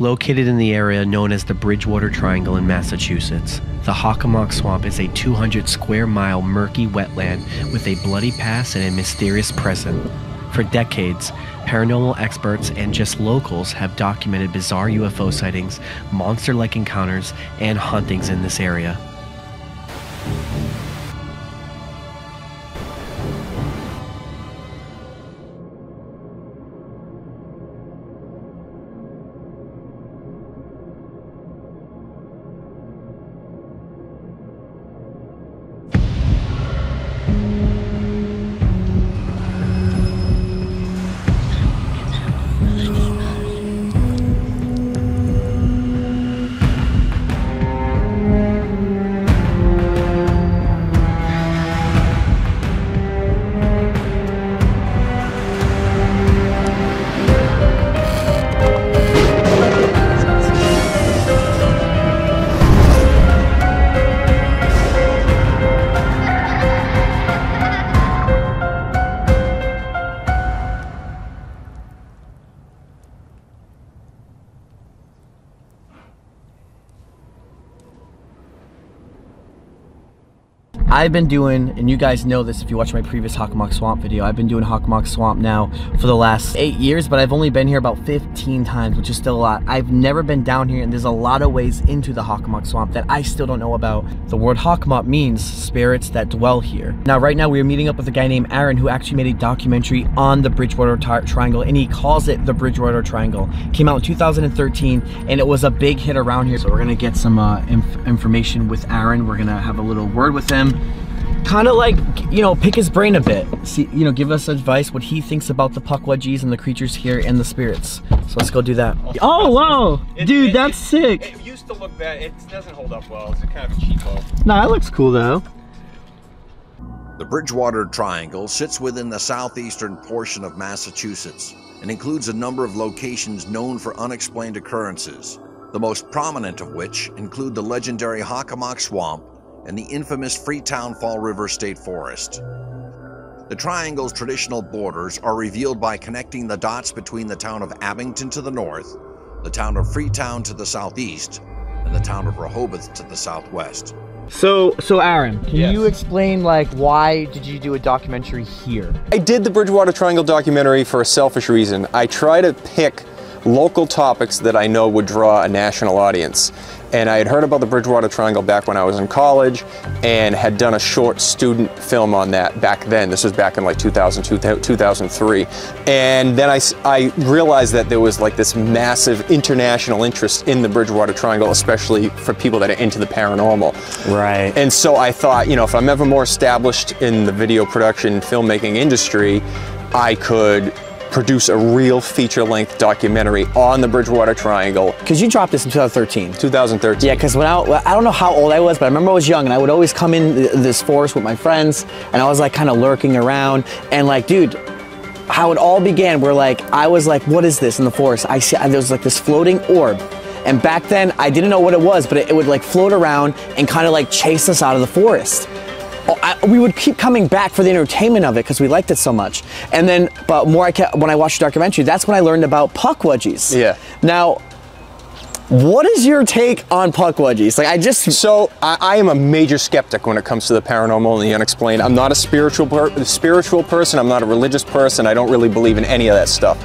Located in the area known as the Bridgewater Triangle in Massachusetts, the Hockomock Swamp is a 200 square mile murky wetland with a bloody past and a mysterious present. For decades, paranormal experts and just locals have documented bizarre UFO sightings, monster like encounters, and hauntings in this area. I've been doing, and you guys know this if you watch my previous Hockomock Swamp video, I've been doing Hockomock Swamp now for the last eight years, but I've only been here about 15 times, which is still a lot. I've never been down here, and there's a lot of ways into the Hockomock Swamp that I still don't know about. The word Hockomock means spirits that dwell here. Now, right now, we are meeting up with a guy named Aaron who actually made a documentary on the Bridgewater Triangle, and he calls it the Bridgewater Triangle. Came out in 2013, and it was a big hit around here. So we're gonna get some uh, inf information with Aaron. We're gonna have a little word with him kind of like, you know, pick his brain a bit. See, you know, give us advice what he thinks about the Pukwudgies and the creatures here and the spirits. So let's go do that. Oh, wow. It, Dude, it, that's it, sick. It used to look bad. It doesn't hold up well. It's kind of a cheapo. Nah, it looks cool though. The Bridgewater Triangle sits within the southeastern portion of Massachusetts and includes a number of locations known for unexplained occurrences, the most prominent of which include the legendary Hockomock Swamp and the infamous Freetown Fall River State Forest. The triangle's traditional borders are revealed by connecting the dots between the town of Abington to the north, the town of Freetown to the southeast, and the town of Rehoboth to the southwest. So, so Aaron, can yes. you explain like why did you do a documentary here? I did the Bridgewater Triangle documentary for a selfish reason. I try to pick local topics that I know would draw a national audience. And I had heard about the Bridgewater Triangle back when I was in college and had done a short student film on that back then. This was back in like 2002, 2003. And then I, I realized that there was like this massive international interest in the Bridgewater Triangle, especially for people that are into the paranormal. Right. And so I thought, you know, if I'm ever more established in the video production filmmaking industry, I could produce a real feature-length documentary on the Bridgewater Triangle. Because you dropped this in 2013. 2013. Yeah, because when I, I don't know how old I was, but I remember I was young and I would always come in this forest with my friends and I was like kind of lurking around and like, dude, how it all began, we're like, I was like, what is this in the forest? I see, there was like this floating orb. And back then, I didn't know what it was, but it would like float around and kind of like chase us out of the forest. Oh, I, we would keep coming back for the entertainment of it because we liked it so much. And then, but more I kept, when I watched the documentary, that's when I learned about Pukwudgies. Yeah. Now, what is your take on Pukwudgies? Like I just so I, I, am a major skeptic when it comes to the paranormal and the unexplained. I'm not a spiritual per spiritual person. I'm not a religious person. I don't really believe in any of that stuff.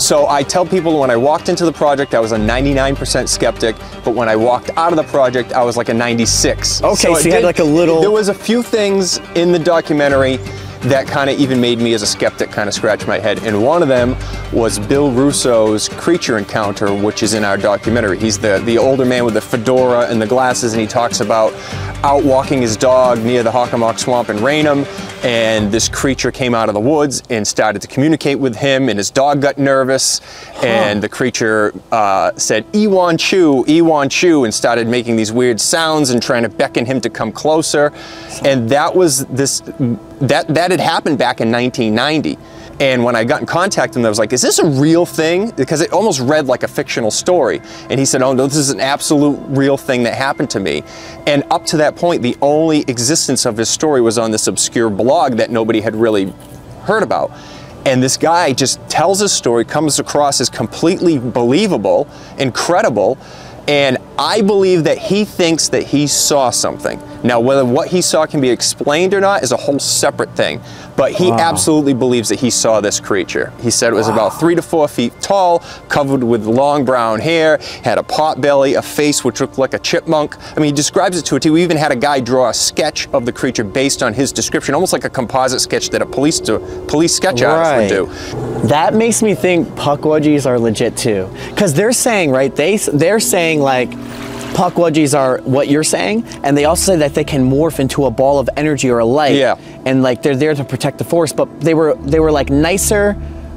So I tell people when I walked into the project, I was a 99% skeptic, but when I walked out of the project, I was like a 96. Okay, so, so you did, had like a little... There was a few things in the documentary that kind of even made me as a skeptic kind of scratch my head. And one of them was Bill Russo's creature encounter, which is in our documentary. He's the, the older man with the fedora and the glasses, and he talks about out walking his dog near the Hockomock Swamp in Raynham, and this creature came out of the woods and started to communicate with him, and his dog got nervous, huh. and the creature uh, said, Ewan Chu, Ewan Chu, and started making these weird sounds and trying to beckon him to come closer. And that was this, that, that had happened back in 1990. And when I got in contact with him, I was like, is this a real thing? Because it almost read like a fictional story. And he said, oh no, this is an absolute real thing that happened to me. And up to that point, the only existence of his story was on this obscure blog that nobody had really heard about. And this guy just tells his story, comes across as completely believable, incredible, and I believe that he thinks that he saw something. Now, whether what he saw can be explained or not is a whole separate thing. But he Wow. absolutely believes that he saw this creature. He said it was about three to four feet tall, covered with long brown hair, had a pot belly, a face which looked like a chipmunk. I mean, he describes it to a T. We even had a guy draw a sketch of the creature based on his description, almost like a composite sketch that a police do, police sketch artist would do. That makes me think Pukwudgies are legit too, because they're saying right. They they're saying like Pukwudgies are what you're saying, and they also say that they can morph into a ball of energy or a light. Yeah. And like they're there to protect the forest, but they were they were like nicer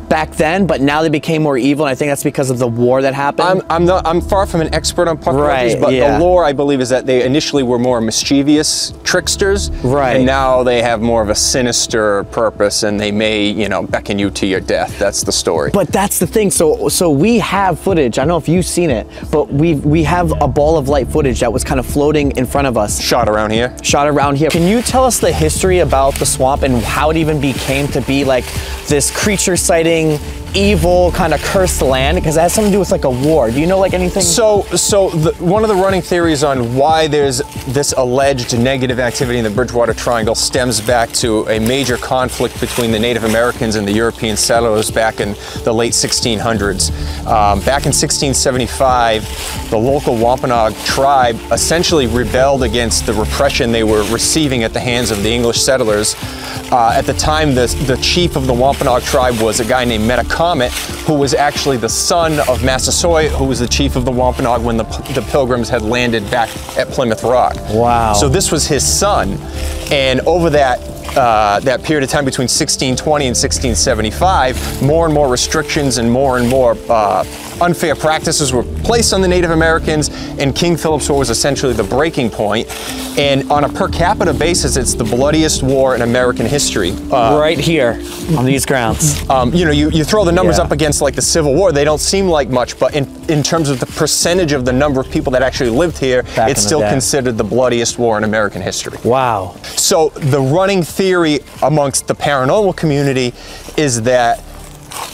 back then, but now they became more evil, and I think that's because of the war that happened. I'm, I'm not. I'm far from an expert on puck Right, but yeah. the lore I believe is that they initially were more mischievous tricksters, Right. And now they have more of a sinister purpose, and they may, you know, beckon you to your death. That's the story. But that's the thing. So so we have footage. I don't know if you've seen it, but we we have a ball of light footage that was kind of floating in front of us. shot around here. Shot around here. Can you tell us the history about the swamp and how it even became to be like this creature sighting, living evil kind of cursed land? Because it has something to do with like a war. Do you know like anything? So, so the, one of the running theories on why there's this alleged negative activity in the Bridgewater Triangle stems back to a major conflict between the Native Americans and the European settlers back in the late 1600s. Um, back in 1675, the local Wampanoag tribe essentially rebelled against the repression they were receiving at the hands of the English settlers. Uh, at the time, the, the chief of the Wampanoag tribe was a guy named Metacomet, who was actually the son of Massasoit, who was the chief of the Wampanoag when the, the Pilgrims had landed back at Plymouth Rock. Wow. So this was his son, and over that uh, that period of time between 1620 and 1675, more and more restrictions and more and more uh, unfair practices were placed on the Native Americans, and King Philip's War was essentially the breaking point. And on a per capita basis, it's the bloodiest war in American history. Uh, right here on these grounds. um, you know, you, you throw the numbers Yeah. up against like the Civil War, they don't seem like much, but in, in terms of the percentage of the number of people that actually lived here, Back it's still day. considered the bloodiest war in American history. Wow. So the running theory amongst the paranormal community is that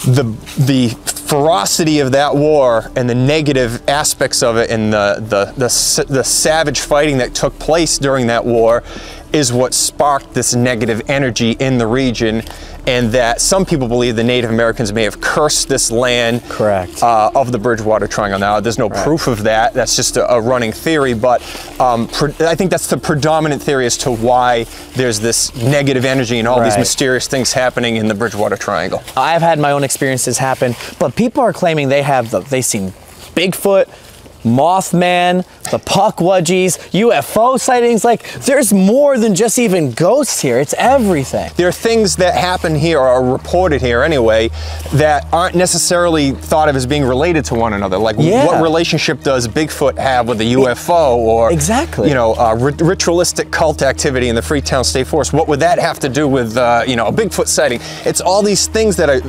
the the ferocity of that war and the negative aspects of it and the the the, the savage fighting that took place during that war is what sparked this negative energy in the region and that some people believe the Native Americans may have cursed this land Correct. uh, of the Bridgewater Triangle. Now, there's no proof of that. That's just a, a running theory, but um, I think that's the predominant theory as to why there's this negative energy and all these mysterious things happening in the Bridgewater Triangle. I've had my own experiences happen, but people are claiming they have the they seen Bigfoot, Mothman, the Puck Pukwudgies, UFO sightings. Like there's more than just even ghosts here. It's everything. There are things that happen here or are reported here anyway that aren't necessarily thought of as being related to one another. Like, Yeah. what relationship does Bigfoot have with a UFO or Exactly. you know uh, rit- ritualistic cult activity in the Freetown State Forest? What would that have to do with uh, you know a Bigfoot sighting? It's all these things that are.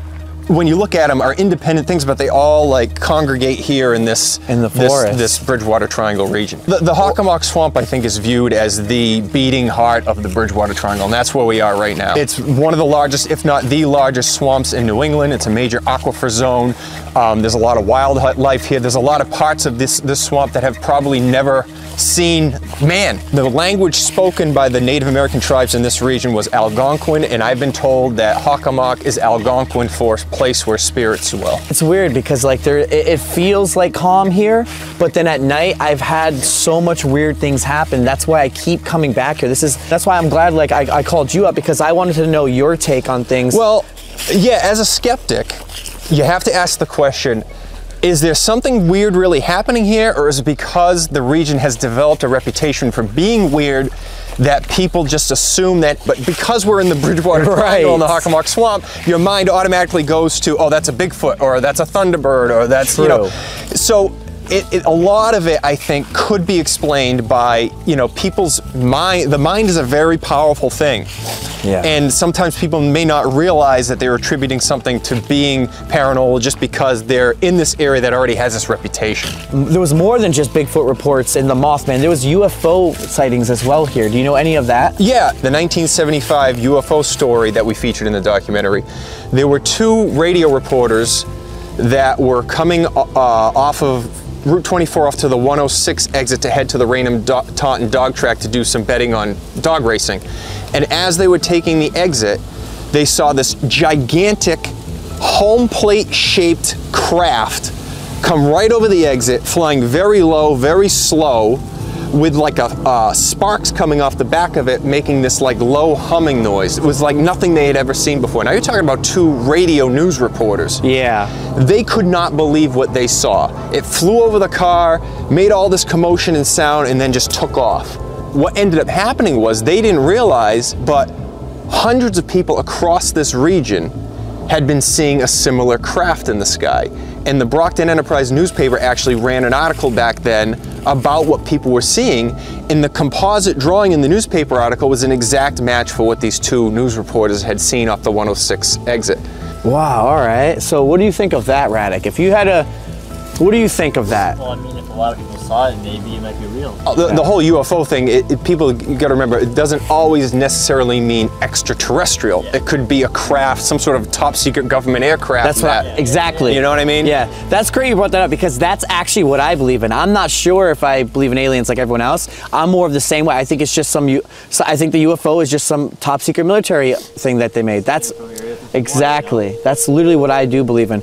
When you look at them, are independent things, but they all like congregate here in this In the forest. this Bridgewater Triangle region. The, the Hockomock Swamp, I think, is viewed as the beating heart of the Bridgewater Triangle, and that's where we are right now. It's one of the largest, if not the largest, swamps in New England. It's a major aquifer zone. Um, there's a lot of wildlife here. There's a lot of parts of this, this swamp that have probably never seen man. The language spoken by the Native American tribes in this region was Algonquin, and I've been told that Hockomock is Algonquin for place where spirits dwell. It's weird because like there, it, it feels like calm here, but then at night I've had so much weird things happen. That's why I keep coming back here. This is that's why I'm glad like I, I called you up because I wanted to know your take on things. Well, yeah, as a skeptic, you have to ask the question is there something weird really happening here, or is it because the region has developed a reputation for being weird that people just assume that, but because we're in the Bridgewater right. Triangle in the. Hockomock Swamp, your mind automatically goes to, oh, that's a Bigfoot, or that's a Thunderbird, or that's, you know. So it, it, a lot of it, I think, could be explained by you know people's mind. The mind is a very powerful thing, Yeah. and sometimes people may not realize that they're attributing something to being paranormal just because they're in this area that already has this reputation. There was more than just Bigfoot reports in the Mothman. There was UFO sightings as well here. Do you know any of that? Yeah, the 1975 UFO story that we featured in the documentary. There were two radio reporters that were coming uh, off of Route 24 off to the 106 exit to head to the Raynham Do- Taunton dog track to do some betting on dog racing. And as they were taking the exit, they saw this gigantic home plate shaped craft come right over the exit, flying very low, very slow, with like a uh, sparks coming off the back of it, making this like low humming noise. It was like nothing they had ever seen before. Now you're talking about two radio news reporters. Yeah. They could not believe what they saw. It flew over the car, made all this commotion and sound, and then just took off. What ended up happening was they didn't realize, but hundreds of people across this region had been seeing a similar craft in the sky. And the Brockton Enterprise newspaper actually ran an article back then about what people were seeing. And the composite drawing in the newspaper article was an exact match for what these two news reporters had seen off the 106 exit. Wow. All right. So, what do you think of that, Radek? If you had a, what do you think of that? Well, I mean, if a lot of people saw it, maybe it might be real. Oh, the, the whole UFO thing, it, it- people you got to remember, it doesn't always necessarily mean extraterrestrial. It could be a craft, some sort of top secret government aircraft. That's what that- I, exactly. You know what I mean? Yeah, that's great you brought that up because that's actually what I believe in. I'm not sure if I believe in aliens like everyone else. I'm more of the same way. I think it's just some. So I think the UFO is just some top secret military thing that they made. That's exactly. That's literally what I do believe in.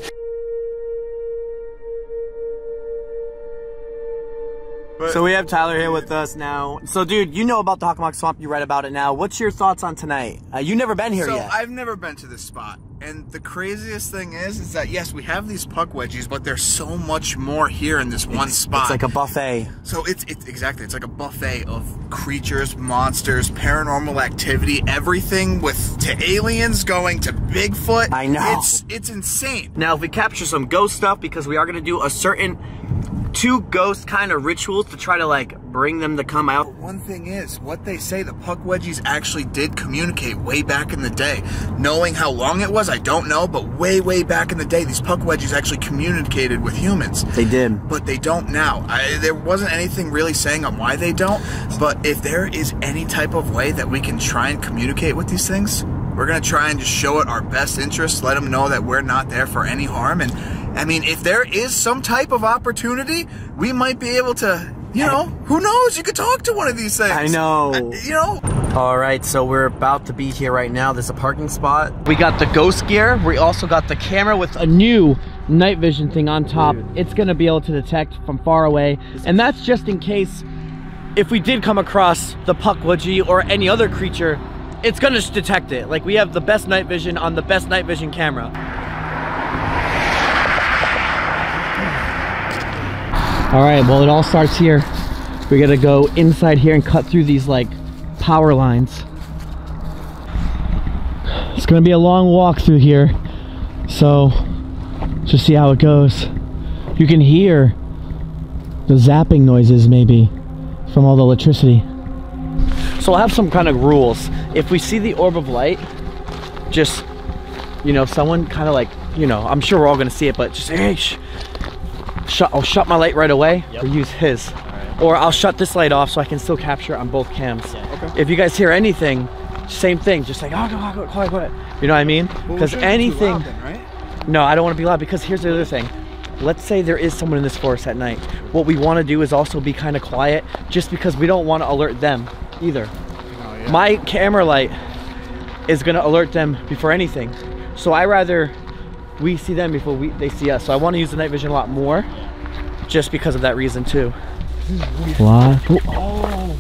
So we have Tyler here with us now. So, dude, you know about the Hockomock Swamp. You read about it now. What's your thoughts on tonight? Uh, you never been here So yet. I've never been to this spot, and the craziest thing is, is that yes, we have these Pukwudgies, but there's so much more here in this one spot. it's like a buffet. So it's it's exactly it's like a buffet of creatures, monsters, paranormal activity, everything with to aliens going to Bigfoot. I know. It's it's insane. Now, if we capture some ghost stuff, because we are going to do a certain two ghost kind of rituals to try to like bring them to come out. One thing is, what they say, the Pukwudgies actually did communicate way back in the day. Knowing how long it was, I don't know, but way, way back in the day, these Pukwudgies actually communicated with humans. They did. But they don't now. I, there wasn't anything really saying on why they don't, but if there is any type of way that we can try and communicate with these things, we're gonna try and just show it our best interest, let them know that we're not there for any harm. And I mean, if there is some type of opportunity, we might be able to, you know, who knows? You could talk to one of these things. I know. Uh, you know, All right, so we're about to be here right now. There's a parking spot. We got the ghost gear. We also got the camera with a new night vision thing on top. It's gonna be able to detect from far away, and that's just in case if we did come across the Pukwudgie or any other creature, it's gonna detect it. Like we have the best night vision on the best night vision camera. All right, well, it all starts here. We gotta go inside here and cut through these like power lines. It's gonna be a long walk through here, so just see how it goes. You can hear the zapping noises maybe from all the electricity. So I'll have some kind of rules. If we see the orb of light, just you know, someone kind of like, you know, I'm sure we're all gonna see it, but just hey, shh. Shut, I'll shut my light right away or use his. Or I'll shut this light off so I can still capture on both cams. If you guys hear anything, same thing, just like, oh, go, go, go, quiet, quiet. You know what I mean? Because anything, no, I don't want to be loud because here's the other thing. Let's say there is someone in this forest at night. What we want to do is also be kind of quiet just because we don't want to alert them either. My camera light is going to alert them before anything. So I rather we see them before we they see us. So I want to use the night vision a lot more just because of that reason too. What? Oh,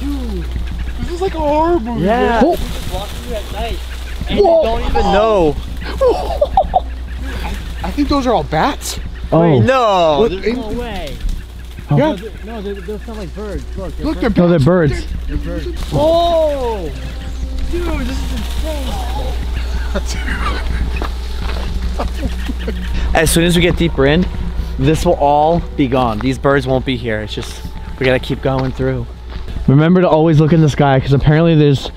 this is like a horror movie. Yeah. Walk through at night. And you don't even know. I think those are all bats. Oh No, Look, there's no way. Yeah. No, they- no, they, those sound like birds. Look, they're Look, they're birds. no, they're birds. Oh! Dude, this is insane. As soon as we get deeper in, this will all be gone. These birds won't be here. It's just, we gotta keep going through. Remember to always look in the sky because apparently there's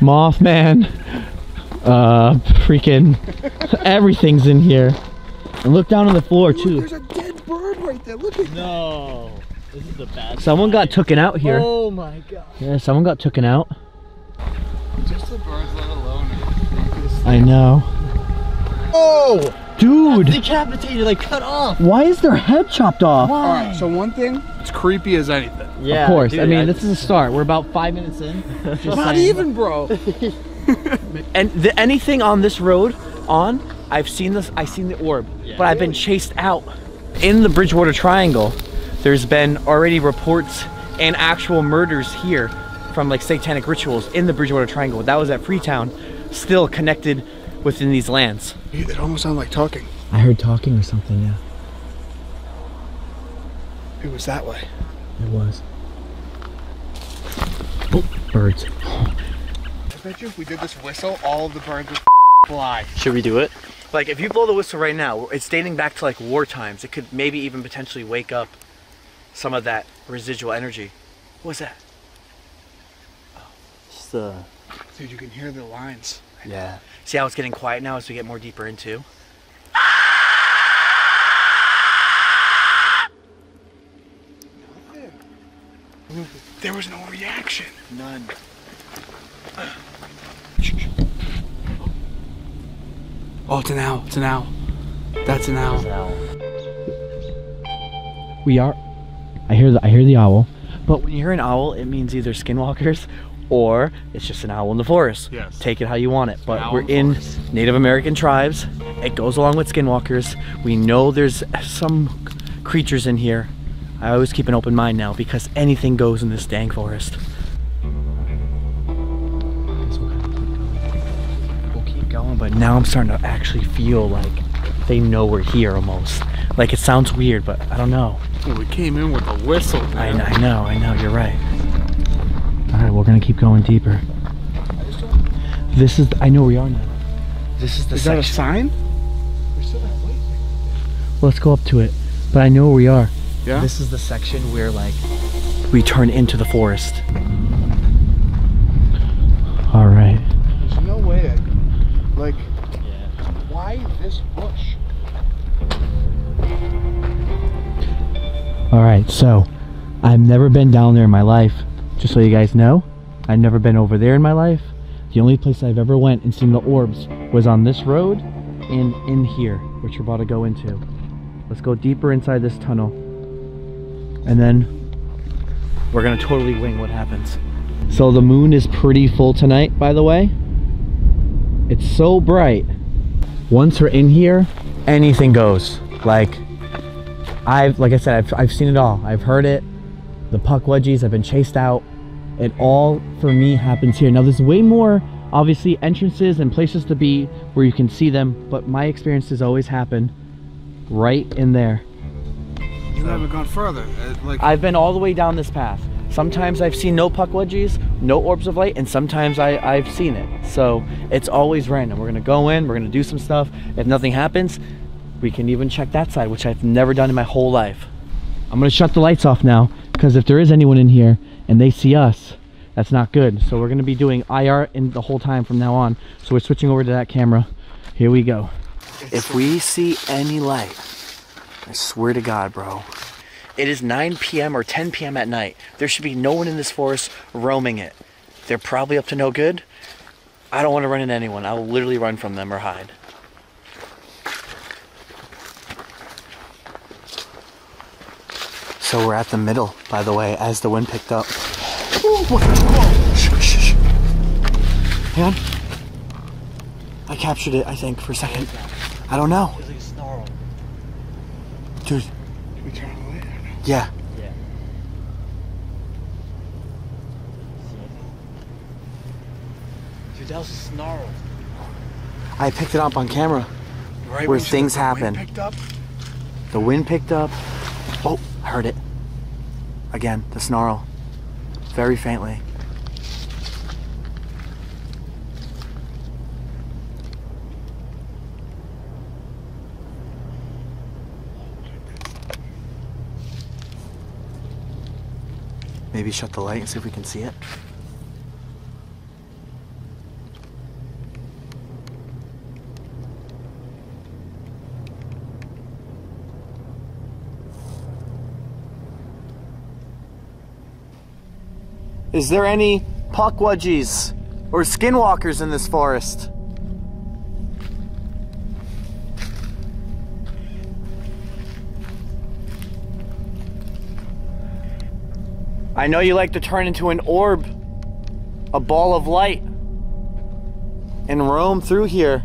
Mothman, uh, freaking everything's in here. And look down on the floor too. There's a dead bird right there. Look at No. This is the bad. Someone got taken out here. Oh my god. Yeah, someone got taken out. Just the birds, let alone. I know. Oh! Dude, Decapitated, like cut off. why is their head chopped off? All right. So one thing, it's creepy as anything. Yeah. of course. dude, I mean, this is a start. We're about five minutes in. Not saying. even, bro. And the, anything on this road, on, I've seen this. I've seen the orb, Yeah. but I've been chased out. In the Bridgewater Triangle, there's been already reports and actual murders here from like satanic rituals in the Bridgewater Triangle. That was at Freetown, still connected within these lands. It almost sounded like talking. I heard talking or something. Yeah, It was that way. it was. Oh, birds. I bet you if we did this whistle, all of the birds would fly. Should we do it? Like if you blow the whistle right now, it's dating back to like war times. It could maybe even potentially wake up some of that residual energy. What was that? Just uh. Dude, you can hear the lines. Yeah. See how it's getting quiet now as we get more deeper into? There was no reaction. None. Oh, it's an owl. It's an owl. That's an owl. We are. I hear the I hear the owl. But when you hear an owl, it means either skinwalkers or it's just an owl in the forest. Yes. Take it how you want it. But we're in forest. Native American tribes. It goes along with skinwalkers. We know there's some creatures in here. I always keep an open mind now because anything goes in this dang forest. We'll keep going, but now I'm starting to actually feel like they know we're here almost. Like it sounds weird, but I don't know. Well, we came in with a whistle, I. I know, I know, you're right. All right, we're gonna keep going deeper. This is, I know where we are now. This is the Is that a sign? Let's go up to it. But I know where we are. Yeah? This is the section where like we turn into the forest. All right. There's no way. I, like, Yeah. why this bush? All right. So I've never been down there in my life. Just so you guys know, I've never been over there in my life. The only place I've ever went and seen the orbs was on this road and in here, which we're about to go into. Let's go deeper inside this tunnel. And then we're gonna totally wing what happens. So the moon is pretty full tonight, by the way. It's so bright. Once we're in here, anything goes. Like, I've, like I said, I've, I've seen it all. I've heard it. The Pukwudgies, I've been chased out. It all, for me, happens here. Now, there's way more, obviously, entrances and places to be where you can see them, but my experiences always happen right in there. You haven't gone further. Uh, like, I've been all the way down this path. Sometimes I've seen no Pukwudgies, no orbs of light, and sometimes I, I've seen it. So it's always random. We're gonna go in, we're gonna do some stuff. If nothing happens, we can even check that side, which I've never done in my whole life. I'm gonna shut the lights off now, because if there is anyone in here and they see us, that's not good. So we're gonna be doing IR in the whole time from now on. So we're switching over to that camera. Here we go. If we see any light, I swear to God, bro. It is 9 p.m. or 10 p.m. at night. There should be no one in this forest roaming it. They're probably up to no good. I don't want to run into anyone. I will literally run from them or hide. So we're at the middle, by the way, as the wind picked up. Hang on. I captured it, I think, for a second. I don't know. It's like a snarl. Dude, we turn on the light. yeah. Yeah. Dude, that was a snarl. I picked it up on camera. Right Where things the wind happen. Picked up. The wind picked up. Oh, I heard it. Again, the snarl. Very faintly. Maybe shut the light and see if we can see it. Is there any Pukwudgies or skinwalkers in this forest? I know you like to turn into an orb, a ball of light, and roam through here.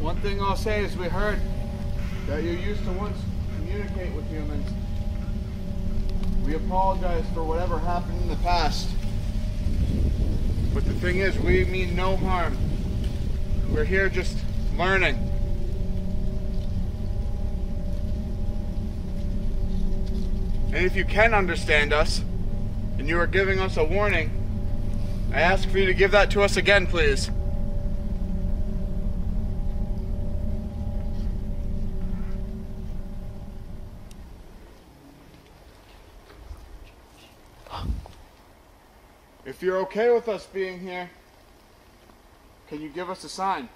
One thing I'll say is we heard that you used to once communicate with humans. We apologize for whatever happened in the past. But the thing is, we mean no harm. We're here just learning. And if you can understand us, and you are giving us a warning, I ask for you to give that to us again, please. If you're okay with us being here, can you give us a sign?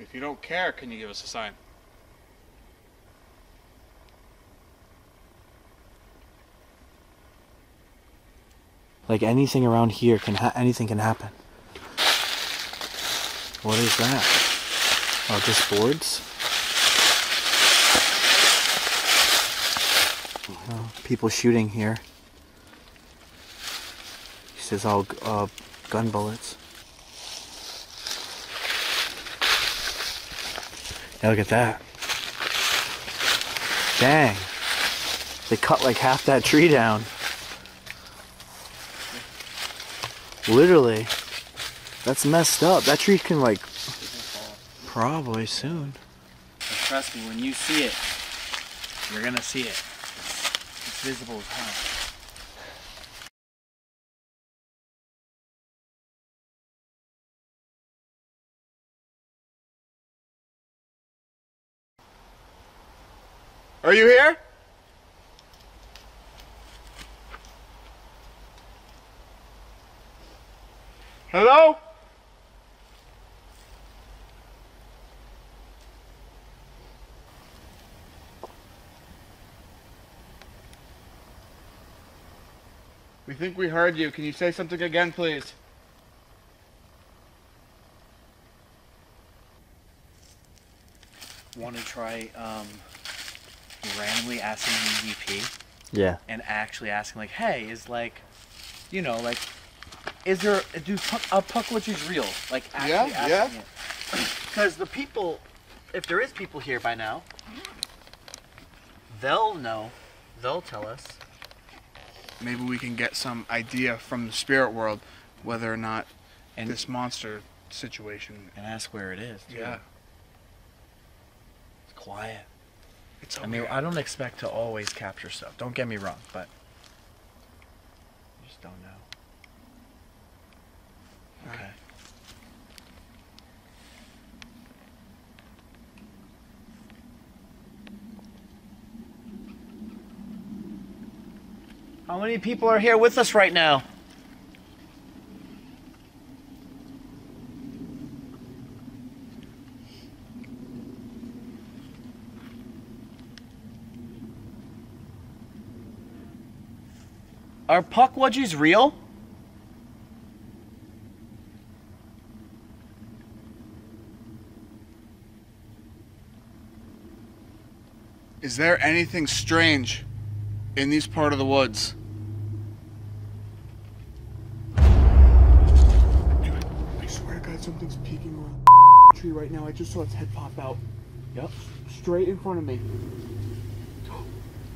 If you don't care, can you give us a sign? Like anything around here can ha- anything can happen. What is that? Oh, just boards. Oh, people shooting here. Is all uh, gun bullets. Yeah, look at that. Dang. They cut like half that tree down. Literally. That's messed up. That tree can like probably soon. Trust me, when you see it, you're gonna see it. It's visible as hell. Are you here? Hello? We think we heard you. Can you say something again, please? Want to try um, randomly asking the EVP Yeah. and actually asking like, hey, is like, you know, like, is there do puck, a Puckwitch is real? Like actually Yeah, yeah. asking it. Because the people, if there is people here by now, they'll know. They'll tell us. Maybe we can get some idea from the spirit world whether or not And- this monster situation. And ask where it is. Too. Yeah, It's quiet. It's I mean. I don't expect to always capture stuff. Don't get me wrong, but you just don't know. Okay. How many people are here with us right now? Are Pukwudgies real? Is there anything strange in these part of the woods? Dude, I swear to God, something's peeking around the tree right now. I just saw its head pop out. Yep. Straight in front of me.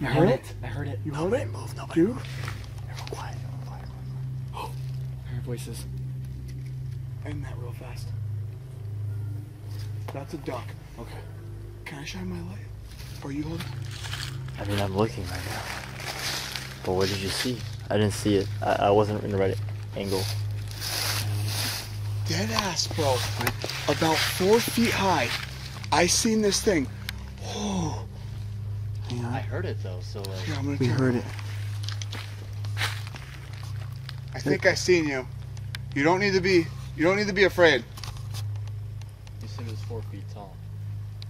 You I heard heard it? I heard it. You heard it? Move, nobody. Dude? Everyone quiet, everyone quiet. I heard voices. End that real fast. That's a duck. Okay. Can I shine my light? Are you holding? I mean, I'm looking right now. But what did you see? I didn't see it. I, I wasn't in the right angle. Dead ass, bro. About four feet high. I seen this thing Oh I heard it though, so like. Here, I'm gonna We turn- heard it. I think I seen you. You don't need to be. You don't need to be afraid. You said it was four feet tall.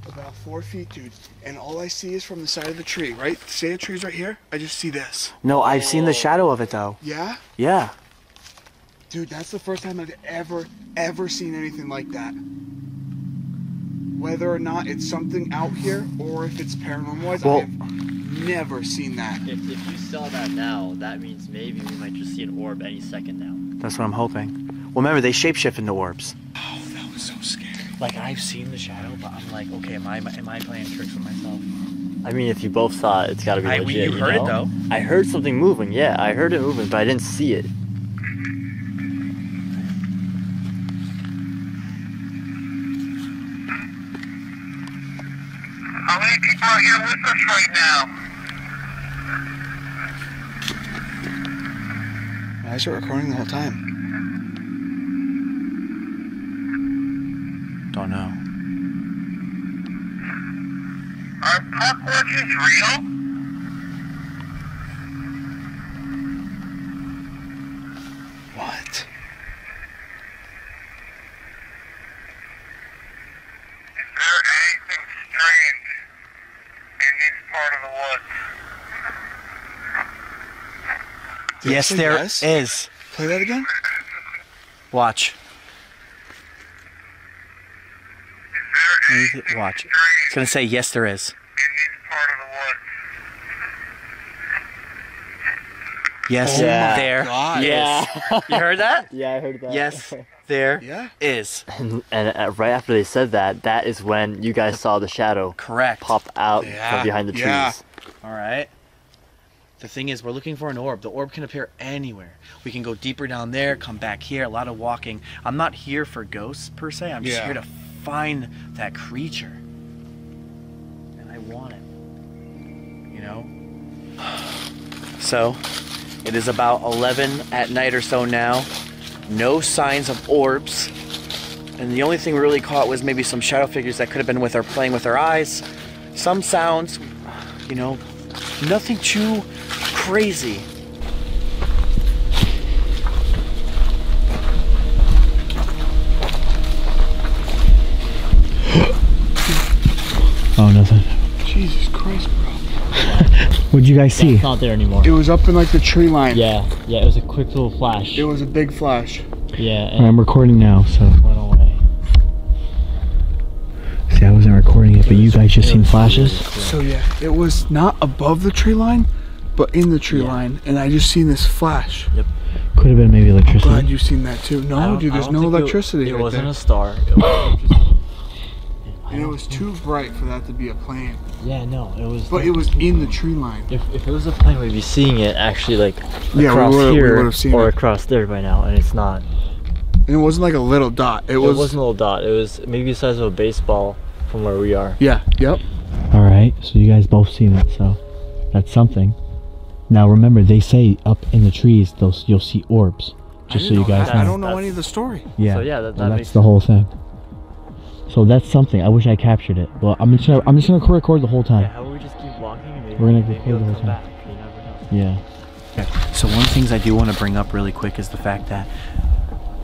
About four feet, dude. And all I see is from the side of the tree, right? Say the tree's right here. I just see this. No, I've seen the shadow of it though. Yeah, Yeah. dude. That's the first time I've ever, ever seen anything like that. Whether or not it's something out here or if it's paranormal, Well- I've never seen that. If, if you saw that now, that means maybe we might just see an orb any second now. That's what I'm hoping. Well, remember they shapeshift into orbs. Oh, that was so scary. Like I've seen the shadow, but I'm like, okay, am I am I playing tricks with myself? I mean, if you both saw it, it's got to be I- legit. we- you heard it, though. I heard something moving. Yeah, I heard it moving, but I didn't see it. How many people are here with us right now? Why is it recording the whole time? Don't know. Are cockroaches real? What? Is there anything strange in this part of the woods? Did it yes, say there yes? is. Play that again. Watch. Is there Watch. It's gonna say yes, there is. in this part of? Yes, Yeah. there God. is. You heard that? Yeah, I heard that. Yes, there Yeah. is. and and uh, right after they said that, that is when you guys saw the shadow Correct. pop out Yeah, from behind the trees. yeah. All right. The thing is, we're looking for an orb. The orb can appear anywhere. We can go deeper down there, come back here. A lot of walking. I'm not here for ghosts per se. I'm just Yeah. here to find that creature, and I want it. You know. So, it is about 11 at night or so now. No signs of orbs. And the only thing we really caught was maybe some shadow figures that could have been with our playing with our eyes. Some sounds, you know, nothing too crazy. Oh, nothing. Jesus Christ, bro. What'd you guys see? It's not there anymore. It was up in like the tree line. Yeah, yeah, it was a quick little flash. It was a big flash. Yeah, and I'm recording now, so. It went away. See, I wasn't recording it, but you guys just seen flashes? So yeah, it was not above the tree line, but in the tree line, and I just seen this flash. Yep. Could have been maybe electricity. I'm Glad electricity. you seen that too. No, dude, there's no think it- electricity. It, right wasn't there. a star. It was and it was too bright for that to be a plane. yeah, no, it was. But it was in the tree line. If, if it was a plane, we'd be seeing it actually like Yeah, across we here would've seen or it. across there by now, and it's not. And it wasn't like a little dot. It It, was. wasn't a little dot. It was maybe the size of a baseball from where we are. Yeah. Yep. All right, so you guys both seen it, so that's something. Now remember, they say up in the trees, those you'll see orbs. Just so you guys I know. don't know That's- any of the story. Yeah. So yeah, that- well, that that's makes the whole thing. So that's something. I wish I captured it. Well, I'm just gonna I'm just gonna record the whole time. Yeah, time. how about we just keep walking? Maybe, We're gonna maybe record the whole time. back. You never know. Yeah. So one of the things I do want to bring up really quick is the fact that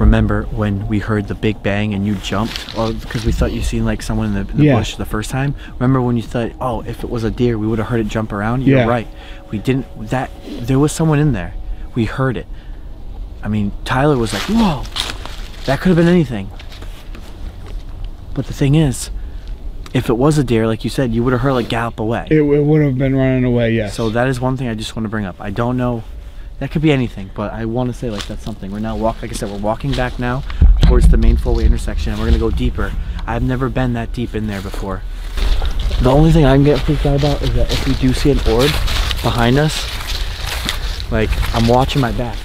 remember when we heard the big bang and you jumped, or because we thought you seen like someone in the, in the Yeah. bush the first time. Remember when you thought, oh, if it was a deer, we would have heard it jump around. You're Yeah. right. We didn't. That there was someone in there. We heard it. I mean, Tyler was like, whoa, that could have been anything. But the thing is, if it was a deer, like you said, you would have heard like gallop away. It, it would have been running away. Yes. So that is one thing I just want to bring up. I don't know. That could be anything, but I want to say like that's something. We're now walk. Like I said, we're walking back now towards the main four-way intersection, and we're gonna go deeper. I've never been that deep in there before. The only thing I'm getting freaked out about is that if we do see an orb behind us, like I'm watching my back.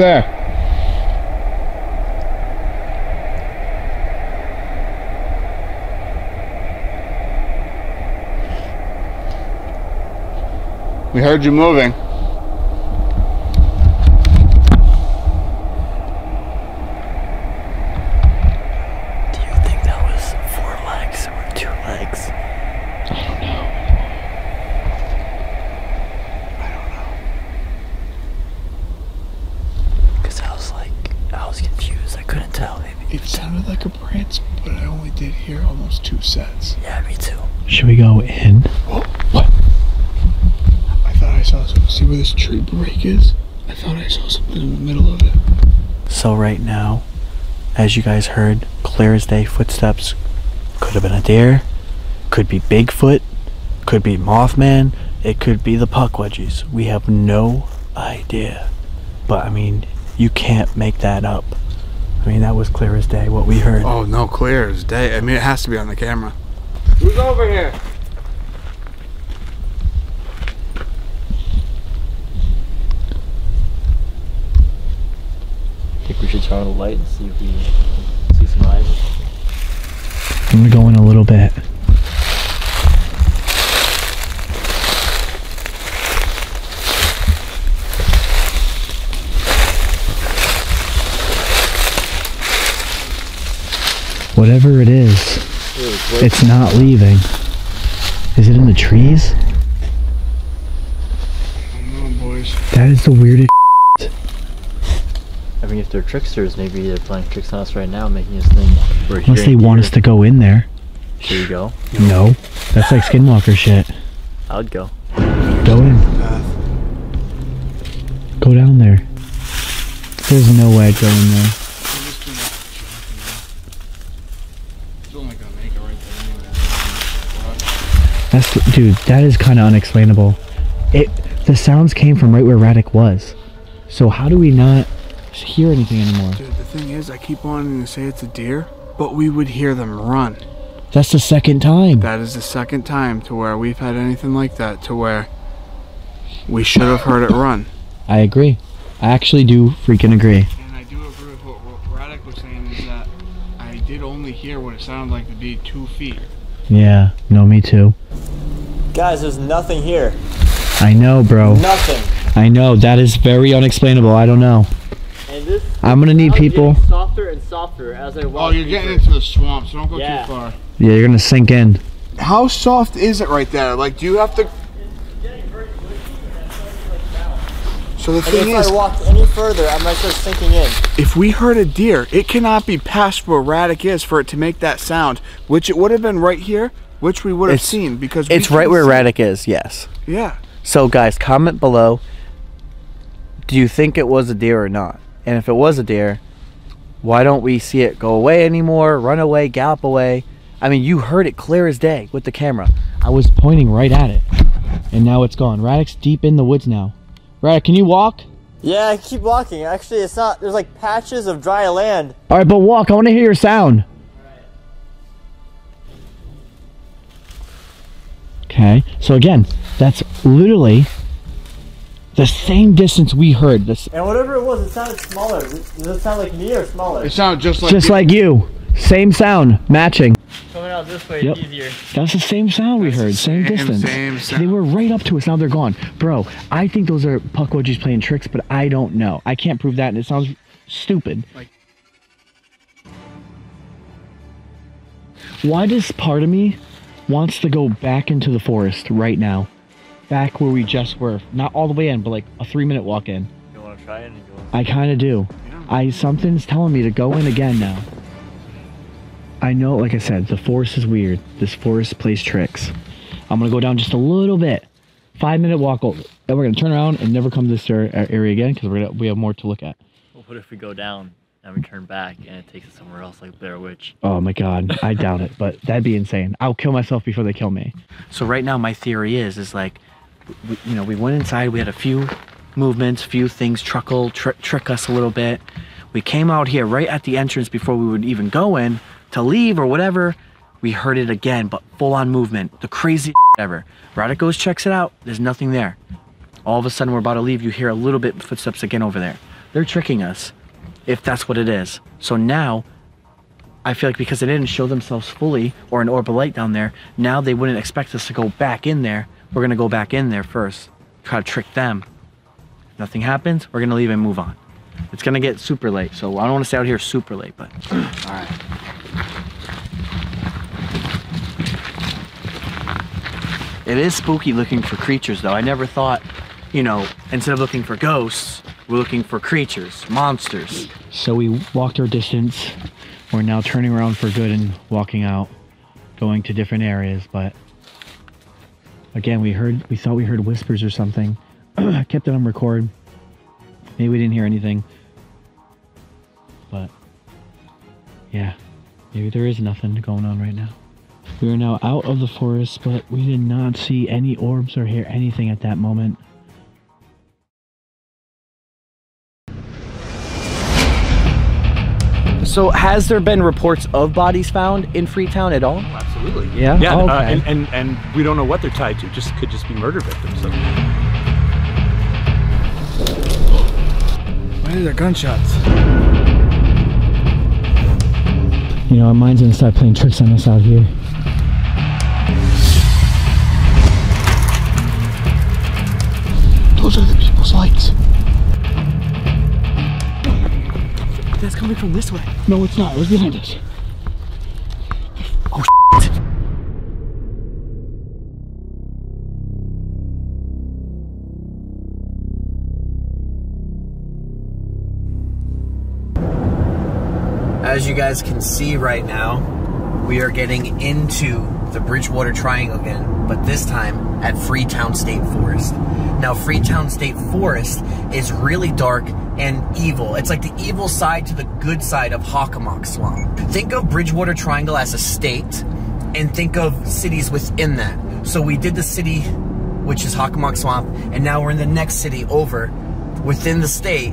There? We heard you moving. Do you think that was four legs or two legs? Because I was like, I was confused. I couldn't tell. Maybe. It sounded like a branch, but I only did hear almost two sets. Yeah, me too. Should we go in? Oh, what? I thought I saw something. See where this tree break is? I thought I saw something in the middle of it. So right now, as you guys heard, clear as day footsteps. Could have been a deer, could be Bigfoot, could be Mothman, it could be the Pukwudgies. We have no idea. But I mean, you can't make that up. I mean, that was clear as day what we heard. Oh, no, clear as day. I mean, it has to be on the camera. Who's over here? We should turn on the light and see if we see some eyes. I'm gonna go in a little bit. Whatever it is, it's not leaving. Is it in the trees? Come on, boys. That is the weirdest. Mean, if they're tricksters, maybe they're playing tricks on us right now, making us think we're Unless they want us to go in there. Here you go. No, that's like Skinwalker shit. I would go. Go in. Go down there. There's no way I'd go in there. It's only gonna make it right there anyway. That's dude. That is kind of unexplainable. It the sounds came from right where Radek was. So how do we not hear anything anymore? Dude, the thing is, I keep wanting to say it's a deer, but we would hear them run. That's the second time. That is the second time to where we've had anything like that to where we should have heard it run. I agree. I actually do freaking agree. And I do agree with what Radek was saying is that I did only hear what it sounded like to be two feet. Yeah. No, me too. Guys, there's nothing here. I know, bro. Nothing. I know. That is very unexplainable. I don't know. And this. I'm gonna need people. Softer and softer as I oh, walk. Oh, you're getting deeper. into the swamp, so don't go Yeah. too far. Yeah, you're gonna sink in. How soft is it right there? Like, do you have to? So the And thing if is, I walk any further, I might start sinking in. if we heard a deer, it cannot be past where Radek is for it to make that sound, which it would have been right here, which we would have It's- seen because It's right where see- Radek is. Yes. Yeah. So, guys, comment below. Do you think it was a deer or not? And if it was a deer, why don't we see it go away anymore, run away, gallop away? I mean, you heard it clear as day with the camera. I was pointing right at it, and now it's gone. Radek's deep in the woods now. Radek, can you walk? Yeah, I keep walking. Actually, it's not. There's like patches of dry land. All right, but walk. I want to hear your sound. Okay, so again, that's literally the same distance we heard. This And whatever it was, it sounded smaller. Does it sound like me or smaller? It sounded just like just like you, same sound, matching. Coming out this way Yep. easier. That's the same sound we heard, same, same- distance. same sound. They were right up to us. Now they're gone, bro. I think those are Pukwudgies playing tricks, but I don't know. I can't prove that, and it sounds stupid. Like- Why does part of me wants to go back into the forest right now, back where we just were? Not all the way in, but like a three-minute walk in. You want to try it? And you go. I kind of do. I something's telling me to go in again now. I know, like I said, the forest is weird. This forest plays tricks. I'm gonna go down just a little bit, five minute walk, oh, over, and we're gonna turn around and never come to this area uh, again because we're gonna we have more to look at. Well, what if we go down and we turn back and it takes us somewhere else, like Blair Witch? Oh my god, I doubt it, but that'd be insane. I'll kill myself before they kill me. So right now, my theory is, is like, we, you know, we went inside. We had a few movements, few things truckle, tr- trick us a little bit. We came out here right at the entrance before we would even go in to leave or whatever. We heard it again, but full on movement, the crazy ever. Radek goes, checks it out. There's nothing there. All of a sudden, we're about to leave. You hear a little bit footsteps again over there. They're tricking us, if that's what it is. So now, I feel like because they didn't show themselves fully or an orb of light down there, now they wouldn't expect us to go back in there. We're gonna go back in there first, try to trick them. Nothing happens, we're gonna leave and move on. It's gonna get super late, so I don't wanna stay out here super late, but all right. It is spooky looking for creatures though. I never thought, you know, instead of looking for ghosts, we're looking for creatures, monsters. So we walked our distance. We're now turning around for good and walking out, going to different areas, but again, we heard, we thought we heard whispers or something. Kept it on record. Maybe we didn't hear anything. But yeah, maybe there is nothing going on right now. We are now out of the forest, but we did not see any orbs or hear anything at that moment. So, has there been reports of bodies found in Freetown at all? Absolutely. Yeah? Yeah, Oh, uh, and, and and we don't know what they're tied to. Just could just be murder victims. So. Why are there gunshots? You know, our mind's gonna start playing tricks on us out here. Those are the people's lights. That's coming from this way. No, it's not. It was behind us. Oh, shit. As you guys can see right now, we are getting into the Bridgewater Triangle again, but this time at Freetown State Forest. Now, Freetown State Forest is really dark and evil. It's like the evil side to the good side of Hockomock Swamp. Think of Bridgewater Triangle as a state, and think of cities within that. So we did the city, which is Hockomock Swamp, and now we're in the next city over within the state,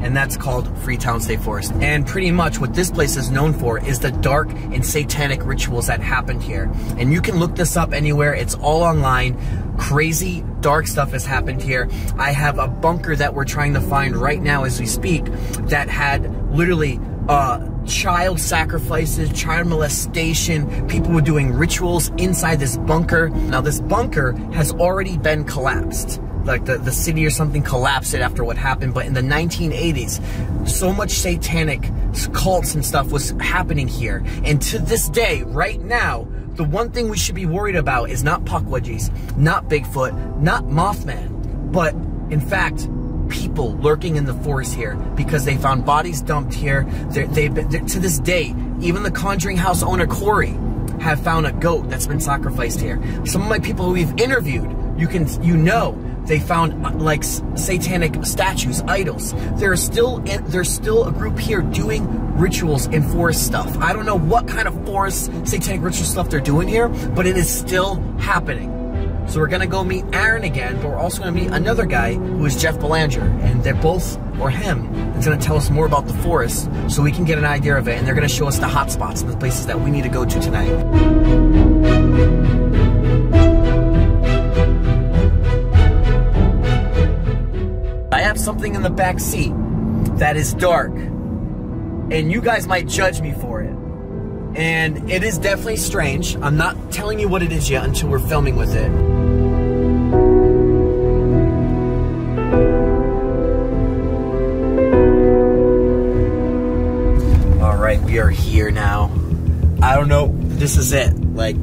and that's called Freetown State Forest. And pretty much what this place is known for is the dark and satanic rituals that happened here. And you can look this up anywhere, it's all online. Crazy dark stuff has happened here. I have a bunker that we're trying to find right now as we speak that had literally uh, child sacrifices, child molestation. People were doing rituals inside this bunker. Now, this bunker has already been collapsed like the, the city or something collapsed it after what happened. But in the 1980s, so much satanic cults and stuff was happening here. And to this day, right now, the one thing we should be worried about is not Pukwudgies, not Bigfoot, not Mothman, but in fact, people lurking in the forest here because they found bodies dumped here. They're, they've been, to this day, even the Conjuring House owner Corey have found a goat that's been sacrificed here. Some of my people we've interviewed, you can you know they found uh, like satanic statues, idols. There's still there's still a group here doing rituals and forest stuff. I don't know what kind of forest satanic ritual stuff they're doing here, but it is still happening. So we're gonna go meet Aaron again, but we're also gonna meet another guy who is Jeff Belanger, and they're both, or him, is gonna tell us more about the forest so we can get an idea of it, and they're gonna show us the hot spots and the places that we need to go to tonight. I have something in the back seat that is dark, and you guys might judge me for it. And it is definitely strange. I'm not telling you what it is yet until we're filming with it. All right, we are here now. I don't know. This is it. Like,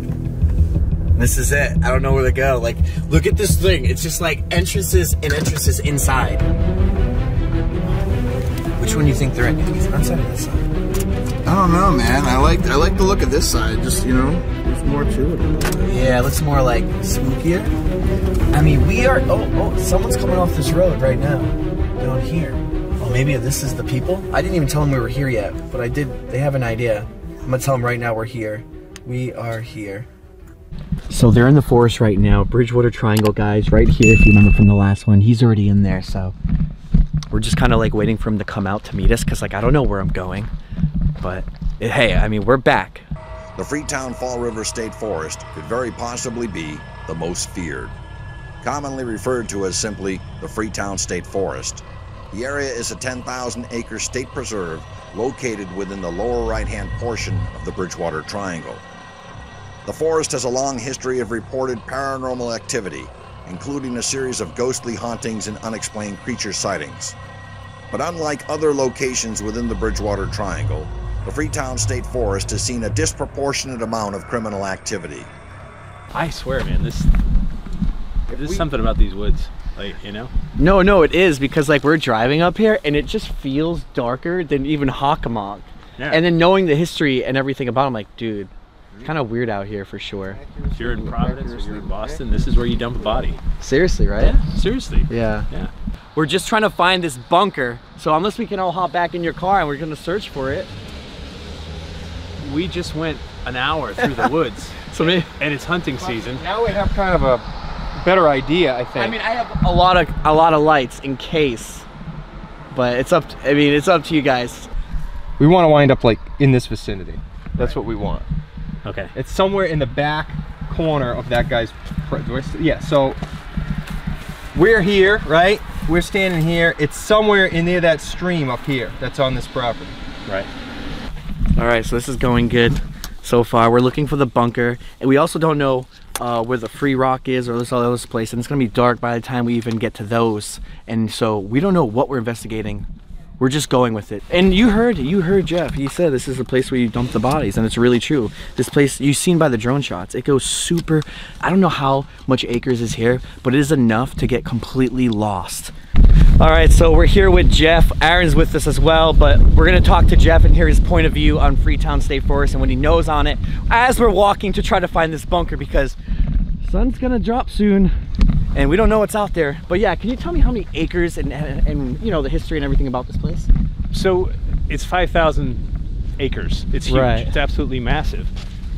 this is it. I don't know where to go. Like, look at this thing. It's just like entrances and entrances inside. Which one do you think they're in? It's outside of this side. I don't know, man. I like I like the look of this side. Just you know, there's more to it. Yeah, it looks more like spookier. I mean, we are. Oh, oh, someone's coming off this road right now. Down here. Oh, maybe this is the people? I didn't even tell them we were here yet, but I did. They have an idea. I'm gonna tell them right now we're here. We are here. So they're in the forest right now. Bridgewater Triangle guys right here if you remember from the last one. He's already in there so we're just kind of like waiting for him to come out to meet us because like I don't know where I'm going. But hey, I mean we're back. The Freetown Fall River State Forest could very possibly be the most feared. Commonly referred to as simply the Freetown State Forest, the area is a 10,000 acre state preserve located within the lower right hand portion of the Bridgewater Triangle. The forest has a long history of reported paranormal activity, including a series of ghostly hauntings and unexplained creature sightings. But unlike other locations within the Bridgewater Triangle, the Freetown State Forest has seen a disproportionate amount of criminal activity. I swear, man, this there's something about these woods, like you know. No, no, it is because like we're driving up here and it just feels darker than even Hockomock. Yeah. And then knowing the history and everything about, it, I'm like, dude, kind of weird out here for sure. If you're in Providence or you're in Boston, this is where you dump a body. Seriously, right? Yeah, seriously. Yeah. Yeah. We're just trying to find this bunker. So unless we can all hop back in your car and we're gonna search for it. We just went an hour through the woods, So maybe, and it's hunting season. Now we have kind of a better idea, I think. I mean, I have a lot of a lot of lights in case, but it's up. To, I mean, it's up to you guys. we want to wind up like in this vicinity. That's what we want. Okay. It's somewhere in the back corner of that guy's. Yeah, so we're here, right? We're standing here. It's somewhere in near that stream up here that's on this property. Right. All right, so this is going good so far. We're looking for the bunker, and we also don't know uh, where the free rock is or this other this place, and it's gonna be dark by the time we even get to those. And so we don't know what we're investigating. We're just going with it. And you heard, you heard Jeff. He said this is the place where you dump the bodies, and it's really true. This place, you've seen by the drone shots, it goes super. I don't know how much acres is here, but it is enough to get completely lost. All right, so we're here with Jeff. Aaron's with us as well, but we're gonna talk to Jeff and hear his point of view on Freetown State Forest and what he knows on it as we're walking to try to find this bunker because sun's gonna drop soon and we don't know what's out there. But yeah, can you tell me how many acres and, and, and you know, the history and everything about this place? So it's 5,000 acres. It's huge. Right. It's absolutely massive.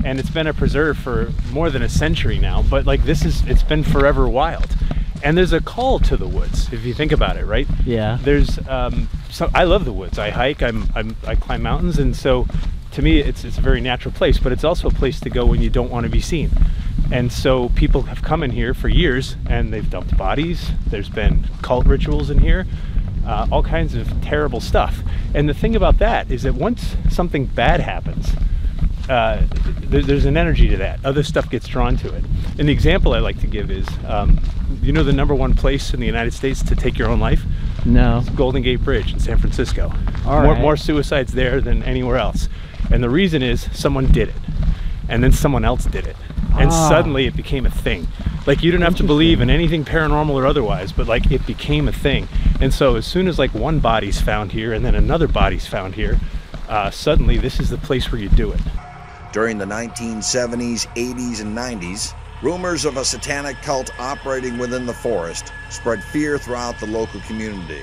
And it's been a preserve for more than a century now. But like this is, it's been forever wild. And there's a call to the woods, if you think about it, right? Yeah. There's, um, so I love the woods. I hike, I'm, I'm, I climb mountains. And so to me, it's, it's a very natural place, but it's also a place to go when you don't want to be seen. And so people have come in here for years and they've dumped bodies. There's been cult rituals in here, uh, all kinds of terrible stuff. And the thing about that is that once something bad happens, uh, there, there's an energy to that. Other stuff gets drawn to it. And the example I like to give is, um, you know, the number one place in the United States to take your own life, No. Golden Gate Bridge in San Francisco. All more, right. more suicides there than anywhere else. And the reason is someone did it, and then someone else did it, and Ah. suddenly it became a thing. Like you don't have to believe in anything paranormal or otherwise, but like it became a thing. And so as soon as like one body's found here and then another body's found here, uh, suddenly this is the place where you do it. During the 1970s, 80s, and 90s, rumors of a satanic cult operating within the forest spread fear throughout the local community.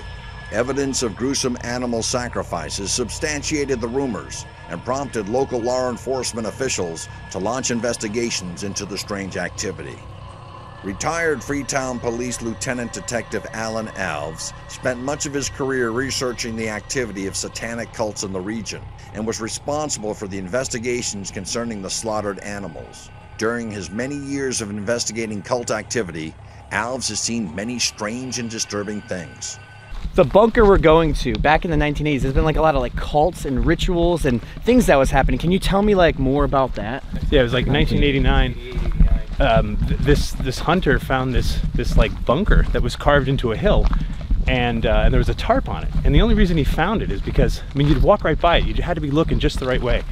Evidence of gruesome animal sacrifices substantiated the rumors and prompted local law enforcement officials to launch investigations into the strange activity. Retired Freetown Police Lieutenant Detective Alan Alves spent much of his career researching the activity of satanic cults in the region and was responsible for the investigations concerning the slaughtered animals. During his many years of investigating cult activity, Alves has seen many strange and disturbing things. The bunker we're going to back in the 1980s, there's been like a lot of like cults and rituals and things that was happening. Can you tell me like more about that? Yeah, it was like 1989. Um, th- this this hunter found this this like bunker that was carved into a hill, and, uh, and there was a tarp on it. And the only reason he found it is because I mean you'd walk right by it, you had to be looking just the right way.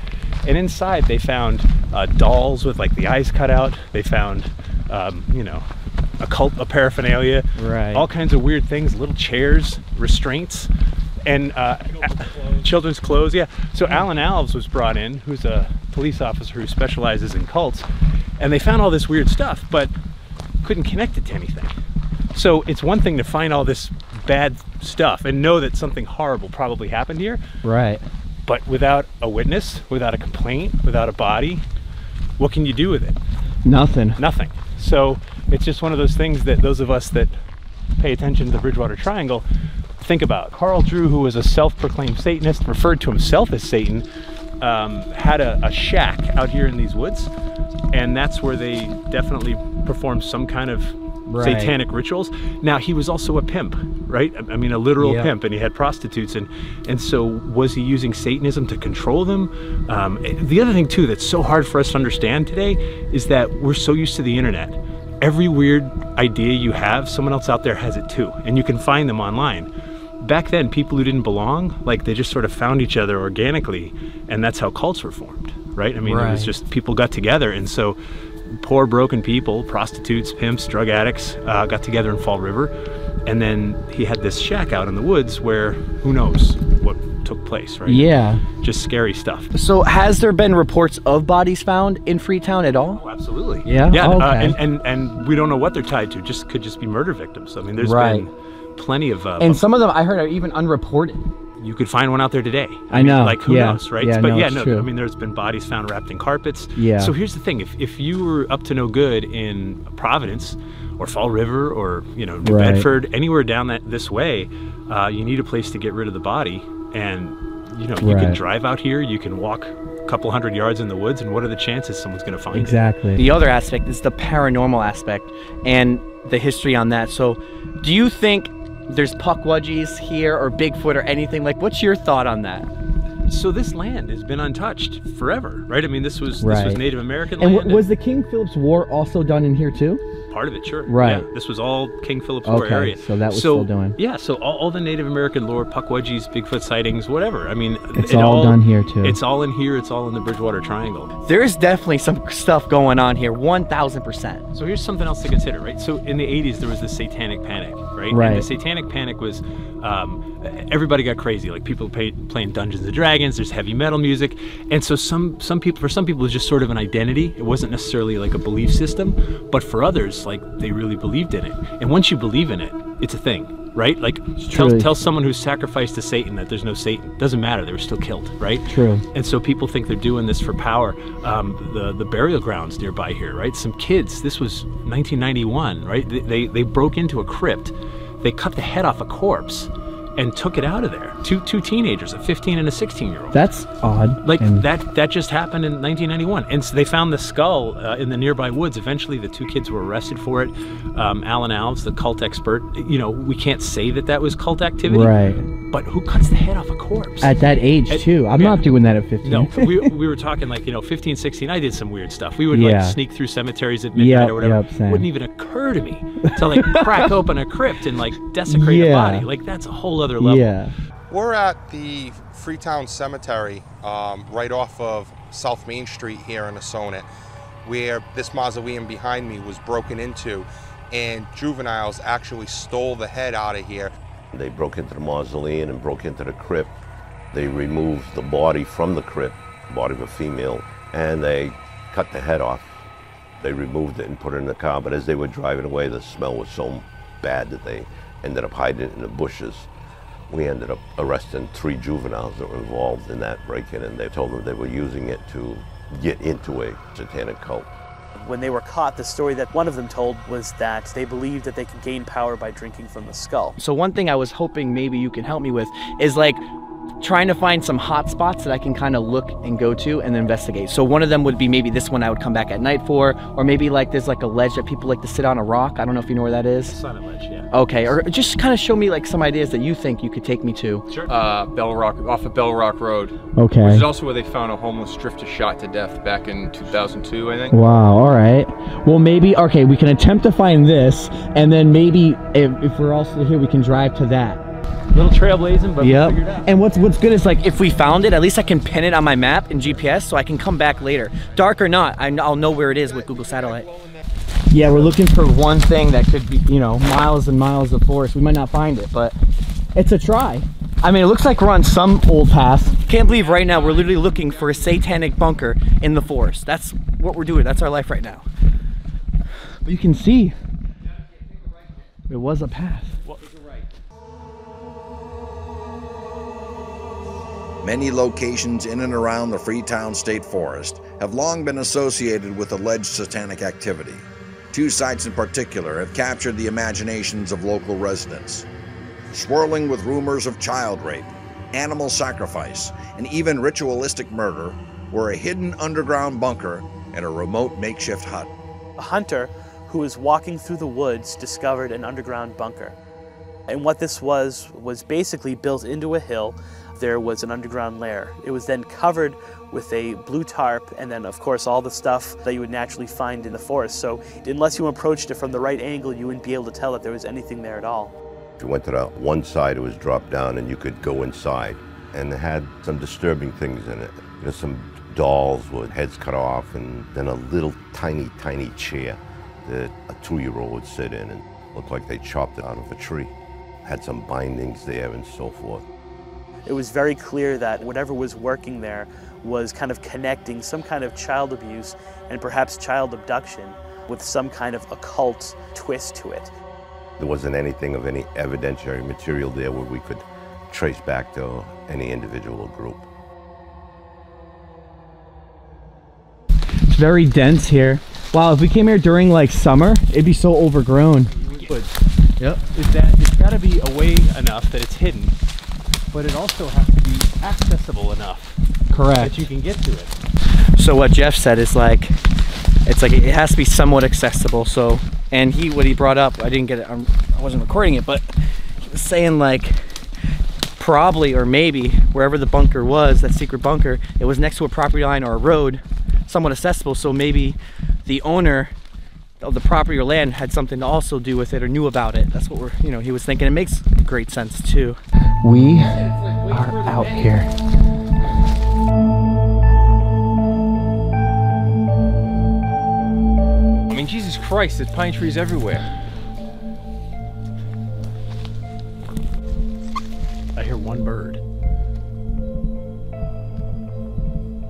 And inside they found uh, dolls with like the eyes cut out. They found um, you know occult a paraphernalia, Right. all kinds of weird things, little chairs, restraints. And uh, children's clothes, yeah. So Alan Alves was brought in, who's a police officer who specializes in cults, and they found all this weird stuff, but couldn't connect it to anything. So it's one thing to find all this bad stuff and know that something horrible probably happened here, Right. but without a witness, without a complaint, without a body, what can you do with it? Nothing. Nothing. So it's just one of those things that those of us that pay attention to the Bridgewater Triangle think about. Carl Drew, who was a self-proclaimed Satanist, referred to himself as Satan, um, had a, a shack out here in these woods, and that's where they definitely performed some kind of Right. satanic rituals. Now he was also a pimp, right? I I mean, a literal Yeah. pimp, and he had prostitutes, and and so was he using Satanism to control them? Um, the other thing too that's so hard for us to understand today is that we're so used to the internet. Every weird idea you have, someone else out there has it too, and you can find them online. Back then, people who didn't belong, like they just sort of found each other organically, and that's how cults were formed, right? I mean, it was just people got together, and so poor broken people prostitutes pimps drug addicts uh, got together in fall river and then he had this shack out in the woods where who knows what took place right Yeah. just scary stuff So has there been reports of bodies found in Freetown at all? Oh, absolutely Yeah? yeah Oh, uh, and, and and we don't know what they're tied to just could just be murder victims i mean there's Right. been plenty of uh, And some of them I heard are even unreported. you could find one out there today. I mean, know, Like who yeah, knows, right? yeah, but no, yeah, it's no. true. I mean, there's been bodies found wrapped in carpets. Yeah. So here's the thing: if if you were up to no good in Providence, or Fall River, or you know New Right. Bedford, anywhere down that this way, uh, you need a place to get rid of the body, and you know you can drive out here, you can walk a couple hundred yards in the woods, and what are the chances someone's going to find it? Exactly. The other aspect is the paranormal aspect and the history on that. So, do you think there's pukwudgies here or Bigfoot or anything like? What's your thought on that? So this land has been untouched forever, right? I mean, this was this was Native American And land. w- was the King Philip's War also done in here too? Part of it, sure. Right. Yeah, this was all King Philip's War Okay, area. so that was so, still doing. Yeah, so all, all the Native American lore, Pukwudgies, Bigfoot sightings, whatever. I mean, It's it all done here, too. It's all in here. It's all in the Bridgewater Triangle. There is definitely some stuff going on here, 1000%. So here's something else to consider, right? So in the 80s, there was this satanic panic, right? Right. And the satanic panic was um, everybody got crazy. Like people playing Dungeons and Dragons. There's heavy metal music, and so some some people for some people it was just sort of an identity. It wasn't necessarily like a belief system, but for others, like they really believed in it. And once you believe in it, it's a thing, right? Like tell, tell someone who's sacrificed to Satan that there's no Satan. Doesn't matter. They were still killed, right? True. And so people think they're doing this for power. Um, the the burial grounds nearby here, right? Some kids. This was 1991, right? They, they they broke into a crypt. They cut the head off a corpse and took it out of there. Two two teenagers, a 15 and a 16 year old. That's odd. Like and- that that just happened in 1991, and so they found the skull uh, in the nearby woods. Eventually, the two kids were arrested for it. Um, Alan Alves, the cult expert, you know, we can't say that that was cult activity, Right. But who cuts the head off a corpse? At that age At- too. I'm yeah. not doing that at 15. No, we, we were talking like, you know, 15, 16. I did some weird stuff. We would Yeah. like sneak through cemeteries at midnight Yep, or whatever. yep. Wouldn't even occur to me to like crack open a crypt and like desecrate a body. Like that's a whole other level. Yeah. We're at the Freetown Cemetery, um, right off of South Main Street here in Assonet, where this mausoleum behind me was broken into, and juveniles actually stole the head out of here. They broke into the mausoleum and broke into the crypt. They removed the body from the crypt, the body of a female, and they cut the head off. They removed it and put it in the car, but as they were driving away, the smell was so bad that they ended up hiding it in the bushes. We ended up arresting three juveniles that were involved in that break-in, and they told them they were using it to get into a satanic cult. When they were caught, the story that one of them told was that they believed that they could gain power by drinking from the skull. So one thing I was hoping maybe you can help me with is like trying to find some hot spots that I can kind of look and go to and investigate. So one of them would be maybe this one I would come back at night for, or maybe like there's like a ledge that people like to sit on a rock. I don't know if you know where that is. Summit Ledge, yeah. Okay, or just kind of show me like some ideas that you think you could take me to. Sure. Uh, Bell Rock, off of Bell Rock Road. Okay. Which is also where they found a homeless drifter shot to death back in 2002, I think. Wow, all right. Well, maybe, okay, we can attempt to find this, and then maybe if, if we're also here, we can drive to that. Little trailblazing, but Yep. we'll figure it out. And what's what's good is like if we found it, at least I can pin it on my map and GPS so I can come back later. Dark or not, I, I'll know where it is with Google Satellite. Yeah, we're looking for one thing that could be, you know, miles and miles of forest. We might not find it, but it's a try. I mean, it looks like we're on some old path. Can't believe right now we're literally looking for a satanic bunker in the forest. That's what we're doing. That's our life right now. But you can see it was a path. Many locations in and around the Freetown State Forest have long been associated with alleged satanic activity. Two sites in particular have captured the imaginations of local residents. Swirling with rumors of child rape, animal sacrifice, and even ritualistic murder were a hidden underground bunker and a remote makeshift hut. A hunter who was walking through the woods discovered an underground bunker. And what this was, was basically built into a hill. There was an underground lair. It was then covered with a blue tarp and then, of course, all the stuff that you would naturally find in the forest. So, unless you approached it from the right angle, you wouldn't be able to tell that there was anything there at all. If you went to the one side, it was dropped down and you could go inside. And it had some disturbing things in it. You know, some dolls with heads cut off and then a little tiny, tiny chair that a two-year-old would sit in and looked like they chopped it out of a tree. Had some bindings there and so forth. It was very clear that whatever was working there was kind of connecting some kind of child abuse and perhaps child abduction with some kind of occult twist to it. There wasn't anything of any evidentiary material there where we could trace back to any individual group. It's very dense here. Wow, if we came here during like summer, it'd be so overgrown. Yep. Is that it's got to be away enough that it's hidden, but it also has to be accessible enough Correct. that you can get to it. So what Jeff said is like, it's like it has to be somewhat accessible. So, and he what he brought up, I didn't get it. um, I wasn't recording it, but he was saying like, probably or maybe wherever the bunker was, that secret bunker, it was next to a property line or a road, somewhat accessible. So maybe the owner of the property or land had something to also do with it or knew about it. That's what we're, you know, he was thinking. It makes great sense too. We are out here. I mean, Jesus Christ, there's pine trees everywhere. I hear one bird.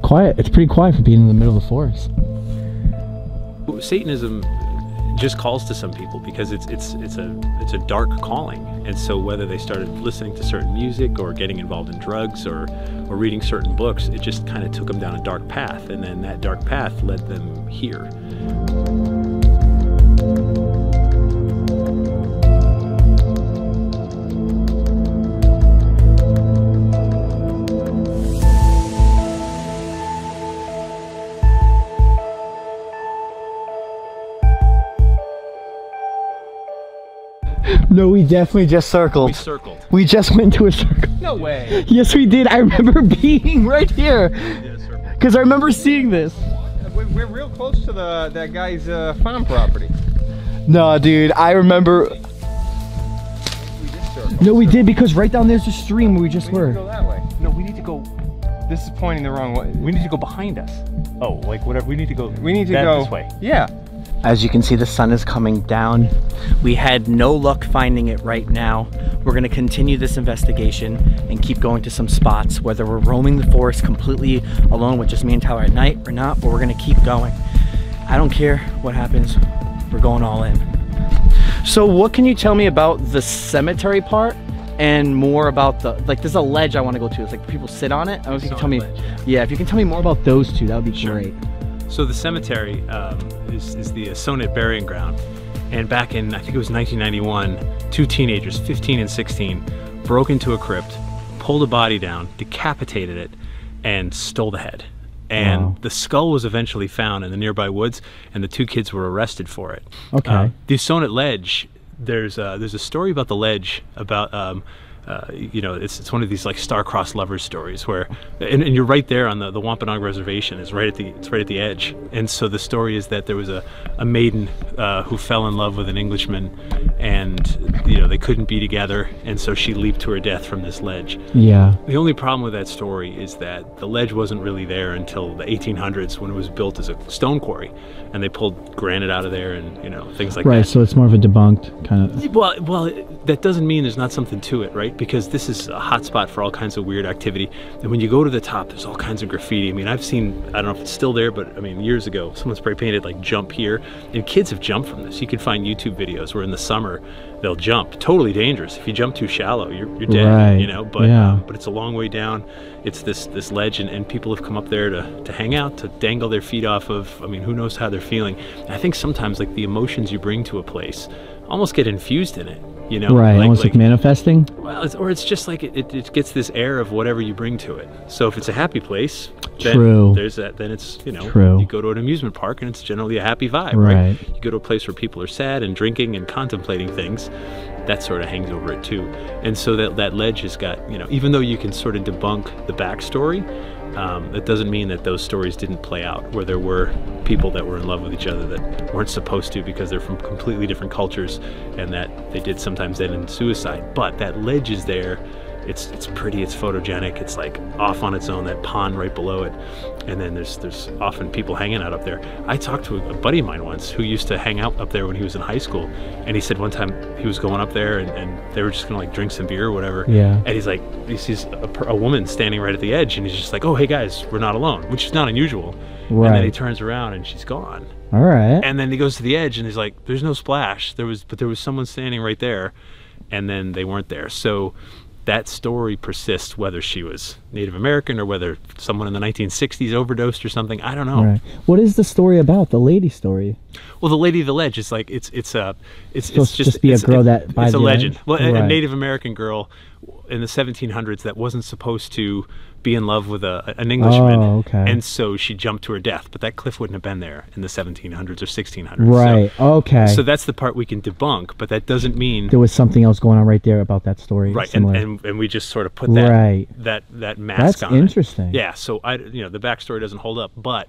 Quiet. It's pretty quiet for being in the middle of the forest. Satanism just calls to some people because it's it's it's a it's a dark calling, and so whether they started listening to certain music or getting involved in drugs or or reading certain books, it just kind of took them down a dark path, and then that dark path led them here. No, we definitely just circled. We circled. We just went to a circle. No way. Yes, we did. I remember being right here. Because I remember seeing this. We're, we're real close to the that guy's uh, farm property. No, dude, I remember. No, we did because right down there's a stream where we just Go were. that way. No, we need to go. This is pointing the wrong way. We need to go behind us. Oh, like whatever. We need to go. We need to that- go this way. Yeah. As you can see, the sun is coming down. We had no luck finding it right now. We're gonna continue this investigation and keep going to some spots, whether we're roaming the forest completely alone with just me and Tyler at night or not, but we're gonna keep going. I don't care what happens, we're going all in. So what can you tell me about the cemetery part and more about the, like there's a ledge I wanna go to. It's like people sit on it. I don't know if you can tell me, yeah, if you can tell me more about those two, that would be great. So the cemetery um, is, is the Assonet burying ground. And back in, I think it was 1991, two teenagers, 15 and 16, broke into a crypt, pulled a body down, decapitated it, and stole the head. And Wow. the skull was eventually found in the nearby woods, and the two kids were arrested for it. Okay. Uh, the Assonet Ledge, there's a, there's a story about the ledge about um, uh, you know it's, it's one of these like star-crossed lovers stories where and, and you're right there on the, the Wampanoag reservation is right at the it's right at the edge and so the story is that there was a, a maiden uh, who fell in love with an Englishman and you know they couldn't be together and so she leaped to her death from this ledge Yeah. the only problem with that story is that the ledge wasn't really there until the 1800s when it was built as a stone quarry and they pulled granite out of there and you know things like right, that Right. so it's more of a debunked kind of. well, well, that doesn't mean there's not something to it, right? because this is a hotspot for all kinds of weird activity. And when you go to the top, there's all kinds of graffiti. I mean, I've seen I don't know if it's still there, but I mean years ago, someone spray painted like "jump here," and kids have jumped from this. You can find YouTube videos where in the summer they'll jump. Totally dangerous. If you jump too shallow, you're, you're dead. Right, You know, but yeah. um, but it's a long way down. It's this this ledge, and, and people have come up there to, to hang out, to dangle their feet off of. I mean, who knows how they're feeling? And I think sometimes like the emotions you bring to a place almost get infused in it. You know, right, almost like, manifesting. well, it's, or it's just like it, it, it gets this air of whatever you bring to it. So if it's a happy place, then True. there's that. Then it's you know, True. you go to an amusement park and it's generally a happy vibe, Right. You go to a place where people are sad and drinking and contemplating things. That sort of hangs over it too. And so that that ledge has got you know, even though you can sort of debunk the backstory. Um, that doesn't mean that those stories didn't play out, where there were people that were in love with each other that weren't supposed to because they're from completely different cultures, and that they did sometimes end in suicide. But that ledge is there. It's it's pretty. It's photogenic. It's like off on its own. That pond right below it, and then there's there's often people hanging out up there. I talked to a, buddy of mine once who used to hang out up there when he was in high school, and he said one time he was going up there and, and they were just gonna like drink some beer or whatever. Yeah. And he's like, he sees a, a woman standing right at the edge, and he's just like, "Oh, hey guys, we're not alone," which is not unusual. And then he turns around and she's gone. All right. And then he goes to the edge and he's like, "There's no splash. There was, but there was someone standing right there, and then they weren't there." So that story persists, whether she was Native American or whether someone in the 1960s overdosed or something. I don't know. Right. What is the story about? The lady story. Well, the Lady of the Ledge is like it's it's a it's Supposed it's to just just be a girl that by it's a legend. Well, a- a Native American girl in the 1700s that wasn't supposed to be in love with a, an Englishman, Oh, okay. and so she jumped to her death. But that cliff wouldn't have been there in the 1700s or 1600s. So- Right. okay. So that's the part we can debunk, but that doesn't mean there was something else going on right there about that story. right and, and and we just sort of put that Right. that that mask That's on it. interesting. yeah so i you know the backstory doesn't hold up but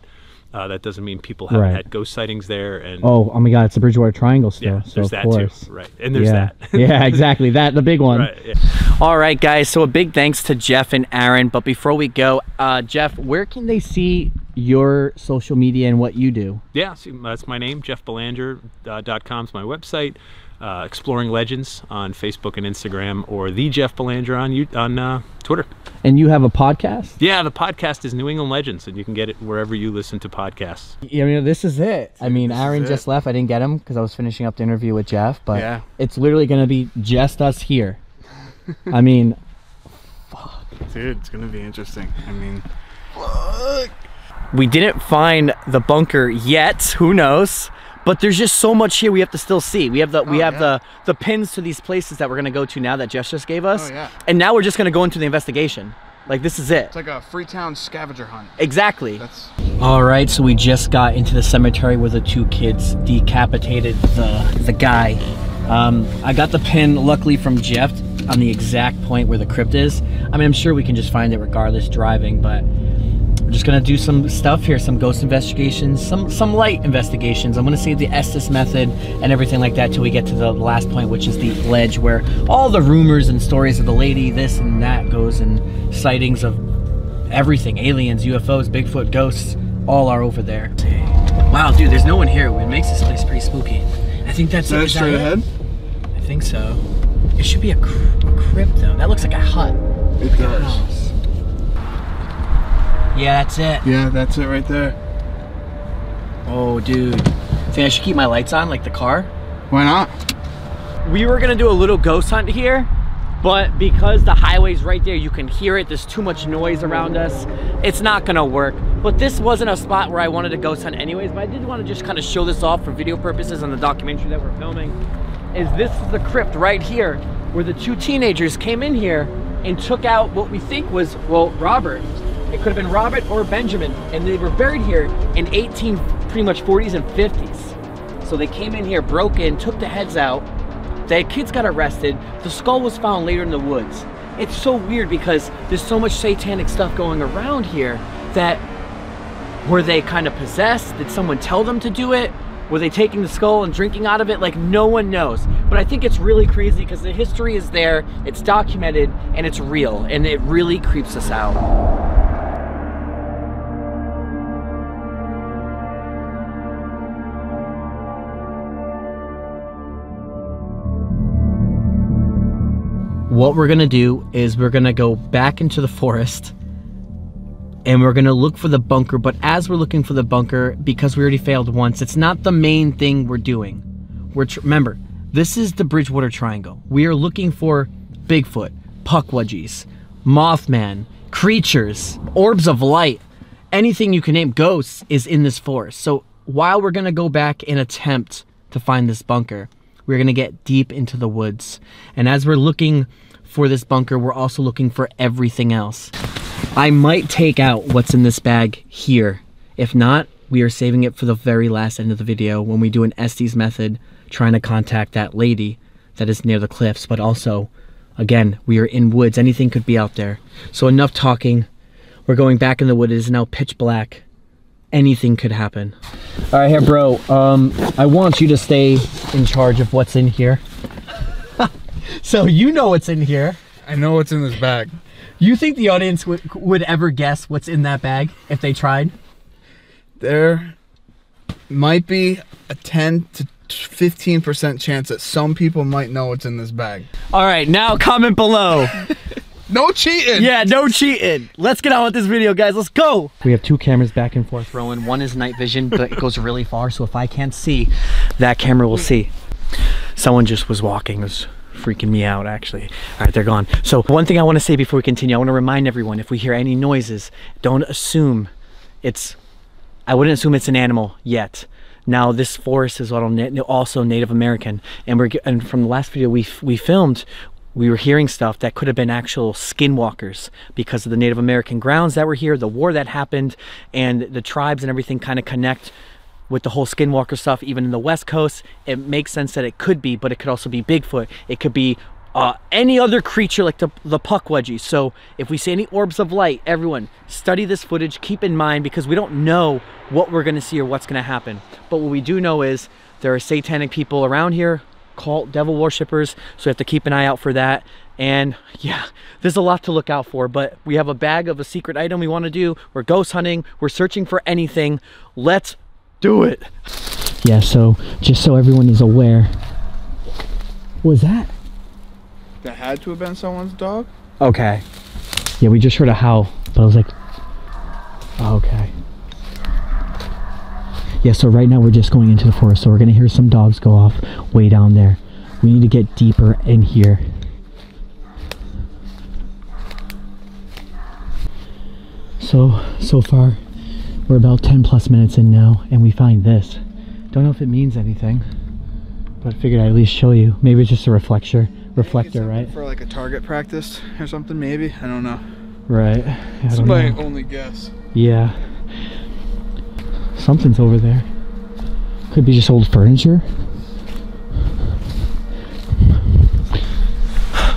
uh, that doesn't mean people haven't Right. had ghost sightings there and Oh, oh my God! It's the Bridgewater Triangle still. Yeah, so there's of that too, right. And there's yeah. that. yeah, exactly. That the big one. Right, yeah. All right, guys. So a big thanks to Jeff and Aaron. But before we go, uh, Jeff, where can they see your social media and what you do? Yeah, so that's my name. JeffBelanger.com is my website. Uh, Exploring Legends on Facebook and Instagram, or the Jeff Belanger on you on uh, Twitter. And you have a podcast. Yeah, the podcast is New England Legends, and you can get it wherever you listen to podcasts. Yeah, I mean, this is it. I mean, this Aaron just left. I didn't get him because I was finishing up the interview with Jeff. But Yeah. it's literally going to be just us here. I mean, Dude, it's gonna be interesting. I mean, We didn't find the bunker yet. Who knows? But there's just so much here we have to still see. We have the we Oh, have yeah. the the pins to these places that we're gonna go to now that Jeff just gave us. Oh, yeah. And now we're just gonna go into the investigation. Like this is it. it's like a Freetown scavenger hunt. Exactly. That's All right, so we just got into the cemetery where the two kids decapitated the the guy. Um, I got the pin, luckily from Jeff, on the exact point where the crypt is. I mean, I'm sure we can just find it regardless driving, but we're just gonna do some stuff here, some ghost investigations, some some light investigations. I'm gonna save the Estes method and everything like that till we get to the last point, which is the ledge, where all the rumors and stories of the lady, this and that goes, and sightings of everything aliens ufos bigfoot ghosts all are over there wow dude there's no one here it makes this place pretty spooky i think that's it. That straight it? ahead? i think so it should be a, cr- a crypt though that looks like a hut It Like does. Yeah that's it. Yeah, that's it right there. oh dude. Think i should keep my lights on like the car. Why not? we were gonna do a little ghost hunt here but because the highway's right there you can hear it. There's too much noise around us. It's not gonna work. But this wasn't a spot where i wanted to ghost hunt anyways but i did want to just kind of show this off for video purposes on the documentary that we're filming is this is the crypt right here where the two teenagers came in here and took out what we think was well robert it could have been robert or benjamin and they were buried here in 18 pretty much 40s and 50s so they came in here broke in took the heads out the kids got arrested. The skull was found later in the woods. It's so weird because there's so much satanic stuff going around here that were they kind of possessed? Did someone tell them to do it? Were they taking the skull and drinking out of it? Like no one knows. But I think it's really crazy because the history is there, it's documented, and it's real, and it really creeps us out. What we're gonna do is we're gonna go back into the forest and we're gonna look for the bunker. But as we're looking for the bunker, because we already failed once, it's not the main thing we're doing. We're remember, this is the Bridgewater Triangle. We are looking for Bigfoot, Pukwudgies, Mothman, creatures, orbs of light, anything you can name, ghosts is in this forest. So while we're gonna go back and attempt to find this bunker, we're gonna get deep into the woods. And as we're looking for this bunker, we're also looking for everything else. I might take out what's in this bag here. If not, we are saving it for the very last end of the video when we do an Estes method trying to contact that lady that is near the cliffs. But also, again, we are in woods. Anything could be out there. So enough talking. We're going back in the wood. It is now pitch black. Anything could happen. All right, here, bro. Um, I want you to stay in charge of what's in here. so you know what's in here. I know what's in this bag. You think the audience would would ever guess what's in that bag if they tried? There might be a 10 to 15% chance that some people might know what's in this bag. All right, now comment below. no cheating. Yeah, no cheating. Let's get on with this video, guys. Let's go. We have two cameras back and forth rolling. One is night vision, but it goes really far. So if I can't see, that camera will see. Someone just was walking. It was freaking me out, actually. All right, they're gone. So one thing I want to say before we continue, I want to remind everyone, if we hear any noises, don't assume it's, I wouldn't assume it's an animal yet. Now this forest is also Native American, and we're and from the last video we we filmed, we were hearing stuff that could have been actual skinwalkers because of the Native American grounds that were here, the war that happened, and the tribes and everything kind of connect with the whole skinwalker stuff. Even in the West Coast, it makes sense that it could be, but it could also be Bigfoot. It could be uh, any other creature like the, the Pukwudgie. So if we see any orbs of light, everyone study this footage, keep in mind because we don't know what we're gonna see or what's gonna happen. But what we do know is there are satanic people around here, cult devil worshippers, so we have to keep an eye out for that. And yeah, there's a lot to look out for, but we have a bag of a secret item we wanna do. We're ghost hunting, we're searching for anything. Let's do it. Yeah, so just so everyone is aware, what was that? That had to have been someone's dog? Okay. Yeah, we just heard a howl, but I was like, oh, okay. Yeah, so right now we're just going into the forest, so we're gonna hear some dogs go off way down there. We need to get deeper in here. So, so far, we're about 10 plus minutes in now, and we find this. Don't know if it means anything, but I figured I'd at least show you. Maybe it's just a reflector reflector, right? For like a target practice or something, maybe. I don't know. Right. That's my know. only guess. Yeah. Something's over there. Could be just old furniture.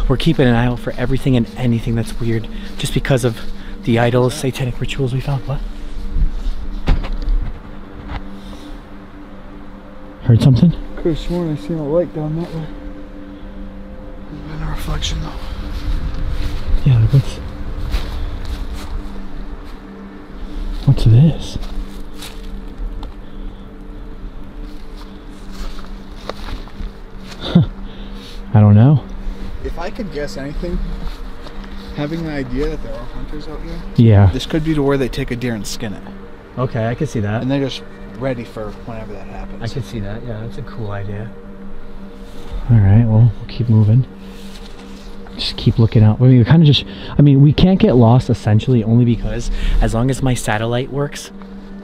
We're keeping an eye out for everything and anything that's weird just because of the idols, satanic rituals we found. What? Heard something? Could have sworn I seen a light down that way Been a reflection though. Yeah, what's What's this? I don't know. If I could guess anything, having the idea that there are hunters out here. Yeah. This could be to where they take a deer and skin it. Okay, I can see that. And they're just ready for whenever that happens. I can see that. Yeah, that's a cool idea. All right, well, we'll keep moving just keep looking out. I mean, we kind of just, I mean, we can't get lost essentially only because as long as my satellite works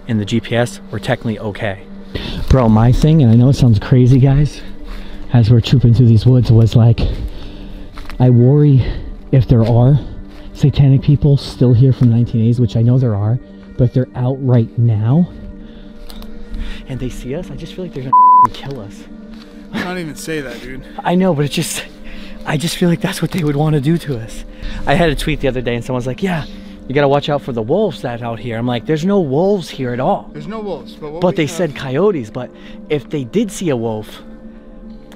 in the GPS, we're technically okay. Bro, my thing, and I know it sounds crazy, guys, as we're trooping through these woods, was like, I worry if there are satanic people still here from the 1980s, which I know there are, but if they're out right now and they see us, I just feel like they're gonna kill us. I don't even say that, dude. I know, but it's just, I just feel like that's what they would want to do to us. I had a tweet the other day and someone's like, yeah, you got to watch out for the wolves that out here. I'm like, there's no wolves here at all. There's no wolves. But, but they have... said coyotes. But if they did see a wolf,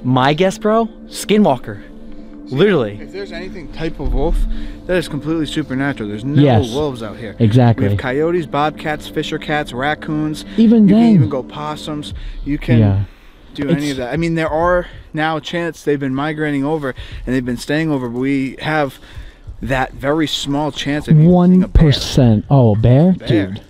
my guess, bro, skinwalker. Literally. If there's anything type of wolf, that is completely supernatural. There's no yes, wolves out here. Exactly. We have coyotes, bobcats, fisher cats, raccoons. Even you then. can even go possums. You can. Yeah do any of that. I mean, there are now chance they've been migrating over and they've been staying over, but we have that very small chance of One percent. Oh, a bear? Bear. dude.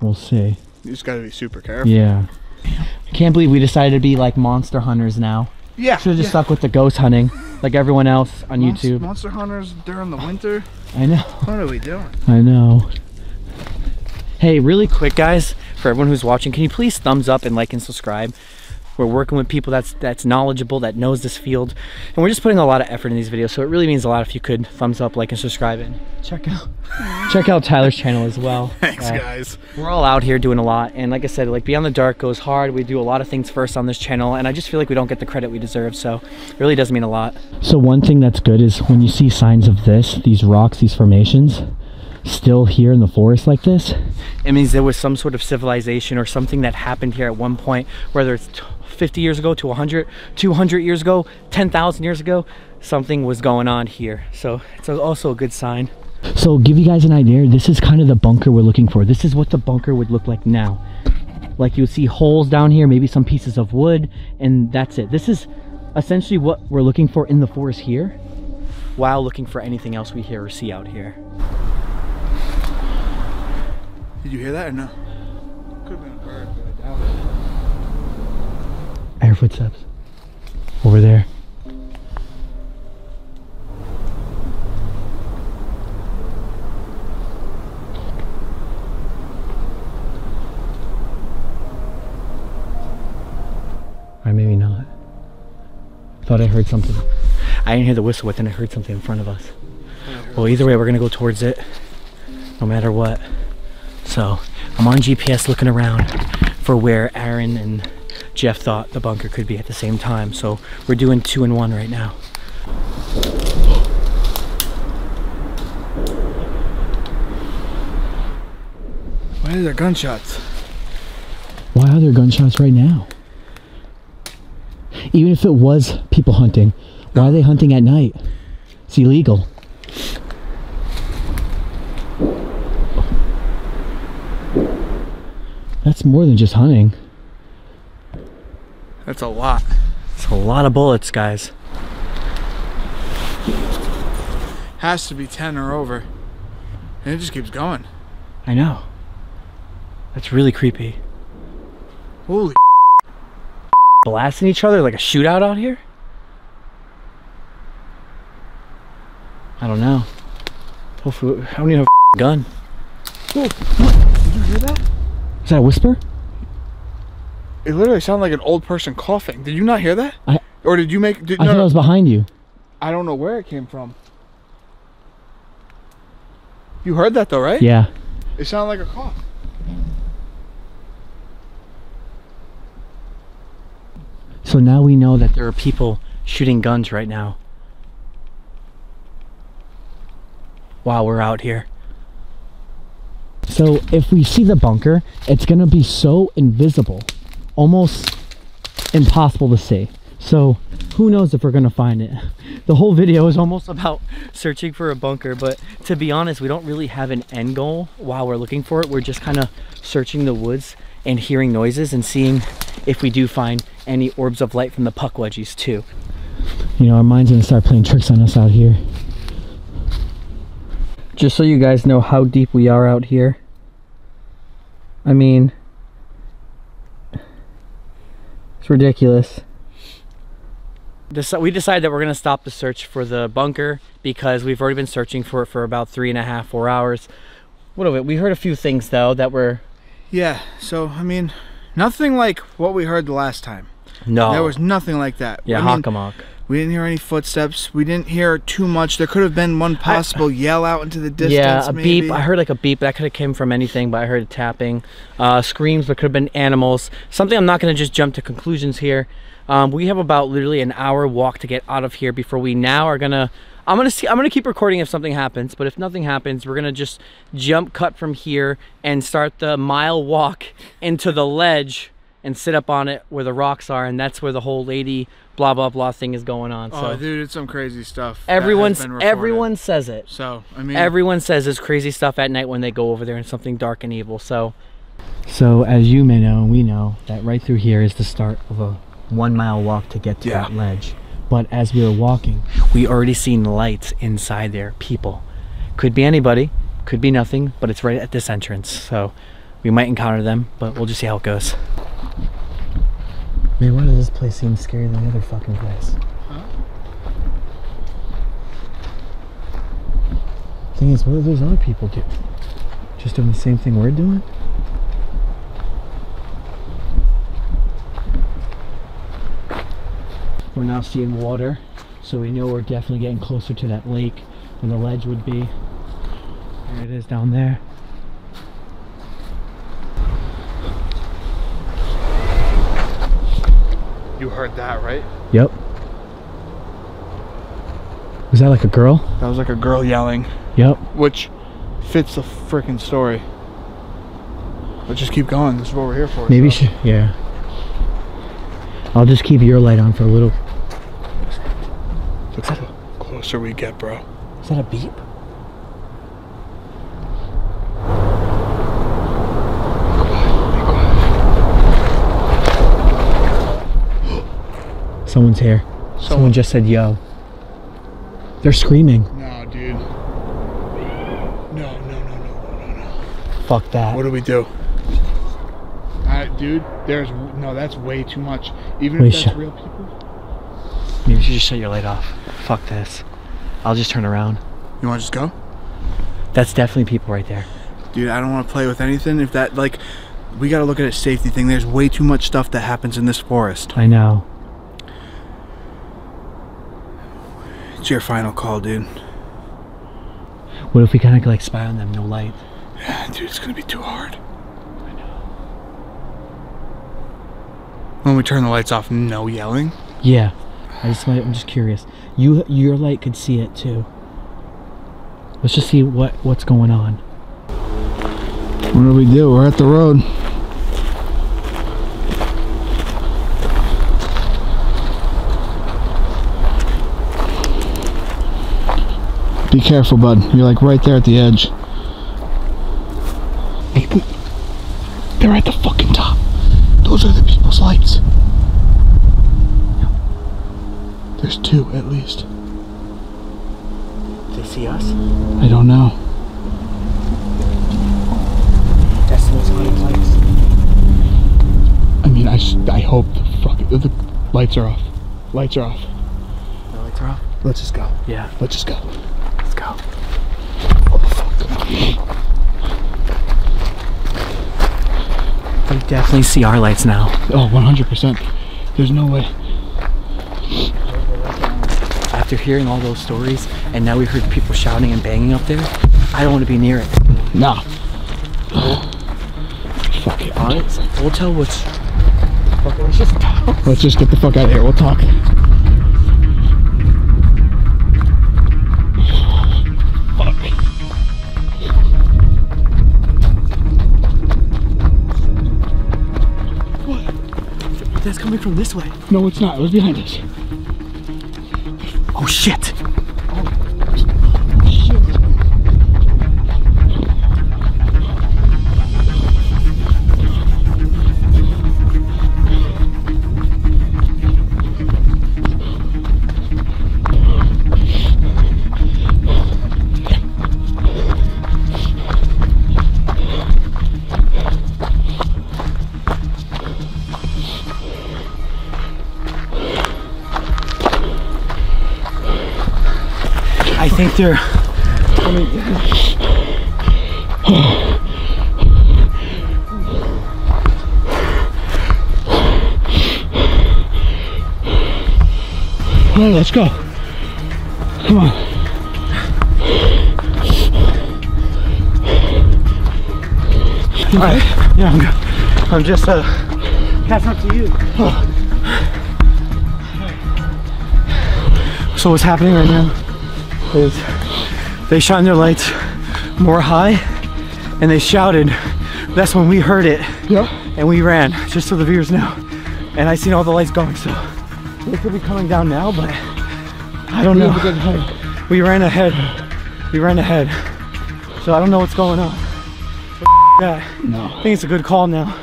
We'll see. You just gotta be super careful. Yeah. I can't believe we decided to be like monster hunters now. Yeah, Should have just yeah. stuck with the ghost hunting, like everyone else on YouTube. Monster hunters during the winter. I know. What are we doing? I know. Hey, really quick, guys, for everyone who's watching, can you please thumbs up and like and subscribe? We're working with people that's that's knowledgeable, that knows this field, and we're just putting a lot of effort in these videos. So it really means a lot if you could thumbs up, like, and subscribe, and check out check out Tyler's channel as well. Thanks, Uh, guys. We're all out here doing a lot, and like I said, like Beyond the Dark goes hard. We do a lot of things first on this channel, and I just feel like we don't get the credit we deserve. So it really does mean a lot. So one thing that's good is when you see signs of this, these rocks, these formations, still here in the forest like this, it means there was some sort of civilization or something that happened here at one point, whether it's t- 50 years ago to 100, 200 years ago, 10,000 years ago, something was going on here. So it's also a good sign. So give you guys an idea, this is kind of the bunker we're looking for. This is what the bunker would look like now. Like you would see holes down here, maybe some pieces of wood, and that's it. This is essentially what we're looking for in the forest here. While looking for anything else we hear or see out here. Did you hear that or no? Could have been a bird, but I doubt it. I hear footsteps. Over there. Or maybe not. Thought I heard something. I didn't hear the whistle, but then I heard something in front of us. Well, either way, we're gonna go towards it, no matter what. So I'm on GPS looking around for where Aaron and Jeff thought the bunker could be at the same time. So we're doing two and one right now. Why are there gunshots? Why are there gunshots right now? Even if it was people hunting, why are they hunting at night? It's illegal. That's more than just hunting. That's a lot. It's a lot of bullets, guys. Has to be 10 or over. And it just keeps going. I know. That's really creepy. Holy Blasting each other like a shootout out here? I don't know. Hopefully, I don't even have a gun. Whoa, Did you hear that? Is that a whisper? It literally sounded like an old person coughing. Did you not hear that? I- or did you make? Did, I no, thought no, it was behind you. I don't know where it came from. You heard that though, right? Yeah. It sounded like a cough. So now we know that there are people shooting guns right now. While we're out here. So if we see the bunker, it's gonna be so invisible, almost impossible to see. So who knows if we're gonna find it. The whole video is almost about searching for a bunker, but to be honest, we don't really have an end goal while we're looking for it. We're just kind of searching the woods and hearing noises and seeing if we do find any orbs of light from the pukwudgies too. You know, our mind's gonna start playing tricks on us out here. Just so you guys know how deep we are out here. I mean, it's ridiculous. We decided that we're gonna stop the search for the bunker because we've already been searching for it for about three and a half, four hours. What of it? We heard a few things though that were Yeah. So I mean, nothing like what we heard the last time. no. There was nothing like that. yeah, I mean, Hockomock. We didn't hear any footsteps. We didn't hear too much. There could have been one possible yell out into the distance. Yeah, a maybe. beep. I heard like a beep. That could have came from anything, but I heard a tapping. Uh, screams, but could have been animals. Something I'm not going to just jump to conclusions here. Um, we have about literally an hour walk to get out of here before we now are gonna. I'm gonna see. I'm gonna keep recording if something happens. But if nothing happens, we're gonna just jump cut from here and start the mile walk into the ledge and sit up on it where the rocks are, and that's where the whole lady blah blah blah thing is going on. Oh, so dude, it's some crazy stuff. that has everyone's been reported. everyone says it. So I mean, Everyone says there's crazy stuff at night when they go over there and something dark and evil. So, So as you may know, we know that right through here is the start of a one mile walk to get to Yeah. that ledge. But as we were walking, we already seen lights inside there, people. Could be anybody, could be nothing, but it's right at this entrance. So we might encounter them, but we'll just see how it goes. Man, why does this place seem scarier than the other fucking place? Huh? Thing is, what do those other people do? Just doing the same thing we're doing? We're now seeing water, so we know we're definitely getting closer to that lake where the ledge would be. There it is down there. You heard that, right? Yep. Was that like a girl? That was like a girl yelling, Yep. which fits the freaking story. Let's just keep going. This is what we're here for. Maybe so. she. Yeah. I'll just keep your light on for a little. The cl- closer we get, bro. Is that a beep? Someone's here. Someone just said yo. They're screaming. No, dude. No, no, no, no, no, no, no. Fuck that. What do we do? Uh, dude, there's no. That's way too much. Even Wait, if that's real people. Maybe you should just shut your light off. Fuck this. I'll just turn around. You want to just go? That's definitely people right there. Dude, I don't want to play with anything. If that like, we got to look at a safety thing. There's way too much stuff that happens in this forest. I know. It's your final call, dude. What if we kind of like spy on them, no light? Yeah, dude, it's gonna be too hard. I know. When we turn the lights off, no yelling. Yeah. I just I'm just curious. You your light could see it too. Let's just see what what's going on. What do we do? We're at the road. Be careful, bud. You're like right there at the edge. Hey, wait. They're at the fucking top. Those are the people's lights. There's two at least. They see us? I don't know. That's the most lights. I mean, I, I hope the fuck the lights are off. Lights are off. The lights are off? Let's just go. Yeah. Let's just go. They definitely see our lights now. Oh, 100%. There's no way. After hearing all those stories, and now we heard people shouting and banging up there, I don't want to be near it. No. Fuck it. Alright, we'll tell what's. Fuck it, let's just go. Let's just get the fuck out of here. We'll talk. Coming from this way. No, it's not. It was behind us. Oh shit! I think they're coming down. Let's go. Come on. Alright, yeah, I'm good. I'm just uh catching up to you. So what's happening right now is they shine their lights more high and they shouted. That's when we heard it. Yeah. And we ran, just so the viewers know. And I seen all the lights going, so they could be coming down now, but I don't We know. We ran ahead. We ran ahead. So I don't know what's going on. Yeah. No. I think it's a good call now.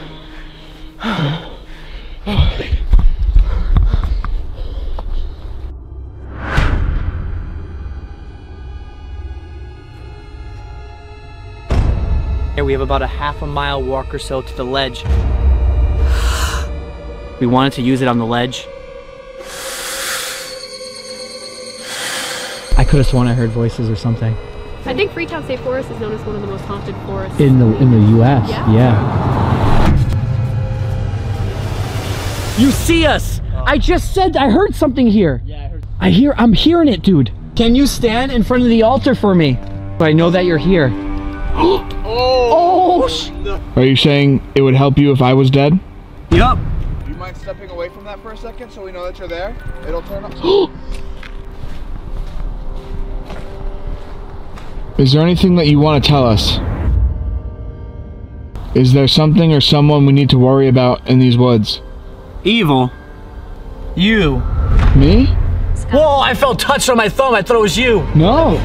Have about a half a mile walk or so to the ledge. We wanted to use it on the ledge. I could have sworn I heard voices or something. I think Freetown State Forest is known as one of the most haunted forests. In the in the US. Yeah. yeah. You see us! I just said I heard something here. Yeah, I heard. I hear I'm hearing it, dude. Can you stand in front of the altar for me? I know that you're here. Are you saying it would help you if I was dead? Yup. Do you mind stepping away from that for a second so we know that you're there? It'll turn up. Is there anything that you want to tell us? Is there something or someone we need to worry about in these woods? Evil. You. Me? Whoa, I felt touched on my thumb. I thought it was you. No.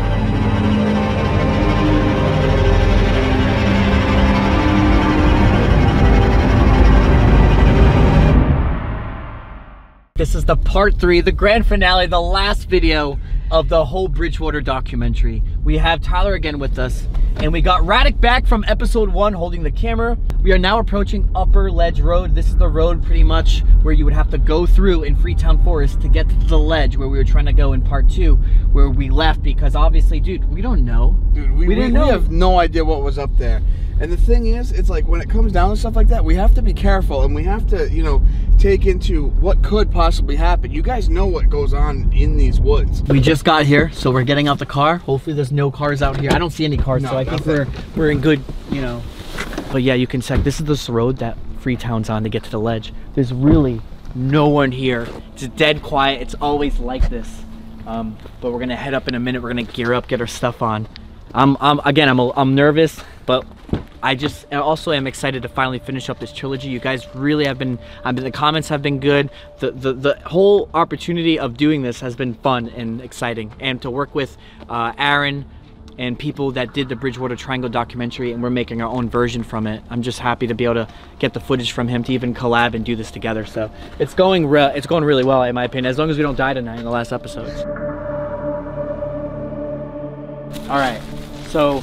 This is the part three, the grand finale, the last video of the whole Bridgewater documentary. We have Tyler again with us, and we got Radek back from episode one holding the camera. We are now approaching Upper Ledge Road. This is the road pretty much where you would have to go through in Freetown Forest to get to the ledge where we were trying to go in part two, where we left because obviously, dude, we don't know. Dude, we, we, didn't we know. have no idea what was up there. And the thing is, it's like when it comes down to stuff like that, we have to be careful and we have to, you know, take into what could possibly happen. You guys know what goes on in these woods. We just got here, so we're getting out the car. Hopefully there's no cars out here. I don't see any cars, No, so I think we're we're in good, you know. But yeah, you can check. This is this road that Freetown's on to get to the ledge. There's really no one here. It's dead quiet. It's always like this. Um, but we're gonna head up in a minute. We're gonna gear up, get our stuff on. I'm, I'm again, I'm, a, I'm nervous, but I just also am excited to finally finish up this trilogy. You guys really have been, I mean, the comments have been good. The, the, the whole opportunity of doing this has been fun and exciting. And to work with uh, Aaron and people that did the Bridgewater Triangle documentary and we're making our own version from it. I'm just happy to be able to get the footage from him to even collab and do this together. So it's going, it's going really well in my opinion, as long as we don't die tonight in the last episodes. All right, so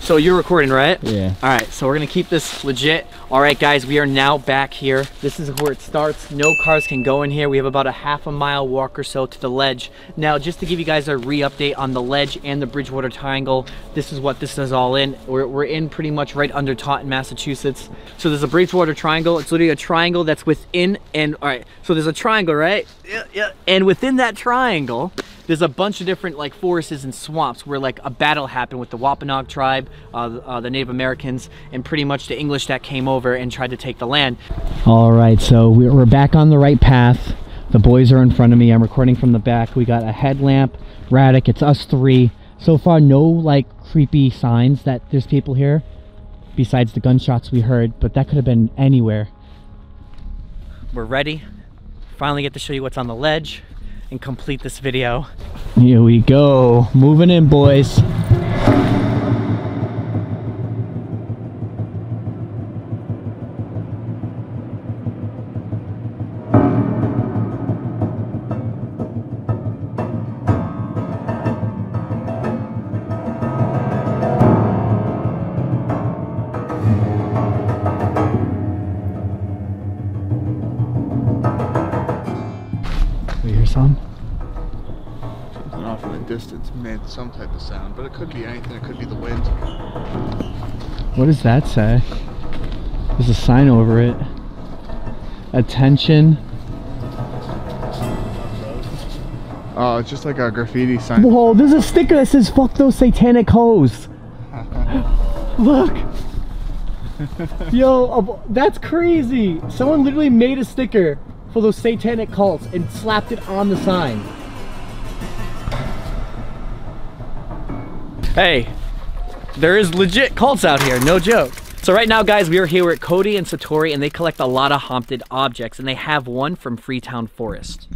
so you're recording, right? Yeah. All right, so we're gonna keep this legit. All right, guys, we are now back here. This is where it starts. No cars can go in here. We have about a half a mile walk or so to the ledge. Now, just to give you guys a re-update on the ledge and the Bridgewater Triangle, this is what this is all in. We're, we're in pretty much right under Taunton, Massachusetts. So there's a Bridgewater Triangle. It's literally a triangle that's within, and all right, so there's a triangle, right? Yeah, yeah. And within that triangle, there's a bunch of different like forests and swamps where like a battle happened with the Wampanoag tribe, uh, the- uh, the Native Americans, and pretty much the English that came over and tried to take the land. All right, so we're we're back on the right path. The boys are in front of me. I'm recording from the back. We got a headlamp, Radek. It's us three. So far, no like creepy signs that there's people here, besides the gunshots we heard. But that could have been anywhere. We're ready. Finally get to show you what's on the ledge and complete this video. Here we go. Moving in, boys. What does that say? There's a sign over it. Attention. Oh, it's just like a graffiti sign. Whoa, there's a sticker that says fuck those satanic hoes. Look. Yo, that's crazy. Someone literally made a sticker for those satanic cults and slapped it on the sign. Hey, there is legit cults out here, no joke. So right now, guys, we are here at Cody and Satori, and they collect a lot of haunted objects, and they have one from Freetown Forest.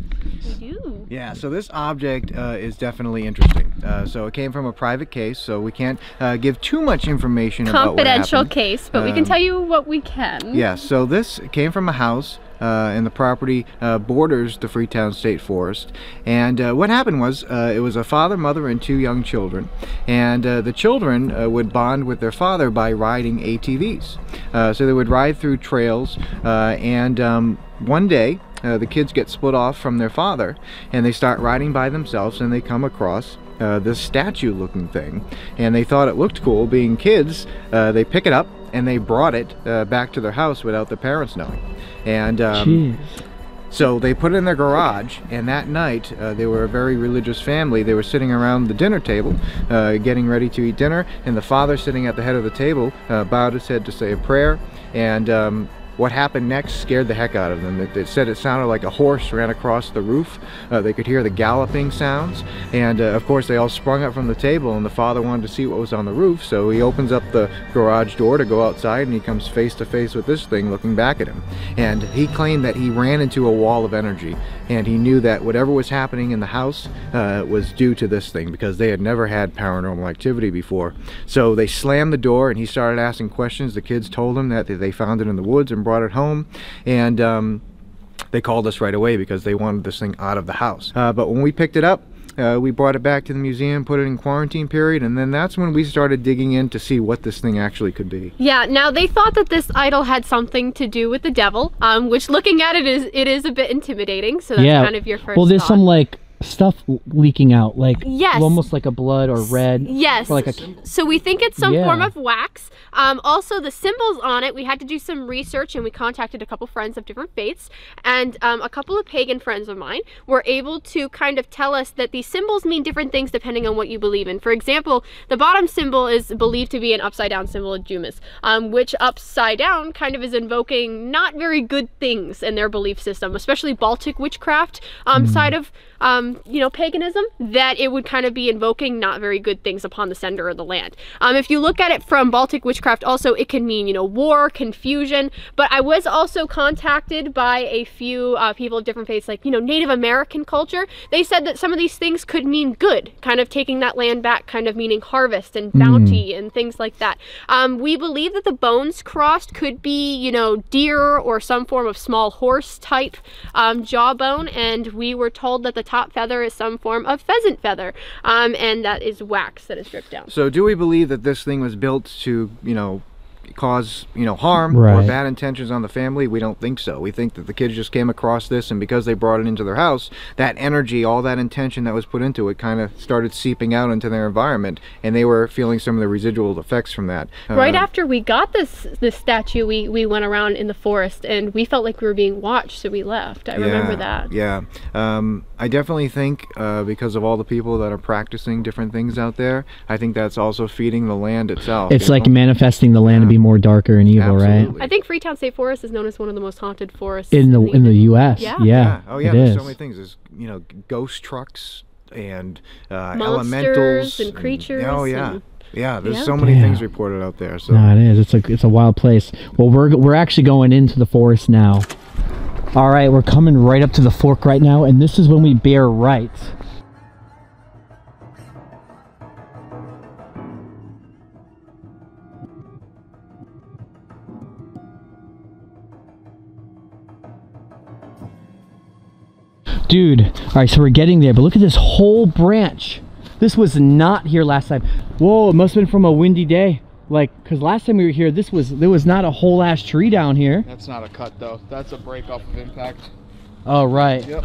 do. Yeah, so this object uh, is definitely interesting. Uh, so it came from a private case, so we can't uh, give too much information about what Confidential happened. case, but we can Um, tell you what we can. Yeah, so this came from a house, and the property uh, borders the Freetown State Forest. And uh, what happened was, uh, it was a father, mother, and two young children. And uh, the children uh, would bond with their father by riding ATVs. Uh, so they would ride through trails, uh, and um, one day, uh, the kids get split off from their father, and they start riding by themselves, and they come across uh, this statue looking thing and they thought it looked cool being kids uh, they pick it up and they brought it uh, back to their house without the parents knowing. And um, so they put it in their garage and that night uh, they were a very religious family. They were sitting around the dinner table uh, getting ready to eat dinner and the father sitting at the head of the table uh, bowed his head to say a prayer. And um, what happened next scared the heck out of them. It, it said it sounded like a horse ran across the roof. Uh, they could hear the galloping sounds. And uh, of course, they all sprung up from the table, and the father wanted to see what was on the roof. So he opens up the garage door to go outside, and he comes face to face with this thing looking back at him. And he claimed that he ran into a wall of energy, and he knew that whatever was happening in the house uh, was due to this thing because they had never had paranormal activity before. So they slammed the door, and he started asking questions. The kids told him that they found it in the woods and brought it home, and um, they called us right away because they wanted this thing out of the house. Uh, but when we picked it up, uh, we brought it back to the museum, put it in quarantine period, and then that's when we started digging in to see what this thing actually could be. Yeah, now they thought that this idol had something to do with the devil, um, which looking at it is it is a bit intimidating. So that's yeah. kind of your first. well, there's thought. some like stuff leaking out, like Yes. almost like a blood or red. Yes. Or like a so we think it's some Yeah. form of wax. Um, also, the symbols on it, we had to do some research and we contacted a couple friends of different faiths. And um, a couple of pagan friends of mine were able to kind of tell us that these symbols mean different things depending on what you believe in. For example, the bottom symbol is believed to be an upside down symbol of Jumis, um, which upside down kind of is invoking not very good things in their belief system, especially Baltic witchcraft um, side of um, you know, paganism, that it would kind of be invoking not very good things upon the sender of the land. Um, if you look at it from Baltic witchcraft, also it can mean, you know, war, confusion. But I was also contacted by a few uh, people of different faiths, like, you know, Native American culture. They said that some of these things could mean good, kind of taking that land back, kind of meaning harvest and bounty and things like that. Um, we believe that the bones crossed could be, you know, deer or some form of small horse type um, jawbone, and we were told that the top feather is some form of pheasant feather, um, and that is wax that is dripped down. So do we believe that this thing was built to, you know, cause, you know, harm or bad intentions on the family? We don't think so. We think that the kids just came across this and because they brought it into their house, that energy, all that intention that was put into it kind of started seeping out into their environment and they were feeling some of the residual effects from that. Right Uh, after we got this this statue, we we went around in the forest and we felt like we were being watched, so we left. I remember Yeah, that. Yeah. Um, I definitely think uh, because of all the people that are practicing different things out there, I think that's also feeding the land itself. It's like know? manifesting the land to be more darker and evil, right? I think Freetown State Forest is known as one of the most haunted forests In the in the U.S. Yeah. Yeah. Oh yeah, it there's is. so many things. There's you know ghost trucks and uh, elementals and creatures oh yeah, and- yeah. There's Yeah. so many Damn. things reported out there. So No, it is. It's a it's a wild place. Well, we're we're actually going into the forest now. All right, we're coming right up to the fork right now, and this is when we bear right. Dude, all right, so we're getting there, but look at this whole branch. This was not here last time. Whoa, it must have been from a windy day. Like, cause last time we were here, this was there was not a whole ass tree down here. That's not a cut though. That's a break off of impact. Oh right. Yep.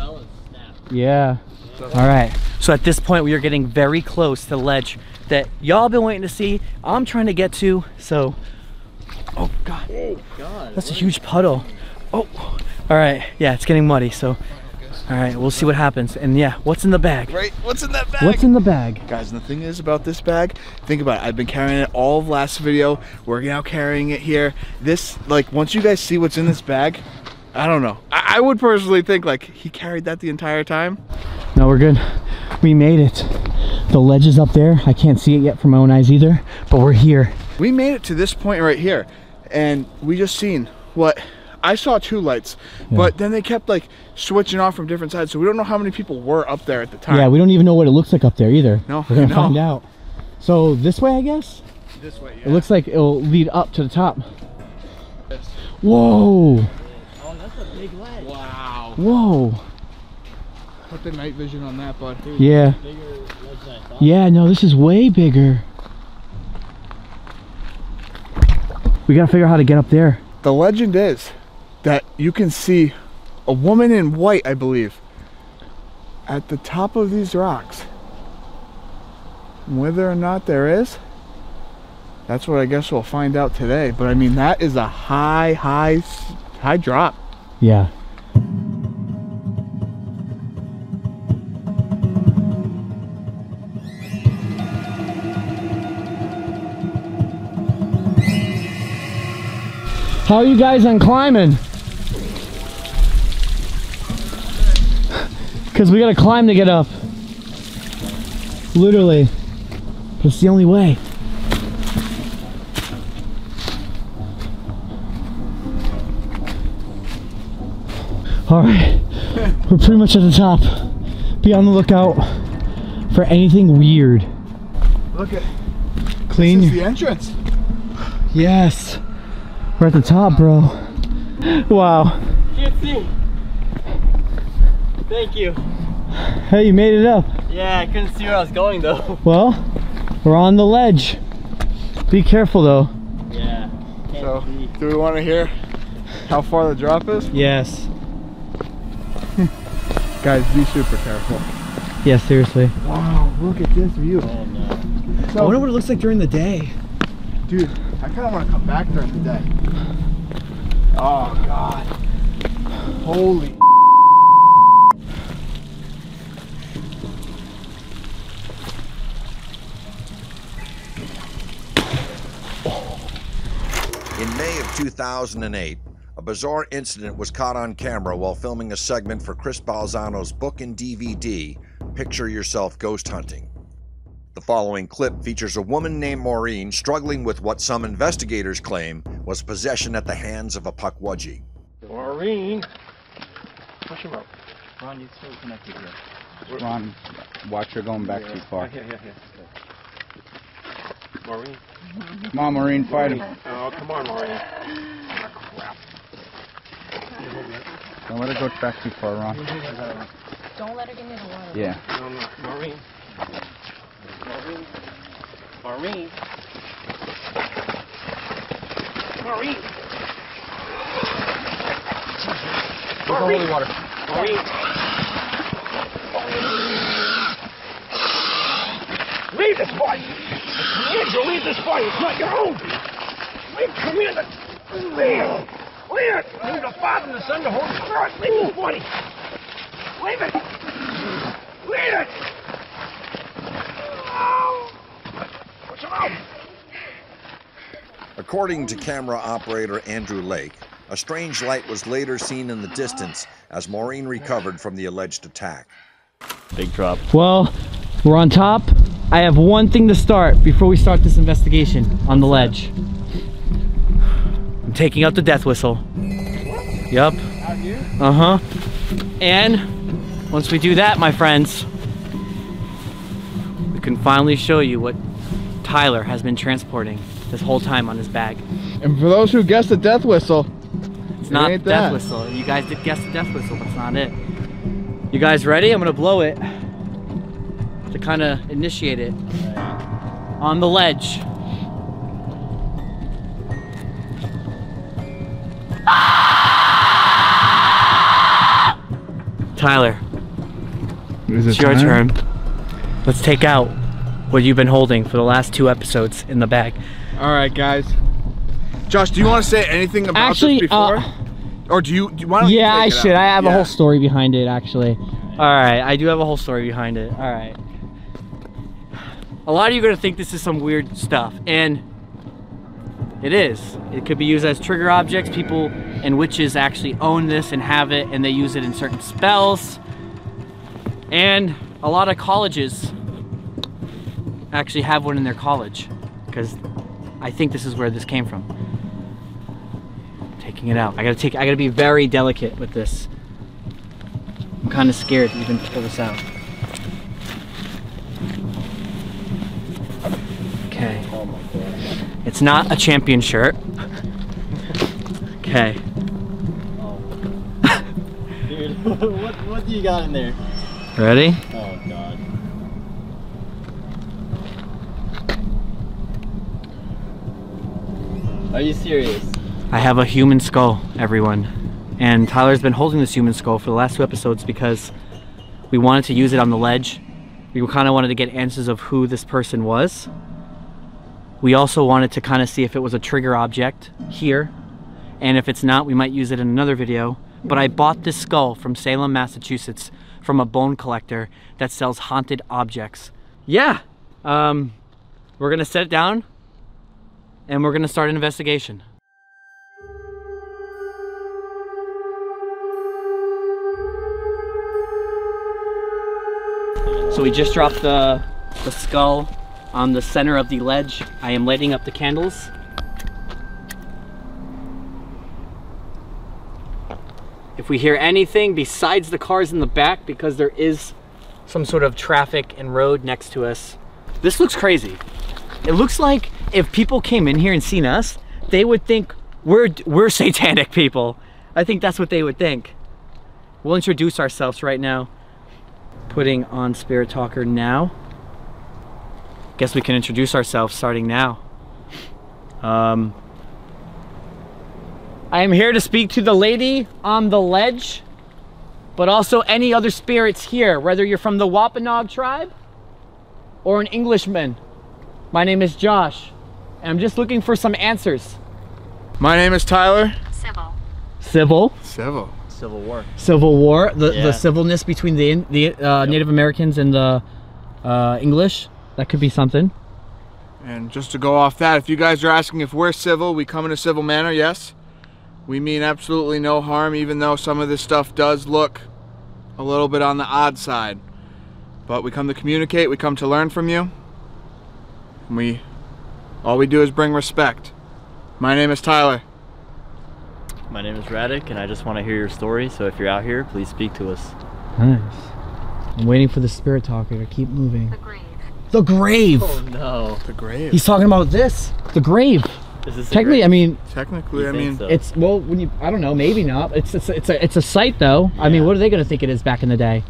Yeah. All right. So at this point, we are getting very close to the ledge that y'all been waiting to see. I'm trying to get to. So, oh god. oh god, that's a huge puddle. Oh, all right. Yeah, it's getting muddy. So, all right, we'll see what happens. And yeah, what's in the bag? Right? What's in that bag? What's in the bag? Guys, and the thing is about this bag, think about it. I've been carrying it all of last video. We're now carrying it here. This, like, once you guys see what's in this bag, I don't know. I, I would personally think, like, he carried that the entire time. No, we're good. We made it. The ledge is up there. I can't see it yet from my own eyes either, but we're here. We made it to this point right here, and we just seen what I saw two lights, but then they kept like switching off from different sides, so we don't know how many people were up there at the time. Yeah, we don't even know what it looks like up there either. No, We're gonna no. find out. So this way, I guess? This way, It looks like it'll lead up to the top. Whoa! Oh, that's a big ledge. Wow. Whoa! Put the night vision on that, bud. Yeah. Yeah, no, this is way bigger. We gotta figure out how to get up there. The legend is that you can see a woman in white, I believe, at the top of these rocks. Whether or not there is, that's what I guess we'll find out today. But I mean, that is a high, high, high drop. Yeah. How are you guys on climbing? Because we gotta climb to get up. Literally. It's the only way. All right, we're pretty much at the top. Be on the lookout for anything weird. Look at Clean this is the entrance. Yes, we're at the top, bro. Wow. Can't see. Thank you. Hey, you made it up. Yeah, I couldn't see where I was going though. Well, we're on the ledge. Be careful though. Yeah. So, do we want to hear how far the drop is? Yes. Guys, be super careful. Yeah, seriously. Wow, look at this view. Oh no. I wonder what it looks like during the day. Dude, I kind of want to come back during the day. Oh, God. Holy. In May of 2008, a bizarre incident was caught on camera while filming a segment for Chris Balzano's book and DVD, Picture Yourself Ghost Hunting. The following clip features a woman named Maureen struggling with what some investigators claim was possession at the hands of a Pukwudgie. Maureen. Push him up. Ron, you're still connected here. Ron, watch her going back too far. Yeah, yeah, yeah. Maureen. Come on, Maureen, fight him. Oh, come on, Maureen. Crap. Don't let her go back too far, Ron. Don't let her get near the water. Yeah. No, no, Maureen. Maureen. Maureen. Maureen. There's the holy water. Maureen. Leave this boy. Andrew, leave this boy. It's not your own. Leave, come here. Leave. Leave it. Leave the Father, and the Son, the Holy Spirit. Leave this boy. Leave it. Leave it. Oh. Push him out. According to camera operator Andrew Lake, a strange light was later seen in the distance as Maureen recovered from the alleged attack. Big drop. Well, we're on top. I have one thing to start before we start this investigation on the ledge. I'm taking out the death whistle. Yup. Uh-huh. And once we do that, my friends, we can finally show you what Tyler has been transporting this whole time on his bag. And for those who guessed the death whistle, It's it not the ain't death that. whistle. You guys did guess the death whistle, but it's not it. You guys ready? I'm gonna blow it to kind of initiate it on the ledge. Tyler, Is it's it your time? turn. Let's take out what you've been holding for the last two episodes in the bag. All right, guys. Josh, do you want to say anything about Actually, this uh, before? or do you? Do, why don't you Yeah, I should. out? I have a whole story behind it, actually. All right, I do have a whole story behind it. All right. A lot of you are gonna think this is some weird stuff, and it is. It could be used as trigger objects. People and witches actually own this and have it, and they use it in certain spells. And a lot of colleges actually have one in their college, because I think this is where this came from. taking it out. I gotta take, I gotta be very delicate with this. I'm kind of scared to even pull this out. Okay. It's not a champion shirt. Okay. Dude, what, what do you got in there? Ready? Oh god. Are you serious? I have a human skull, everyone. And Tyler's been holding this human skull for the last two episodes because we wanted to use it on the ledge. We kind of wanted to get answers of who this person was. We also wanted to kind of see if it was a trigger object here. And if it's not, we might use it in another video. But I bought this skull from Salem, Massachusetts from a bone collector that sells haunted objects. Yeah, um, we're gonna set it down and we're gonna start an investigation. So we just dropped the, the skull on the center of the ledge. I am lighting up the candles. If we hear anything besides the cars in the back, because there is some sort of traffic and road next to us, this looks crazy. It looks like if people came in here and seen us, they would think we're, we're satanic people. I think that's what they would think. We'll introduce ourselves right now. Putting on Spirit Talker now. Guess we can introduce ourselves starting now. Um, I am here to speak to the lady on the ledge, but also any other spirits here, whether you're from the Wampanoag tribe or an Englishman. My name is Josh, and I'm just looking for some answers. My name is Tyler. Civil. Civil. Civil. Civil War. Civil War, the, Yeah. the civilness between the the uh, Native Americans and the uh, English. That could be something. And just to go off that, if you guys are asking if we're civil, we come in a civil manner, yes. We mean absolutely no harm, even though some of this stuff does look a little bit on the odd side. But we come to communicate, we come to learn from you. And we, all we do is bring respect. My name is Tyler. My name is Radek, and I just want to hear your story. So if you're out here, please speak to us. Nice. I'm waiting for the spirit talker to keep moving. The grave. The grave. Oh no. The grave. He's talking about this. The grave. Is this Technically, grave? I mean, Technically, I mean, so? it's well when you I don't know, maybe not. It's it's it's a it's a site though. I mean, what are they gonna think it is back in the day?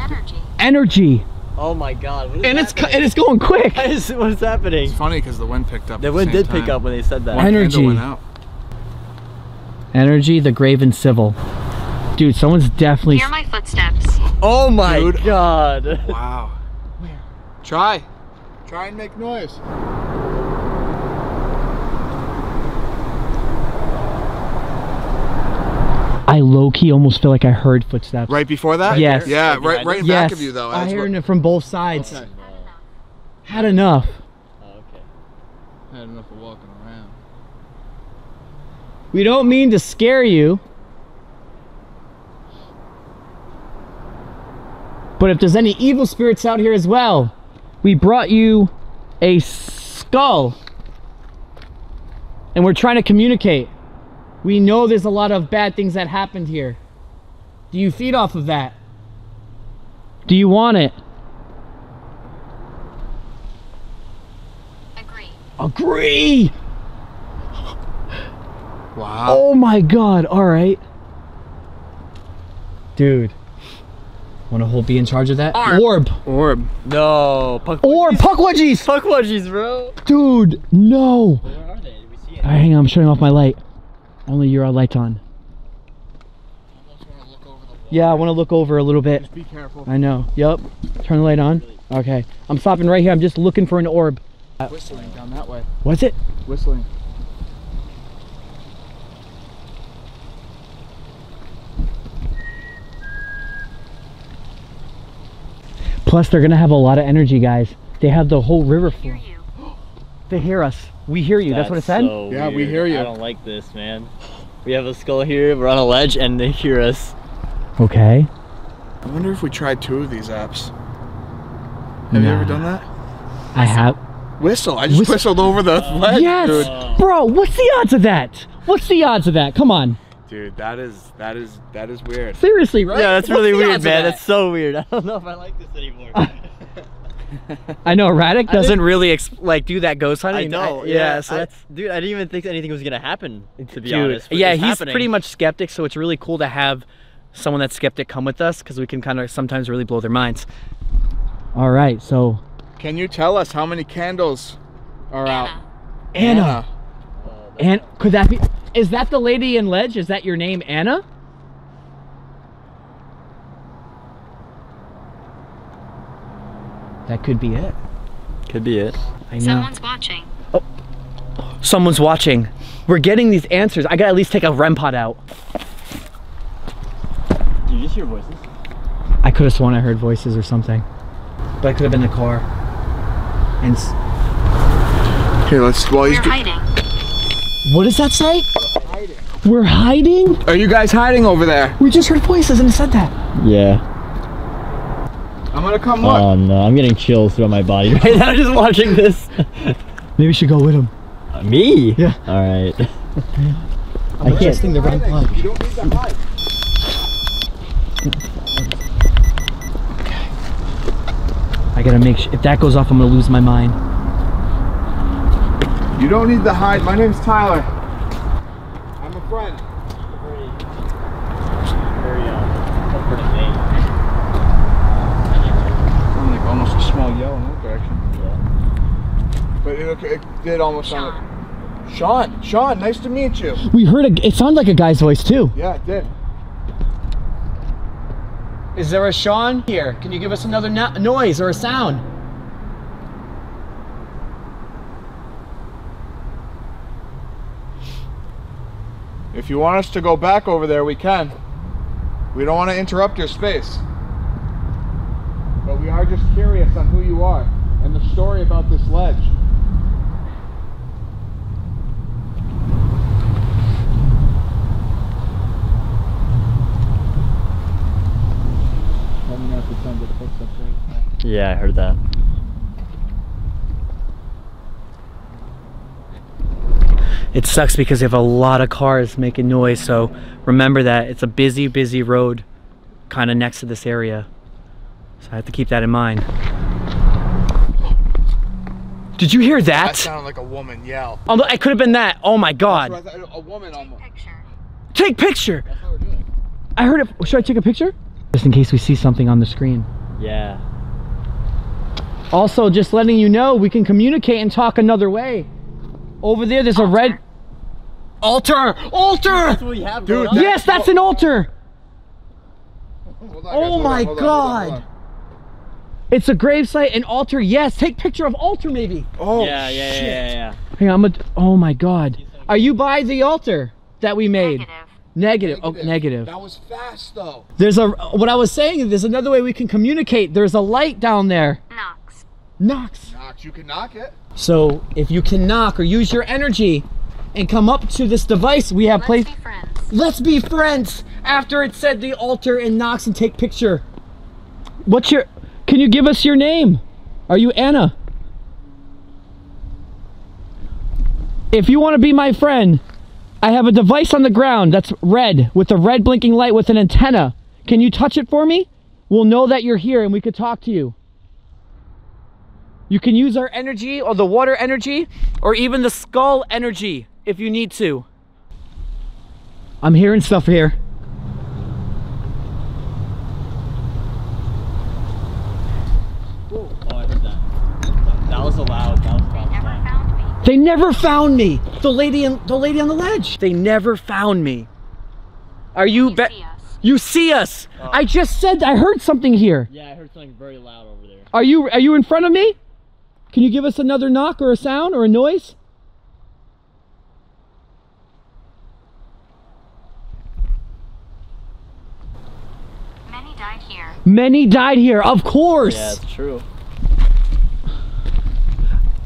Energy. Energy. Oh my god. What is And it's and it's going quick. What is, what is happening? it's funny because the wind picked up. The at wind same did pick up when they said that. One Energy. went out. Energy, the grave and civil. Dude, someone's definitely Hear my footsteps. Oh my Dude. god. Wow. Where? Try. Try and make noise. I low key almost feel like I heard footsteps. Right before that? Yes. Yeah, Right right, right in yes. back of you though. I That's heard it from both sides. Okay. Had enough. Oh, okay. Had enough of walking around. We don't mean to scare you. But if there's any evil spirits out here as well, we brought you a skull. And we're trying to communicate. We know there's a lot of bad things that happened here. Do you feed off of that? Do you want it? Agree. Agree! Wow. Oh my god, alright. Dude. Wanna hold be in charge of that? Orb. Orb. No. Puck Orb, Pukwudgies! Puck wedgies, bro. Dude, no! Where are they? Did we see it? Alright, hang on, I'm shutting off my light. Only your light's on. Yeah, I wanna look over a little bit. Be careful. I know. Yup. Turn the light on. Okay. I'm stopping right here. I'm just looking for an orb. Whistling down that way. What's it? Whistling. Plus, they're gonna have a lot of energy, guys. They have the whole river full. Hear you. They hear us. We hear you. That's, what it said? so Yeah, we hear you. I don't like this, man. We have a skull here, we're on a ledge, and they hear us. Okay. I wonder if we tried two of these apps. Have you ever done that? I have. Whistle. I just Whistle. whistled over the ledge, yes! dude. Bro, what's the odds of that? What's the odds of that? Come on. Dude, that is that is that is weird. Seriously, right? Yeah, that's What's really weird, man. that? That's so weird. I don't know if I like this anymore. I know Radek doesn't doesn't really ex- like do that ghost hunting. I hunting. know. yeah, yeah. so I- that's dude. I didn't even think anything was gonna happen. To be dude. honest. yeah, he's happening. pretty much skeptic, so it's really cool to have someone that's skeptic come with us because we can kind of sometimes really blow their minds. All right, so Can you tell us how many candles are out? Anna. And could that be? Is that the lady in Ledge? Is that your name, Anna? That could be it. Could be it. I know. Someone's watching. Oh. Someone's watching. We're getting these answers. I gotta at least take a REM pod out. Do you just hear voices? I could have sworn I heard voices or something, but I could have been the car. And s- Here, let's. Well, he's. We're hiding. What does that say? We're hiding. Are you guys hiding over there? We just heard voices and it said that. Yeah. I'm gonna come look. Oh no, I'm getting chills throughout my body right now I'm just watching this. Maybe we should go with him. Uh, Me? Yeah. All right. I'm adjusting the REM pod. You don't need to hide. I gotta make sure. If that goes off, I'm gonna lose my mind. You don't need to hide. My name's Tyler. I'm a friend. Uh, I'm like almost a small yell in that direction. But it, it did almost sound like. Sean, Sean, nice to meet you. We heard a. It sounded like a guy's voice too. Yeah, it did. Is there a Sean here? Can you give us another no- noise or a sound? If you want us to go back over there, we can. We don't want to interrupt your space. But we are just curious on who you are and the story about this ledge. Yeah, I heard that. It sucks because they have a lot of cars making noise, so remember that it's a busy, busy road kind of next to this area. So I have to keep that in mind. Did you hear That that? sounded like a woman yell. Oh, it could have been that. Oh my god. That's what I thought, A woman almost. Take picture. I heard it. Should I take a picture? Just in case we see something on the screen. Yeah. Also, just letting you know, we can communicate and talk another way. Over there, there's a red altar. Altar. That's what we have Dude, going yes, that's an altar. On, Oh hold my on, hold on, hold on, God. on. It's a gravesite, an altar. Yes, take picture of altar maybe. Oh, yeah, yeah, yeah, yeah, yeah. Hang on, I'm a, oh my God. Are you by the altar that we made? Negative. Negative. Oh, negative. That was fast though. There's a, what I was saying, is there's another way we can communicate. There's a light down there. Knocks. Knocks. Knox, you can knock it. So if you can knock or use your energy and come up to this device, we have Let's place. be friends. Let's be friends. After it said the altar and knocks and take picture. What's your? Can you give us your name? Are you Anna? If you want to be my friend, I have a device on the ground that's red with a red blinking light with an antenna. Can you touch it for me? We'll know that you're here and we could talk to you. You can use our energy or the water energy or even the skull energy if you need to. I'm hearing stuff here. Oh, I heard that. That was a loud. That was a loud sound. They never found me. The lady in, the lady on the ledge. They never found me. Are you be- see us. You see us. I oh. just said I heard something here. Yeah, I heard something very loud over there. Are you are you in front of me? Can you give us another knock or a sound or a noise? Many died here. Many died here, of course. Yeah, it's true.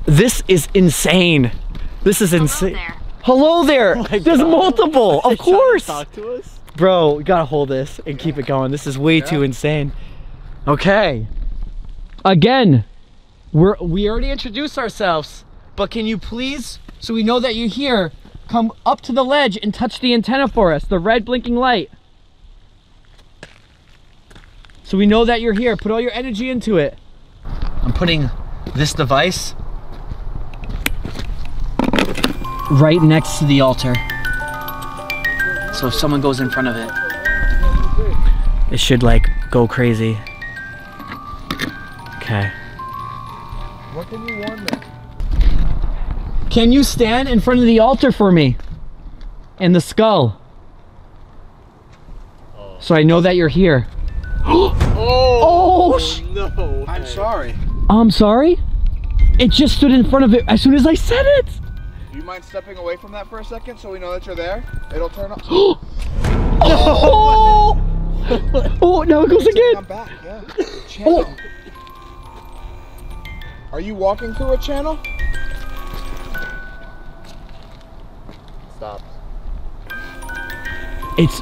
This is insane. This is insane. there. Hello there. Oh There's multiple. Of course. Talk to us. Bro, we gotta hold this and keep it going. This is way too insane. Okay. Again, We're we already introduced ourselves, but can you please, so we know that you're here, come up to the ledge and touch the antenna for us, the red blinking light. So we know that you're here. Put all your energy into it. I'm putting this device right next to the altar. So if someone goes in front of it, it should like go crazy. Okay. What can you warn me? Can you stand in front of the altar for me? And the skull. So I know that you're here. Oh. Oh, oh, sh- no. I'm sorry. I'm sorry? It just stood in front of it as soon as I said it. Do you mind stepping away from that for a second so we know that you're there? It'll turn up. Oh. oh! oh, now it goes again. I'm back, yeah. Channel. Are you walking through a channel? Stop. It's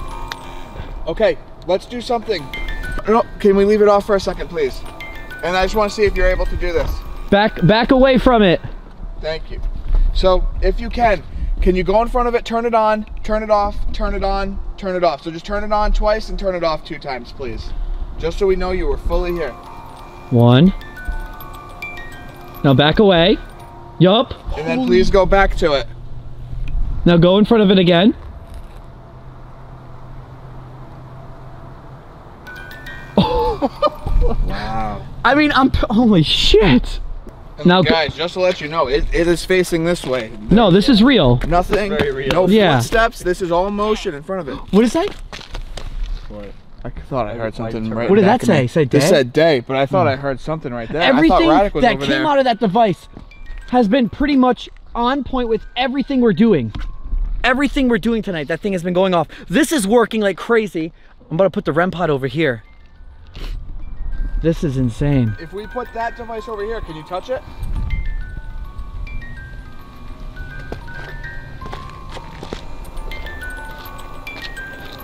Okay, let's do something. No, can we leave it off for a second, please? And I just want to see if you're able to do this. back back away from it. Thank you. So, if you can, can you go in front of it, turn it on, turn it off, turn it on, turn it off. So just turn it on twice and turn it off two times, please. Just so we know you were fully here. One. Now back away. Yup. And then please go back to it. Now go in front of it again. Wow. I mean, I'm holy shit. Now, guys, just to let you know, it, it is facing this way. no, this is real. Nothing, no Yeah. footsteps. This is all motion in front of it. What is that? What? I thought I heard something right What did that say? Say This day? said day, but I thought I hmm. heard something right there. I Everything thought was that over came there. out of that device has been pretty much on point with everything we're doing. Everything we're doing tonight, that thing has been going off. This is working like crazy. I'm about to put the REM pod over here. This is insane. If we put that device over here, can you touch it?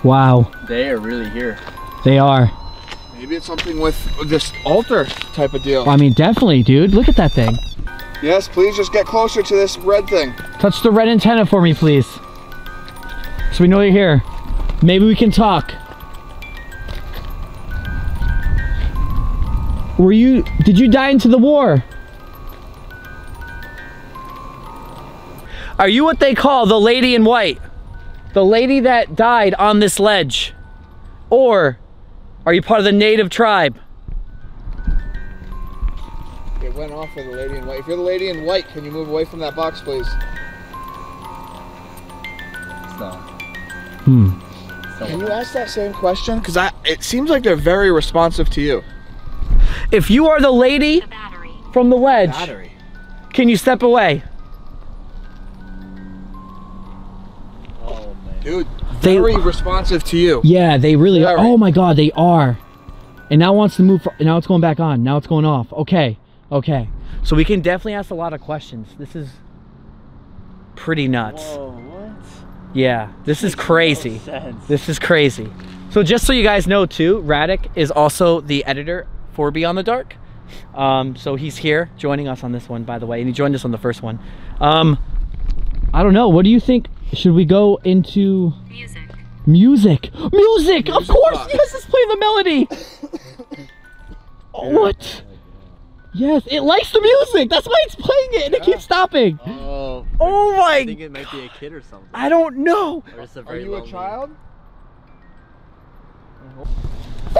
Wow, They are really here. they are. Maybe it's something with this altar type of deal. I mean, definitely, dude. Look at that thing. Yes, please just get closer to this red thing. Touch the red antenna for me, please. So we know you're here. Maybe we can talk. Were you, did you die into the war? Are you what they call the lady in white? The lady that died on this ledge? Or are you part of the native tribe? It went off for the lady in white. If you're the lady in white, can you move away from that box, please? Stop. Hmm. Can you ask that same question? Because I, it seems like they're very responsive to you. If you are the lady from the ledge, Battery. can you step away? Oh, Dude, They- very responsive to you. Yeah, they really are. Very. Oh my god, they are. And now wants to move. For, now it's going back on. Now it's going off. Okay, okay. So we can definitely ask a lot of questions. This is pretty nuts. Whoa, what? Yeah, this is crazy. sense. This is crazy. So just so you guys know too, Radek is also the editor for Beyond the Dark. Um, so he's here joining us on this one, by the way, and he joined us on the first one. Um, I don't know. What do you think? Should we go into music? Music, music. of course, yes. Let's play the melody. what? Yes, it likes the music. That's why it's playing it, and it keeps stopping. Oh. Oh my I think it might be a kid or something. I don't know. Or just a Are very you a child?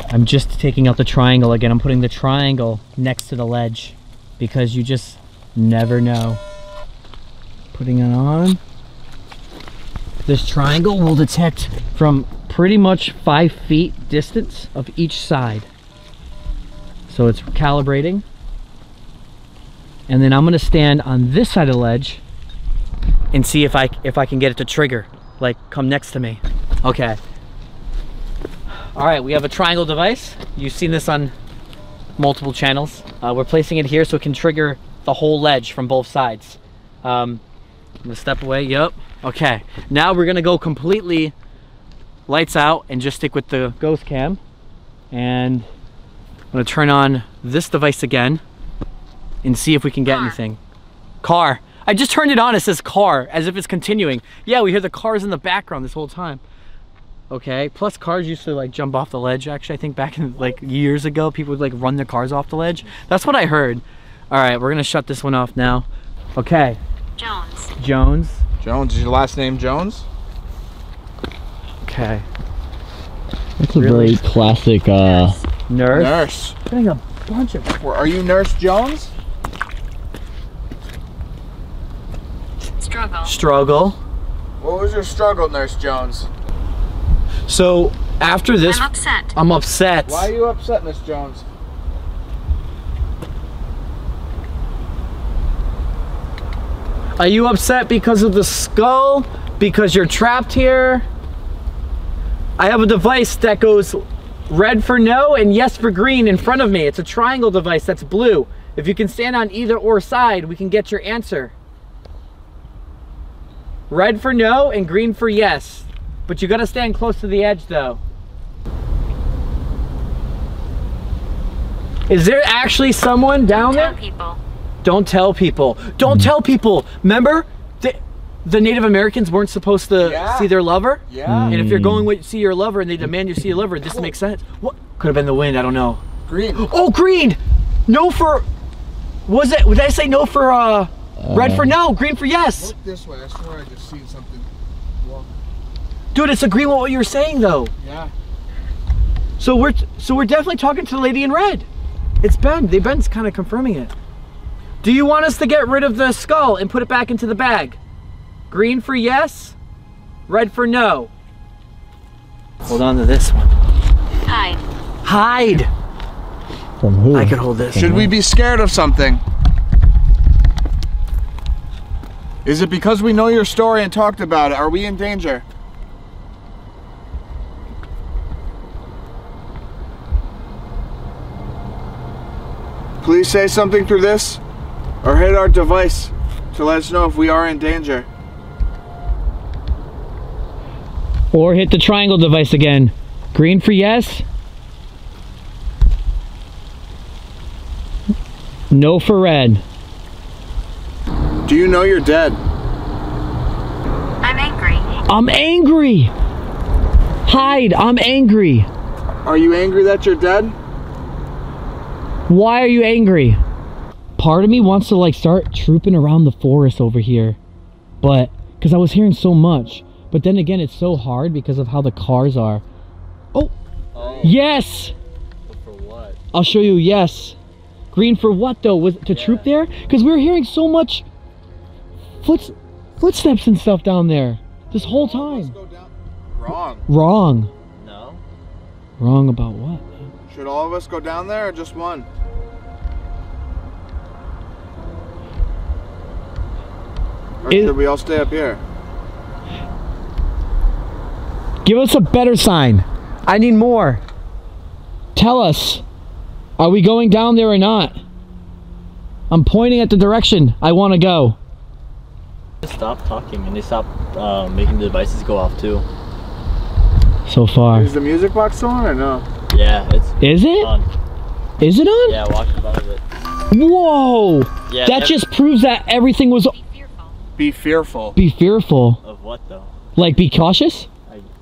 I'm just taking out the triangle again. I'm putting the triangle next to the ledge because you just never know. Putting it on. This triangle will detect from pretty much five feet distance of each side. So it's calibrating. And then I'm gonna stand on this side of the ledge and see if I if I can get it to trigger, like come next to me. Okay. All right, we have a triangle device. You've seen this on multiple channels. Uh, we're placing it here so it can trigger the whole ledge from both sides. Um, I'm gonna step away, yep. Okay, now we're gonna go completely lights out and just stick with the ghost cam. And I'm gonna turn on this device again and see if we can get anything. Car. I just turned it on. It says car, as if it's continuing. Yeah, we hear the cars in the background this whole time. Okay. Plus, cars used to like jump off the ledge. Actually, I think back in like years ago, people would like run their cars off the ledge. That's what I heard. All right, we're gonna shut this one off now. Okay. Jones. Jones. Jones, is your last name Jones? Okay. That's a very classic uh Nurse. Nurse. Getting a bunch of. Are you Nurse Jones? Struggle. Struggle. What was your struggle, Nurse Jones? So after this, I'm upset. I'm upset. Why are you upset, Miss Jones? Are you upset because of the skull? Because you're trapped here? I have a device that goes red for no and yes for green in front of me. It's a triangle device that's blue. If you can stand on either or side, we can get your answer. Red for no and green for yes. But you gotta stand close to the edge though. Is there actually someone down Tell there? people. Don't tell people. Don't mm-hmm. tell people. Remember, the, the Native Americans weren't supposed to Yeah. see their lover. Yeah. And if you're going mm. with see your lover and they demand you see your lover, this makes sense. What could have been the wind? I don't know. Green. Oh, green. No for. Was it? Did I say no for uh, red uh-huh. for no, green for yes? Look this way. I swear I just seen something. Walk. Dude, it's agreeing with what you're saying though. Yeah. So we're so we're definitely talking to the lady in red. It's Ben. The Ben's kind of confirming it. Do you want us to get rid of the skull and put it back into the bag? Green for yes, red for no. Hold on to this one. Hide. Hide. from who? I could hold this. Should we be scared of something? Is it because we know your story and talked about it? Are we in danger? Please say something through this or hit our device to let us know if we are in danger. Or hit the triangle device again. Green for yes. No for red. Do you know you're dead? I'm angry. I'm angry. Hide. I'm angry. Are you angry that you're dead? Why are you angry? Part of me wants to like start trooping around the forest over here. But because I was hearing so much. But then again, it's so hard because of how the cars are. Oh. oh. Yes. For what? I'll show you. Yes. Green for what though? Was to troop there? Because we were hearing so much foot footsteps and stuff down there this whole time. Wrong. Wrong. No. Wrong about what? Should all of us go down there or just one? Or It- should we all stay up here? Give us a better sign. I need more. Tell us. Are we going down there or not? I'm pointing at the direction I want to go. Stop talking and they stopped uh, making the devices go off too. So far. Is the music box still on or no? Yeah, it's Is it? on. Is it on? Yeah, watch above it. Whoa! Yeah, that that- just proves that everything was. Be fearful. Be fearful. Of what though? Like, be cautious?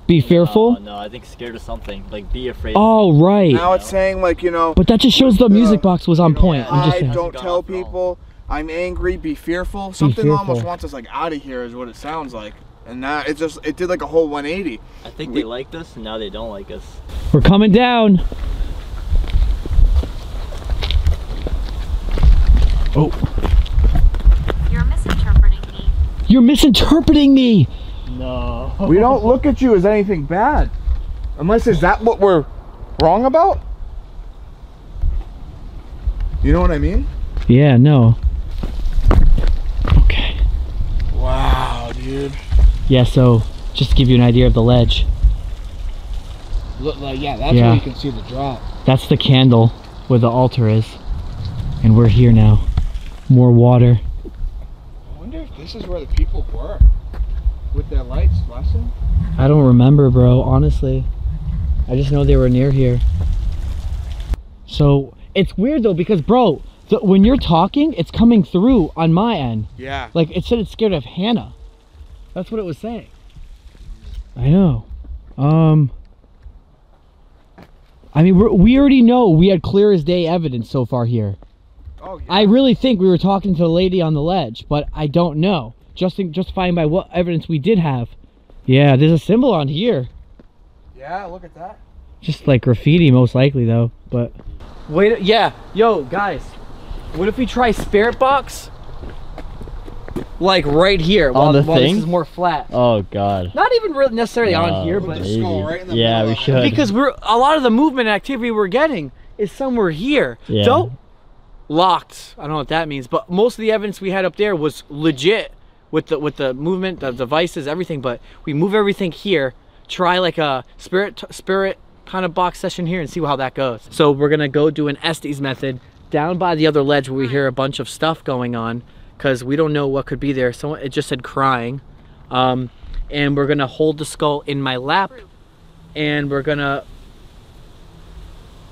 Be fearful? Oh, no, I think scared of something. Like be afraid. Oh, right. Now it's saying like, you know, But that just shows the music box was on point. I'm just I saying. don't tell people I'm angry, be fearful. Something almost fearful. wants us like out of here is what it sounds like. And now it just it did like a whole 180. I think they liked us and now they don't like us. We're coming down. Oh, You're misinterpreting me. you're misinterpreting me. No. We don't look at you as anything bad. Unless is that what we're wrong about? You know what I mean? Yeah, no. Okay. Wow, dude. Yeah, so just to give you an idea of the ledge, Look like yeah, that's Yeah. where you can see the drop. that's the candle where the altar is. And we're here now. More water. I wonder if this is where the people were. With their lights flashing. I don't remember, bro, honestly. I just know they were near here. So, it's weird though because, bro, So when you're talking, it's coming through on my end. Yeah. Like it said it's scared of Hannah. That's what it was saying. I know. Um. I mean, we're, we already know we had clear as day evidence so far here. Oh, yeah. I really think we were talking to the lady on the ledge, but I don't know. Just justifying by what evidence we did have. Yeah, there's a symbol on here. Yeah, look at that. Just like graffiti, most likely though. But wait, yeah, yo, guys, what if we try Spirit Box? Like right here, while, On the while thing? this is more flat. Oh god. Not even really necessarily on here, but maybe. yeah, we should. because we're a lot of the movement activity we're getting is somewhere here. Yeah. Don't locked. I don't know what that means, but most of the evidence we had up there was legit with the with the movement, the devices, everything. But we move everything here. Try like a spirit spirit kind of box session here and see how that goes. So we're gonna go do an Estes method down by the other ledge where we hear a bunch of stuff going on because we don't know what could be there. Someone it just said crying, um, and we're gonna hold the skull in my lap, and we're gonna.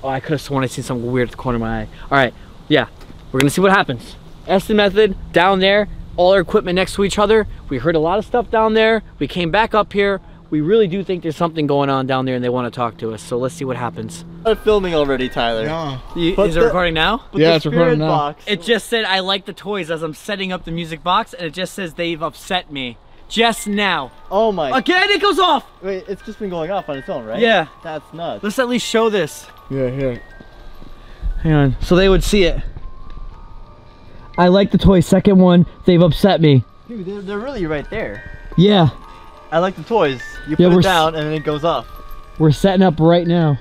Oh, I could have sworn I seen something weird at the corner of my eye. All right, yeah, we're gonna see what happens. Estes method down there, all our equipment next to each other. We heard a lot of stuff down there. We came back up here. We really do think there's something going on down there and they want to talk to us. So let's see what happens. I'm filming already, Tyler. No. You- But is it recording now? Yeah, it's recording now. box- It just said I like the toys as I'm setting up the music box, and it just says they've upset me just now. Oh my. Again, it goes off. Wait, it's just been going off on its own, right? Yeah. That's nuts. Let's at least show this. Yeah, here. Hang on, so they would see it. I like the toy. Second one, they've upset me. Dude, they're, they're really right there. Yeah, I like the toys. You Yeah, put it down and then it goes off. we're setting up right now.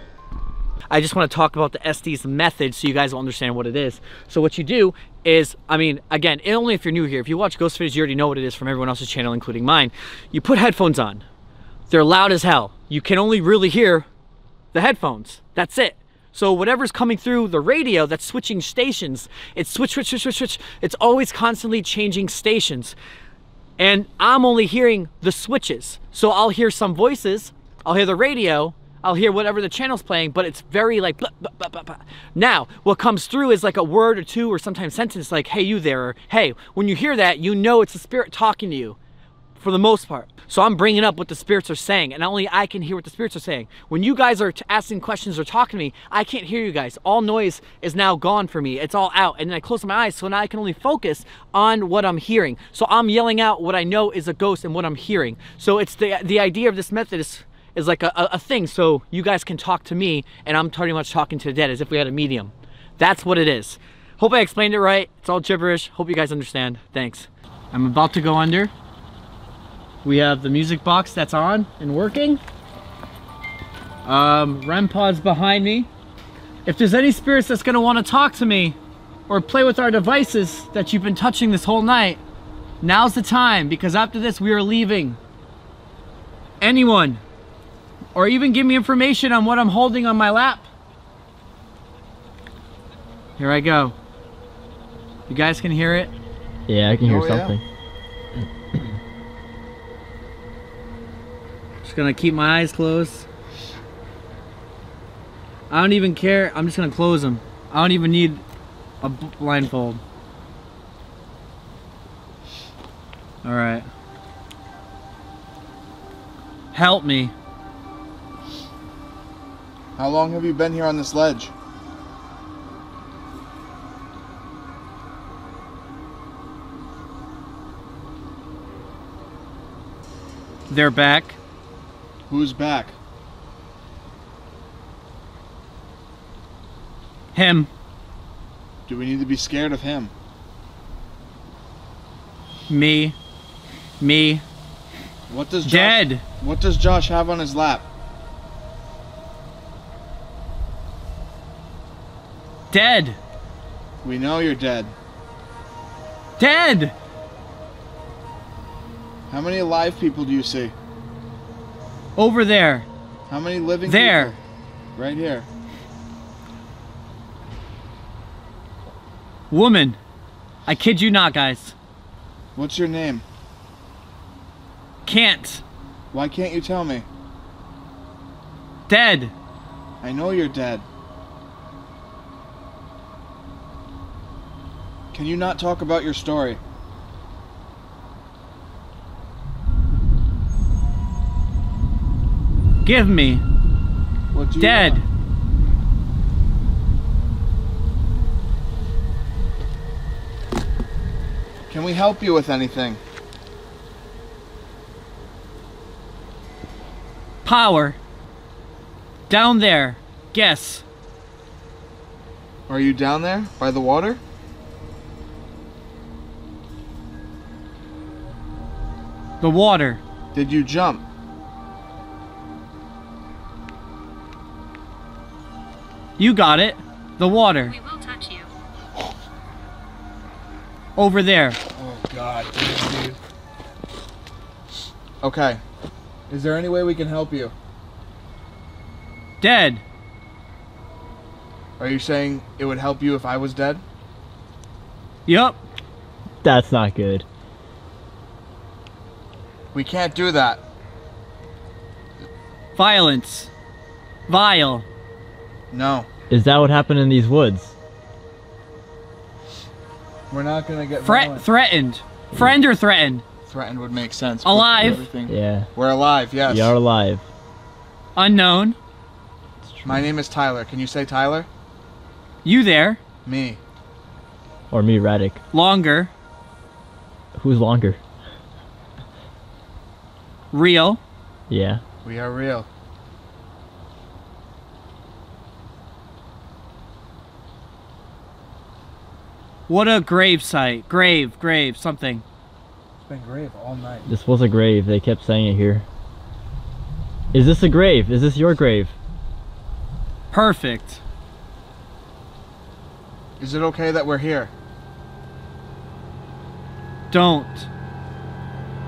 I just want to talk about the Estes method so you guys will understand what it is. So what you do is, I mean, again, only if you're new here. If you watch Ghost Footage, you already know what it is from everyone else's channel, including mine. You put headphones on. They're loud as hell. You can only really hear the headphones. That's it. So whatever's coming through the radio that's switching stations, it's switch, switch, switch, switch, switch. It's always constantly changing stations. And I'm only hearing the switches. So I'll hear some voices, I'll hear the radio, I'll hear whatever the channel's playing, but it's very like blah, blah, blah. Now, what comes through is like a word or two or sometimes sentence like, hey, you there, or hey, when you hear that, you know it's the spirit talking to you for the most part. So I'm bringing up what the spirits are saying, and only I can hear what the spirits are saying. When you guys are asking questions or talking to me, I can't hear you guys. All noise is now gone for me. It's all out, and then I close my eyes, so now I can only focus on what I'm hearing. So I'm yelling out what I know is a ghost and what I'm hearing. So it's the the idea of this method is is like a, a, a thing. So you guys can talk to me, and I'm pretty much talking to the dead as if we had a medium. That's what it is. Hope I explained it right. It's all gibberish. Hope you guys understand. Thanks. I'm about to go under. We have the music box that's on and working. Um, REM pod's behind me. If there's any spirits that's gonna wanna talk to me or play with our devices that you've been touching this whole night, now's the time because after this we are leaving. Anyone, or even give me information on what I'm holding on my lap. Here I go. You guys can hear it? Yeah, I can hear Oh, yeah. Just gonna keep my eyes closed. I don't even care. I'm just gonna close them. I don't even need a blindfold. All right. Help me. How long have you been here on this ledge? They're back. Who's back? Him. Do we need to be scared of him? Me. Me. What does Josh, Dead. What does Josh have on his lap? Dead. We know you're dead. Dead. How many alive people do you see? Over there. How many living There. people? Right here. Woman. I kid you not, guys. What's your name? Can't. Why can't you tell me? Dead. I know you're dead. Can you not talk about your story? Give me. What do you Dead. want? Can we help you with anything? Power. Down there. Guess. Are you down there by the water? The water. Did you jump? You got it. The water. We will touch you. Over there. Oh god, dude. Okay. Is there any way we can help you? Dead. Are you saying it would help you if I was dead? Yup. That's not good. We can't do that. Violence. Vile. No. Is that what happened in these woods? We're not gonna get Threat violent. threatened. Friend or threatened? Threatened would make sense. Alive. Yeah. We're alive, yes. You're alive. Unknown. My name is Tyler. Can you say Tyler? You there. Me. Or me, Radek. Longer. Who's longer? Real. Yeah. We are real. What a grave site. Grave, grave, something. It's been grave all night. This was a grave. They kept saying it here. Is this a grave? Is this your grave? Perfect. Is it okay that we're here? Don't.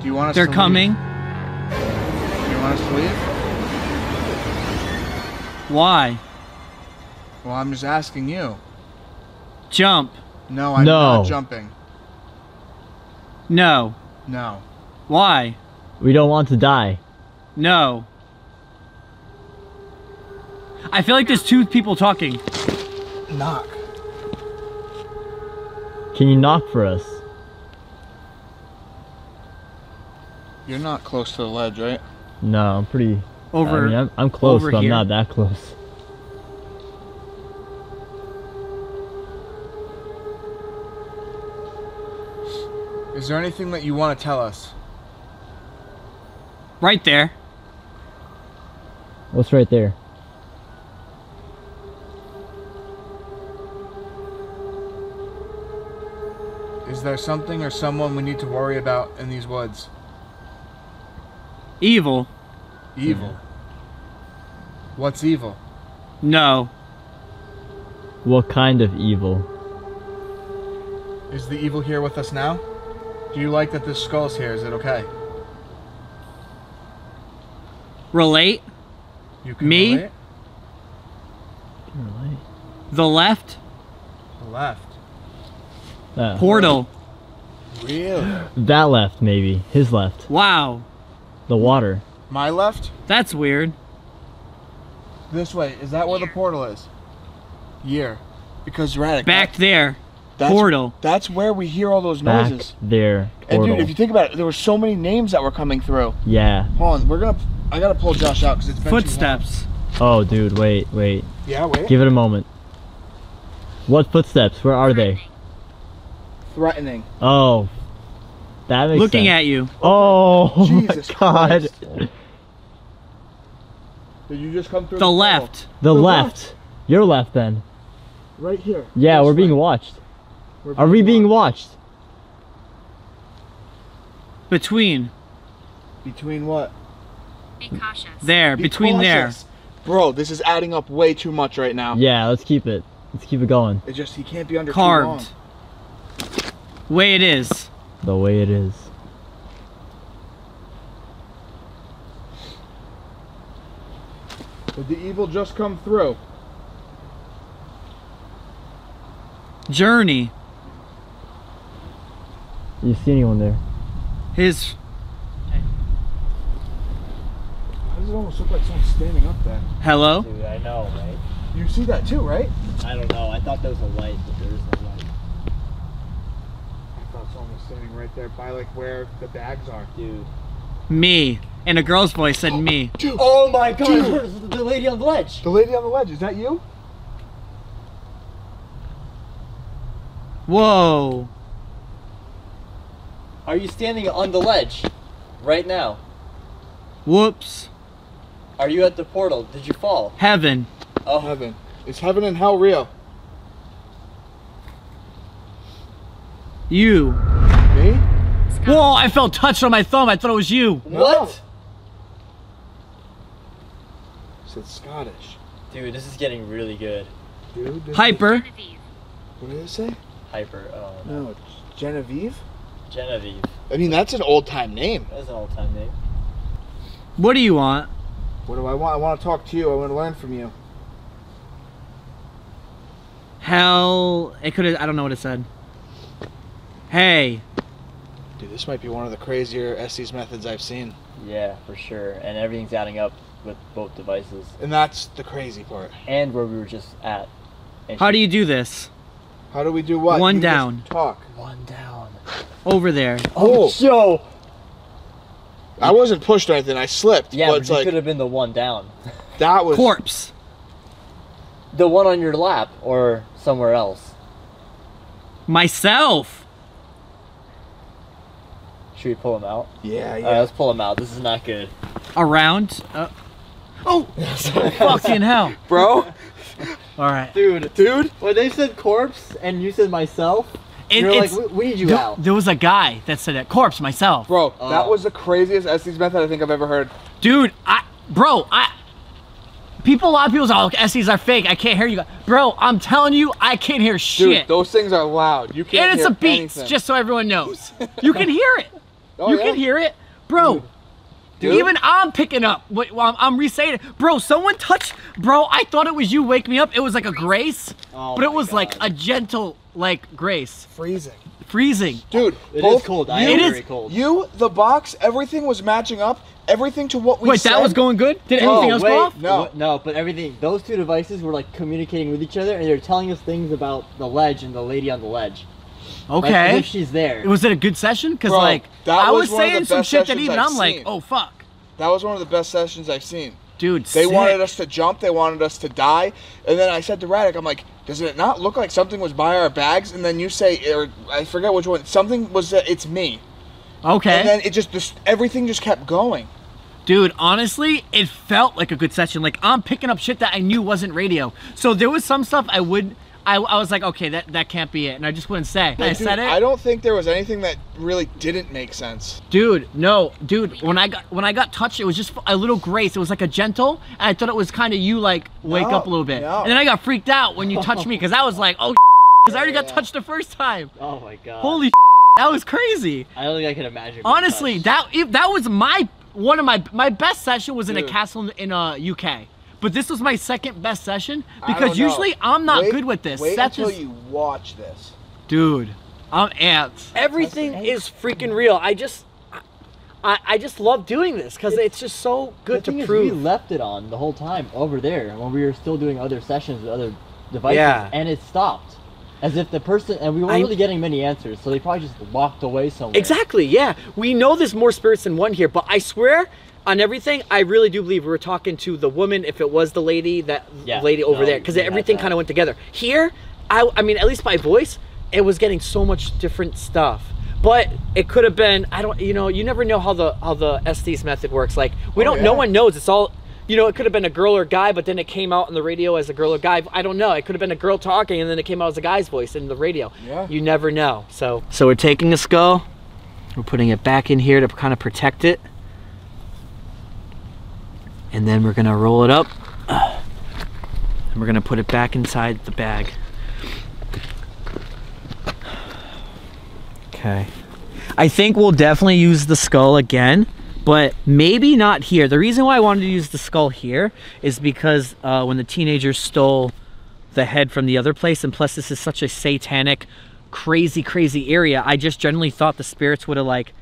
Do you want us They're to leave? coming. Do you want us to leave? Why? Well, I'm just asking you. Jump. No, I'm No. not jumping. No. No. Why? We don't want to die. No. I feel like there's two people talking. Knock. Can you knock for us? You're not close to the ledge, right? No, I'm pretty. Over- I mean, I'm, I'm close, over but I'm here. not that close. Is there anything that you want to tell us? Right there. What's right there? Is there something or someone we need to worry about in these woods? Evil. Evil. What's evil? No. What kind of evil? Is the evil here with us now? Do you like that this skull's here? Is it okay? Relate. You can Me? relate? The left. The left. Uh, Portal. Really? That left, maybe. His left. Wow. The water. My left? That's weird. This way. Is that where the portal is? Year. Because Radek. Back there. That's, Portal. That's where we hear all those Back noises. there. And dude, if you think about it, there were so many names that were coming through. yeah. Hold on, we're gonna. I gotta pull Josh out because it's been too long. Footsteps. Oh, dude, wait, wait. Yeah, wait. Give it a moment. What footsteps? Where are they? Threatening. Oh. That makes Looking sense. at you. Oh Jesus my god. Christ. Did you just come through? The portal? left. The, The left. Your left then. Right here. Yeah, This we're way. being watched. We're Are we being watched? Between. Between what? Be cautious. There. Be between cautious. Bro, this is adding up way too much right now. Yeah, let's keep it. Let's keep it going. It just he can't be under there. too. Carved. Way it is. The way it is. Did the evil just come through? Journey. You see anyone there? His. Why does it almost look like someone's standing up there? Hello. Dude, I know, right? You see that too, right? I don't know. I thought there was a light, but there is no light. I thought someone was standing right there by like where the bags are. Dude. Me. And a girl's voice said me. Dude, Oh my god, Dude. the lady on the ledge. The lady on the ledge, is that you? Whoa. Are you standing on the ledge right now? Whoops. Are you at the portal? Did you fall? Heaven. Oh, heaven. Is heaven and hell real? You. Me? Whoa, I felt touched on my thumb. I thought it was you. What? said Scottish. Dude, this is getting really good. Dude, this Hyper. What did it say? Hyper. Oh, No, it's Genevieve. Genevieve. I mean, that's an old time name. That's an old time name. What do you want? What do I want? I want to talk to you. I want to learn from you. Hell, it could have, I don't know what it said. Hey. Dude, this might be one of the crazier Estes methods I've seen. Yeah, for sure. And everything's adding up with both devices. And that's the crazy part. And where we were just at. And How she- do you do this? How do we do what? One You just down. Talk. One down. Over there. Oh, Joe. I wasn't pushed or anything. I slipped. Yeah, but but you like could have been the one down. that was Corpse. The one on your lap or somewhere else. Myself. Should we pull him out? Yeah, Alright, yeah. let's pull him out. This is not good. Around. Uh, oh, fucking hell. bro. All right. Dude, dude. When they said corpse and you said myself, It- you're like, it's- we, we need you there, out. there was a guy that said that. Corpse, myself. Bro, oh. that Oh. was the craziest Estes method I think I've ever heard. Dude, I, bro, I, people, a lot of people say, oh, SEs are fake. I can't hear you. Bro, I'm telling you, I can't hear Dude, shit. those things are loud. You can't hear it. and it's hear a beat, just so everyone knows. You can hear it. Oh, you yeah? can hear it. Bro, Dude. Even I'm picking up what while I'm, I'm re-saying it. Bro, someone touched, bro, I thought it was you wake me up. It was like a grace, Oh but it my was like a gentle, like, grace. freezing. Freezing. Dude, It is both cold. I You, am It is- very cold. You, the box, everything was matching up. Everything to what we Wait, said. that was going good? Did anything else wait, go off? No. No, but everything, those two devices were like communicating with each other and they're telling us things about the ledge and the lady on the ledge. Like, Okay. if she's there. was it a good session? Because, like, that I was was one of the saying some shit that even I've I'm like, oh, fuck. That was one of the best sessions I've seen. Dude, They sick. wanted us to jump. They wanted us to die. And then I said to Radek, I'm like, does it not look like something was by our bags? And then you say, or I forget which one. Something was that it's me. Okay. And then it just, this, everything just kept going. Dude, honestly, it felt like a good session. Like I'm picking up shit that I knew wasn't radio. So there was some stuff I would, I, I was like, okay, that that can't be it, and I just wouldn't say. I Dude, said it. I don't think there was anything that really didn't make sense. Dude, no, dude. When I got when I got touched, it was just a little grace. It was like a gentle, and I thought it was kind of you like wake No, up a little bit. no. And then I got freaked out when you touched me because I was like, oh, because I already got touched the first time. Oh my god. Holy, that was crazy. I don't think I can imagine. Honestly, touched. that if that was my one of my my best session was in a castle in, in uh, UK. But this was my second best session because usually I'm not Wait- good with this. Wait Seth until is- you watch this. dude, I'm amped. Everything is freaking real. I just, I, I just love doing this because it's just so The good thing to is, prove. we left it on the whole time over there when we were still doing other sessions with other devices, Yeah. and it stopped. As if the person, and we weren't I- really getting many answers, so they probably just walked away somewhere. Exactly. Yeah, we know there's more spirits than one here, but I swear on everything, I really do believe we were talking to the woman. If it was the lady, that Yeah, lady over no, there, because everything kind of went together. Here, I, I mean, at least by voice, it was getting so much different stuff. But it could have been. I don't. You know, you never know how the how the Estes method works. Like we Oh, don't. No one knows. It's all. You know, it could have been a girl or guy, but then it came out on the radio as a girl or guy. I don't know. It could have been a girl talking, and then it came out as a guy's voice in the radio. Yeah. You never know. So, so we're taking a skull, we're putting it back in here to kind of protect it, and then we're gonna roll it up, and we're gonna put it back inside the bag. Okay. I think we'll definitely use the skull again, but maybe not here. The reason why I wanted to use the skull here is because uh, when the teenagers stole the head from the other place, and plus this is such a satanic, crazy, crazy area, I just generally thought the spirits would have like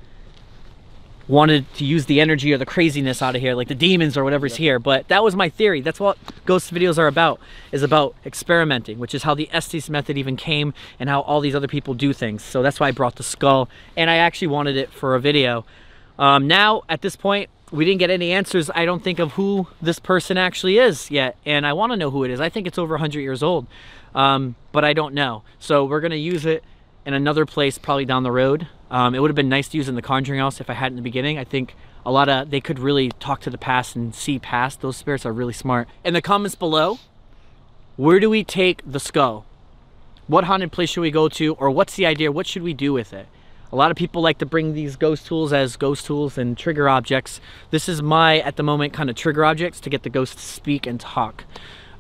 wanted to use the energy or the craziness out of here, like the demons or whatever's here. But that was my theory. That's what ghost videos are about, is about experimenting, which is how the Estes method even came and how all these other people do things. So that's why I brought the skull and I actually wanted it for a video. Um, now, at this point, we didn't get any answers, I don't think, of who this person actually is yet. And I want to know who it is. I think it's over 100 years old, um, but I don't know. So we're going to use it in another place probably down the road. Um, it would have been nice to use in the Conjuring House if I had in the beginning. I think a lot of, they could really talk to the past and see past. Those spirits are really smart. In the comments below, where do we take the skull? What haunted place should we go to? Or what's the idea? What should we do with it? A lot of people like to bring these ghost tools as ghost tools and trigger objects. This is my, at the moment, kind of trigger objects to get the ghost to speak and talk.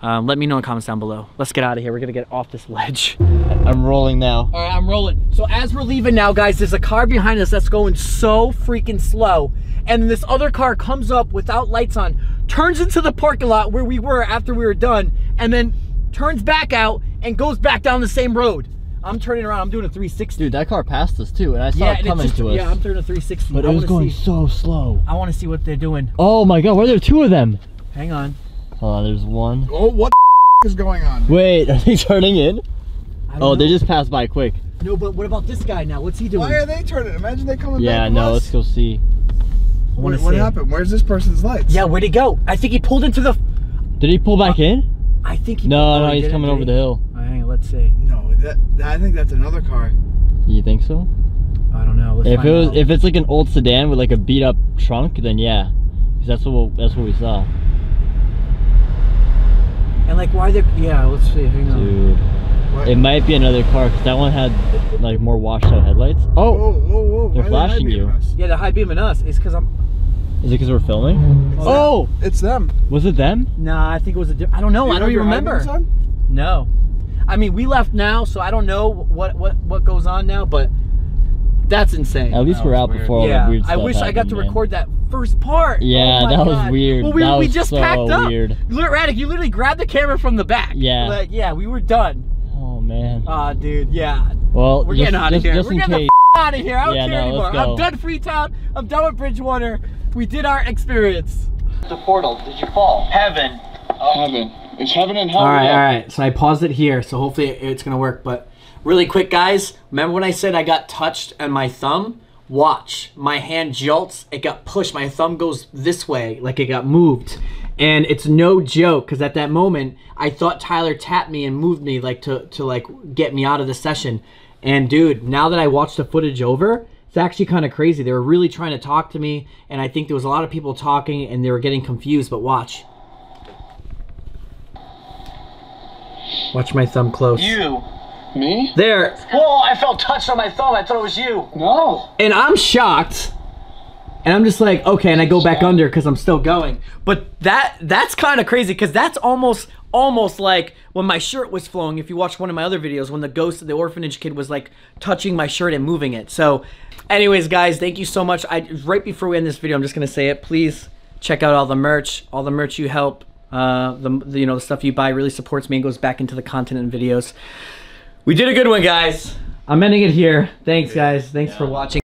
Um, let me know in the comments down below. Let's get out of here. We're gonna get off this ledge. I'm rolling now. All right, I'm rolling. So as we're leaving now, guys, there's a car behind us that's going so freaking slow. And this other car comes up without lights on, turns into the parking lot where we were after we were done, and then turns back out and goes back down the same road. I'm turning around. I'm doing a 360. Dude, that car passed us too, and I saw yeah, it coming just, to us. Yeah, I'm turning a 360. but I it was going see, so slow. I want to see what they're doing. Oh my god, why are there two of them? Hang on. Hold on, there's one. Oh, what the is going on? Wait, are they turning in? Oh, they just passed by quick. No, but what about this guy now? What's he doing? Why are they turning? Imagine they coming Yeah, back. no, to let's go see. I wanna What, what see. happened? Where's this person's lights? Yeah, where'd he go? I think he pulled into the. Did he pull back uh, in? I think he. No, no, he's didn't, coming did over he? the hill. All right, hang let's see. No, that, that I think that's another car. You think so? I don't know. Let's if find it was, out. if it's like an old sedan with like a beat up trunk, then yeah, 'Cause that's what that's what we saw. And like, why they? Yeah, let's see. Hang on. Dude, it might be another car because that one had like more washed out headlights. Oh, Whoa, whoa, whoa! they're why are they high flashing you. us? Yeah, the high beaming us is because I'm. Is it because we're filming? Oh, It's them. was it them? Nah, I think it was a. Di- I don't know. You I don't even remember. No, I mean we left now, so I don't know what what what goes on now, but that's insane. At least That we're out weird. before all yeah, that weird I stuff wish I got to man. record that first part. Yeah, Oh my that was weird. Well, we, That we was just so packed up. weird. Look, Radek, you literally grabbed the camera from the back. Yeah. Like, yeah, we were done. Oh man. Ah, dude, yeah. Well, We're just, getting out of here. just We're in getting case. the f- out of here. I don't Yeah, care no, anymore. let's I'm done Freetown. I'm done with Bridgewater. We did our experience. The portal. Did you fall? Heaven. Heaven. It's heaven and hell. All right, all right. So I paused it here, so hopefully it's gonna work. But really quick, guys, remember when I said I got touched on my thumb? Watch, my hand jolts. It got pushed. My thumb goes this way, like it got moved. And it's no joke, because at that moment, I thought Tyler tapped me and moved me, like to to like get me out of the session. And dude, now that I watched the footage over, it's actually kind of crazy. They were really trying to talk to me, and I think there was a lot of people talking, and they were getting confused. But watch. Watch my thumb close. You. Me? There. Whoa, I felt touched on my thumb. I thought it was you. No. And I'm shocked. And I'm just like, okay, and I go back under because I'm still going. But that that's kind of crazy because that's almost almost like when my shirt was flowing. If you watch one of my other videos, when the ghost of the orphanage kid was like touching my shirt and moving it. So, anyways, guys, thank you so much. I right before we end this video, I'm just gonna say it. Please check out all the merch, all the merch you help. Uh, the, the you know the stuff you buy really supports me and goes back into the content and videos. We did a good one, guys. I'm ending it here. Thanks, guys. Thanks for watching.